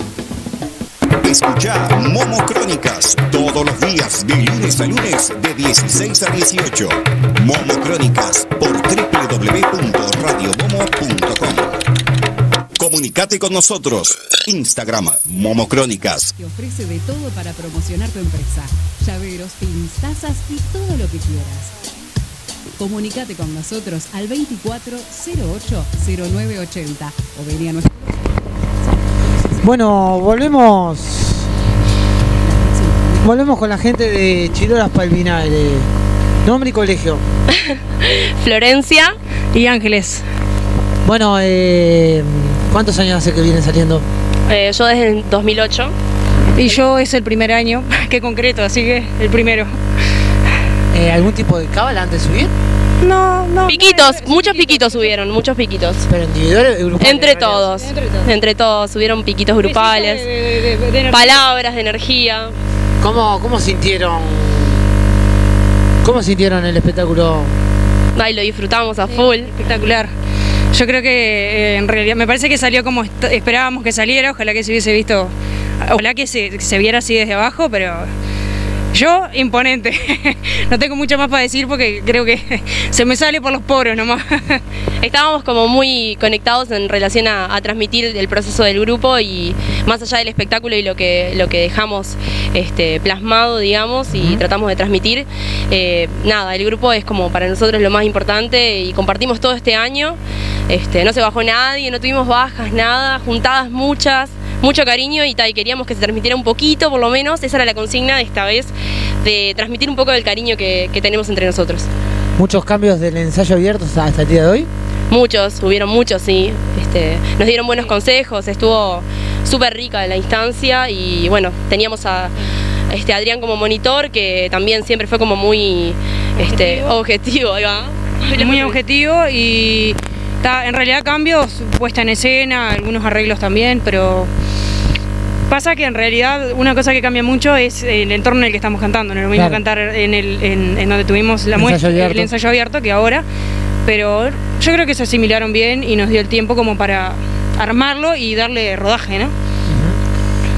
Escucha Momo Crónicas todos los días, de lunes a lunes, de 16 a 18. Momo Crónicas por www.radiomomo.com. Comunicate con nosotros. Instagram Momo Crónicas. Te ofrece de todo para promocionar tu empresa. Llaveros, pins, tazas y todo lo que quieras. Comunicate con nosotros al 2408 0980 o vení a nuestro Bueno, volvemos. Volvemos con la gente de Chirolas Palminares. Nombre y colegio. Florencia y Ángeles. Bueno, eh, ¿cuántos años hace que vienen saliendo? Eh, yo desde el 2008. Y yo es el primer año que concreto, así que el primero. Eh, ¿Algún tipo de cábala antes de subir? No, no. Piquitos, muchos piquitos subieron, muchos piquitos. ¿Pero individuales grupales? Entre todos, entre todos, subieron piquitos grupales, palabras de energía. ¿Cómo, ¿Cómo sintieron? ¿Cómo sintieron el espectáculo? Ay, lo disfrutamos a full. Espectacular. Yo creo que eh, en realidad me parece que salió como esperábamos que saliera, ojalá que se hubiese visto, ojalá que se viera así desde abajo, pero yo imponente. no tengo mucho más para decir porque creo que se me sale por los poros nomás. Estábamos como muy conectados en relación a, a transmitir el proceso del grupo y más allá del espectáculo y lo que, lo que dejamos este, plasmado, digamos, y tratamos de transmitir. eh, nada, el grupo es como para nosotros lo más importante y compartimos todo este año. Este, no se bajó nadie, no tuvimos bajas, nada, juntadas muchas, mucho cariño y, tal, y queríamos que se transmitiera un poquito, por lo menos. Esa era la consigna de esta vez, de transmitir un poco del cariño que, que tenemos entre nosotros. ¿Muchos cambios del ensayo abierto hasta el día de hoy? Muchos, hubieron muchos, sí. Este, nos dieron buenos consejos, estuvo súper rica la instancia y bueno, teníamos a este, Adrián como monitor, que también siempre fue como muy este, objetivo, ahí va. Muy objetivo y en realidad cambios, puesta en escena, algunos arreglos también, pero pasa que en realidad una cosa que cambia mucho es el entorno en el que estamos cantando. No es lo mismo Claro. cantar en, el, en, en donde tuvimos la El muestra, abierto. el ensayo abierto que ahora, pero yo creo que se asimilaron bien y nos dio el tiempo como para armarlo y darle rodaje, ¿no?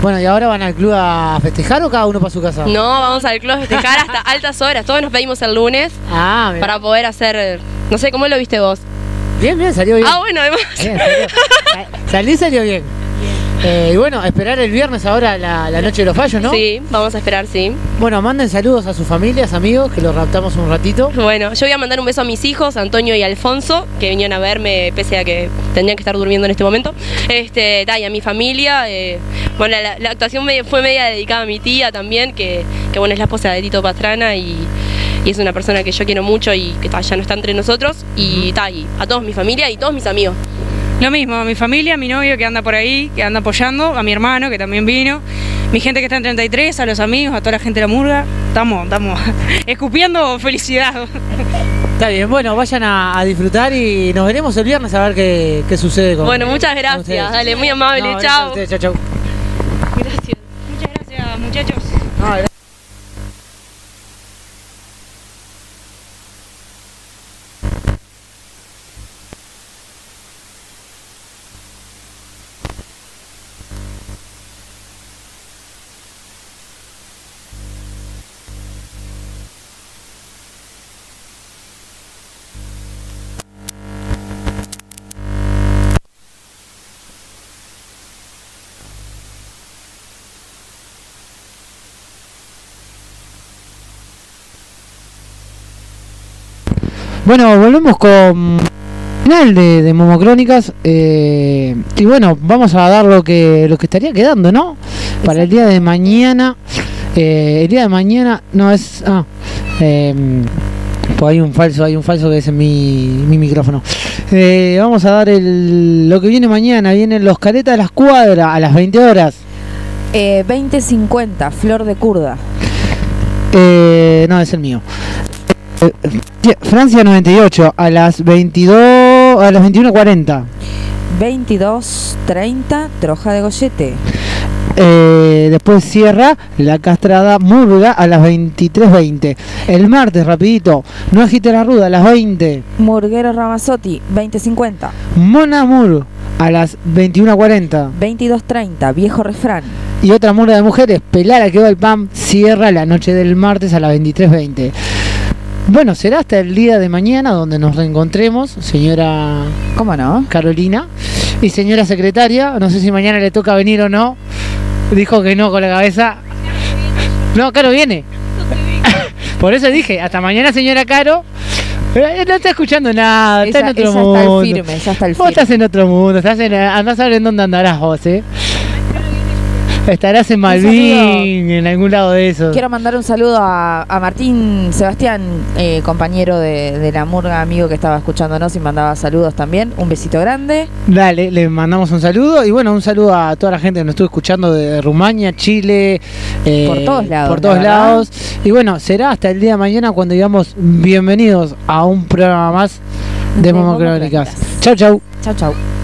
Bueno, ¿y ahora van al club a festejar o cada uno para su casa? No, vamos al club a festejar hasta altas horas. Todos nos pedimos el lunes Ah, para poder hacer, no sé, ¿cómo lo viste vos? Bien, bien, salió bien. Ah, bueno, además. Bien, salió. Salí y salió bien. Eh, y bueno, esperar el viernes ahora la, la noche de los fallos, ¿no? Sí, vamos a esperar, sí. Bueno, manden saludos a sus familias, amigos, que los raptamos un ratito. Bueno, yo voy a mandar un beso a mis hijos, Antonio y Alfonso, que vinieron a verme pese a que tendrían que estar durmiendo en este momento. Este, y a mi familia. eh, bueno, la, la actuación me- fue media dedicada a mi tía también, que, que bueno, es la esposa de Tito Pastrana y, y es una persona que yo quiero mucho y que ta, ya no está entre nosotros. Y, ta, y a todos mi familia y todos mis amigos. Lo mismo, a mi familia, a mi novio que anda por ahí, que anda apoyando, a mi hermano que también vino, mi gente que está en 33, a los amigos, a toda la gente de la murga. Estamos, estamos escupiendo felicidad. Está bien, bueno, vayan a, a disfrutar y nos veremos el viernes a ver qué, qué sucede con Bueno, muchas gracias. ustedes. Dale, muy amable. No, chao. Gracias. Muchas gracias, muchachos. Bueno, volvemos con final de, de Momocrónicas eh, y bueno, vamos a dar lo que lo que estaría quedando, ¿no? Para el día de mañana. Eh, el día de mañana no es ah, eh, pues hay un falso, hay un falso que es en mi, mi micrófono. Eh, vamos a dar el, lo que viene mañana. Vienen los caretas de las cuadras a las 20 horas. Eh, 2050, Flor de Curda. Eh, no, es el mío. Eh, Francia 98 a las 22 a las 21:40. 2230, Troja de Gollete. Eh, después cierra la castrada Murga a las 23.20. El martes, rapidito, no agite la ruda a las 20. Murguero Ramazotti, 2050. Monamur a las 21.40. 2230, Viejo Refrán. Y otra murga de mujeres, Pelara que va el PAM, cierra la noche del martes a las 23.20. Bueno, será hasta el día de mañana donde nos reencontremos, señora ¿Cómo no? Carolina y señora secretaria. No sé si mañana le toca venir o no. Dijo que no con la cabeza. No, Caro viene. Por eso dije, hasta mañana, señora Caro. Pero él no está escuchando nada, está Ella- en otro está mundo. firme, está al Vos firme. estás en otro mundo, estás en, andás a ver en dónde andarás vos, eh. Estarás en Malvin, en algún lado de esos. Quiero mandar un saludo a, a Martín Sebastián, eh, compañero de, de la murga, amigo que estaba escuchándonos y mandaba saludos también. Un besito grande. Dale, le mandamos un saludo y bueno, un saludo a toda la gente que nos estuvo escuchando de Rumania, Chile, eh, Por todos lados, por todos lados. Y bueno, será hasta el día de mañana cuando digamos bienvenidos a un programa más de, De Momocrónicas. Chau, chau. Chau, chau.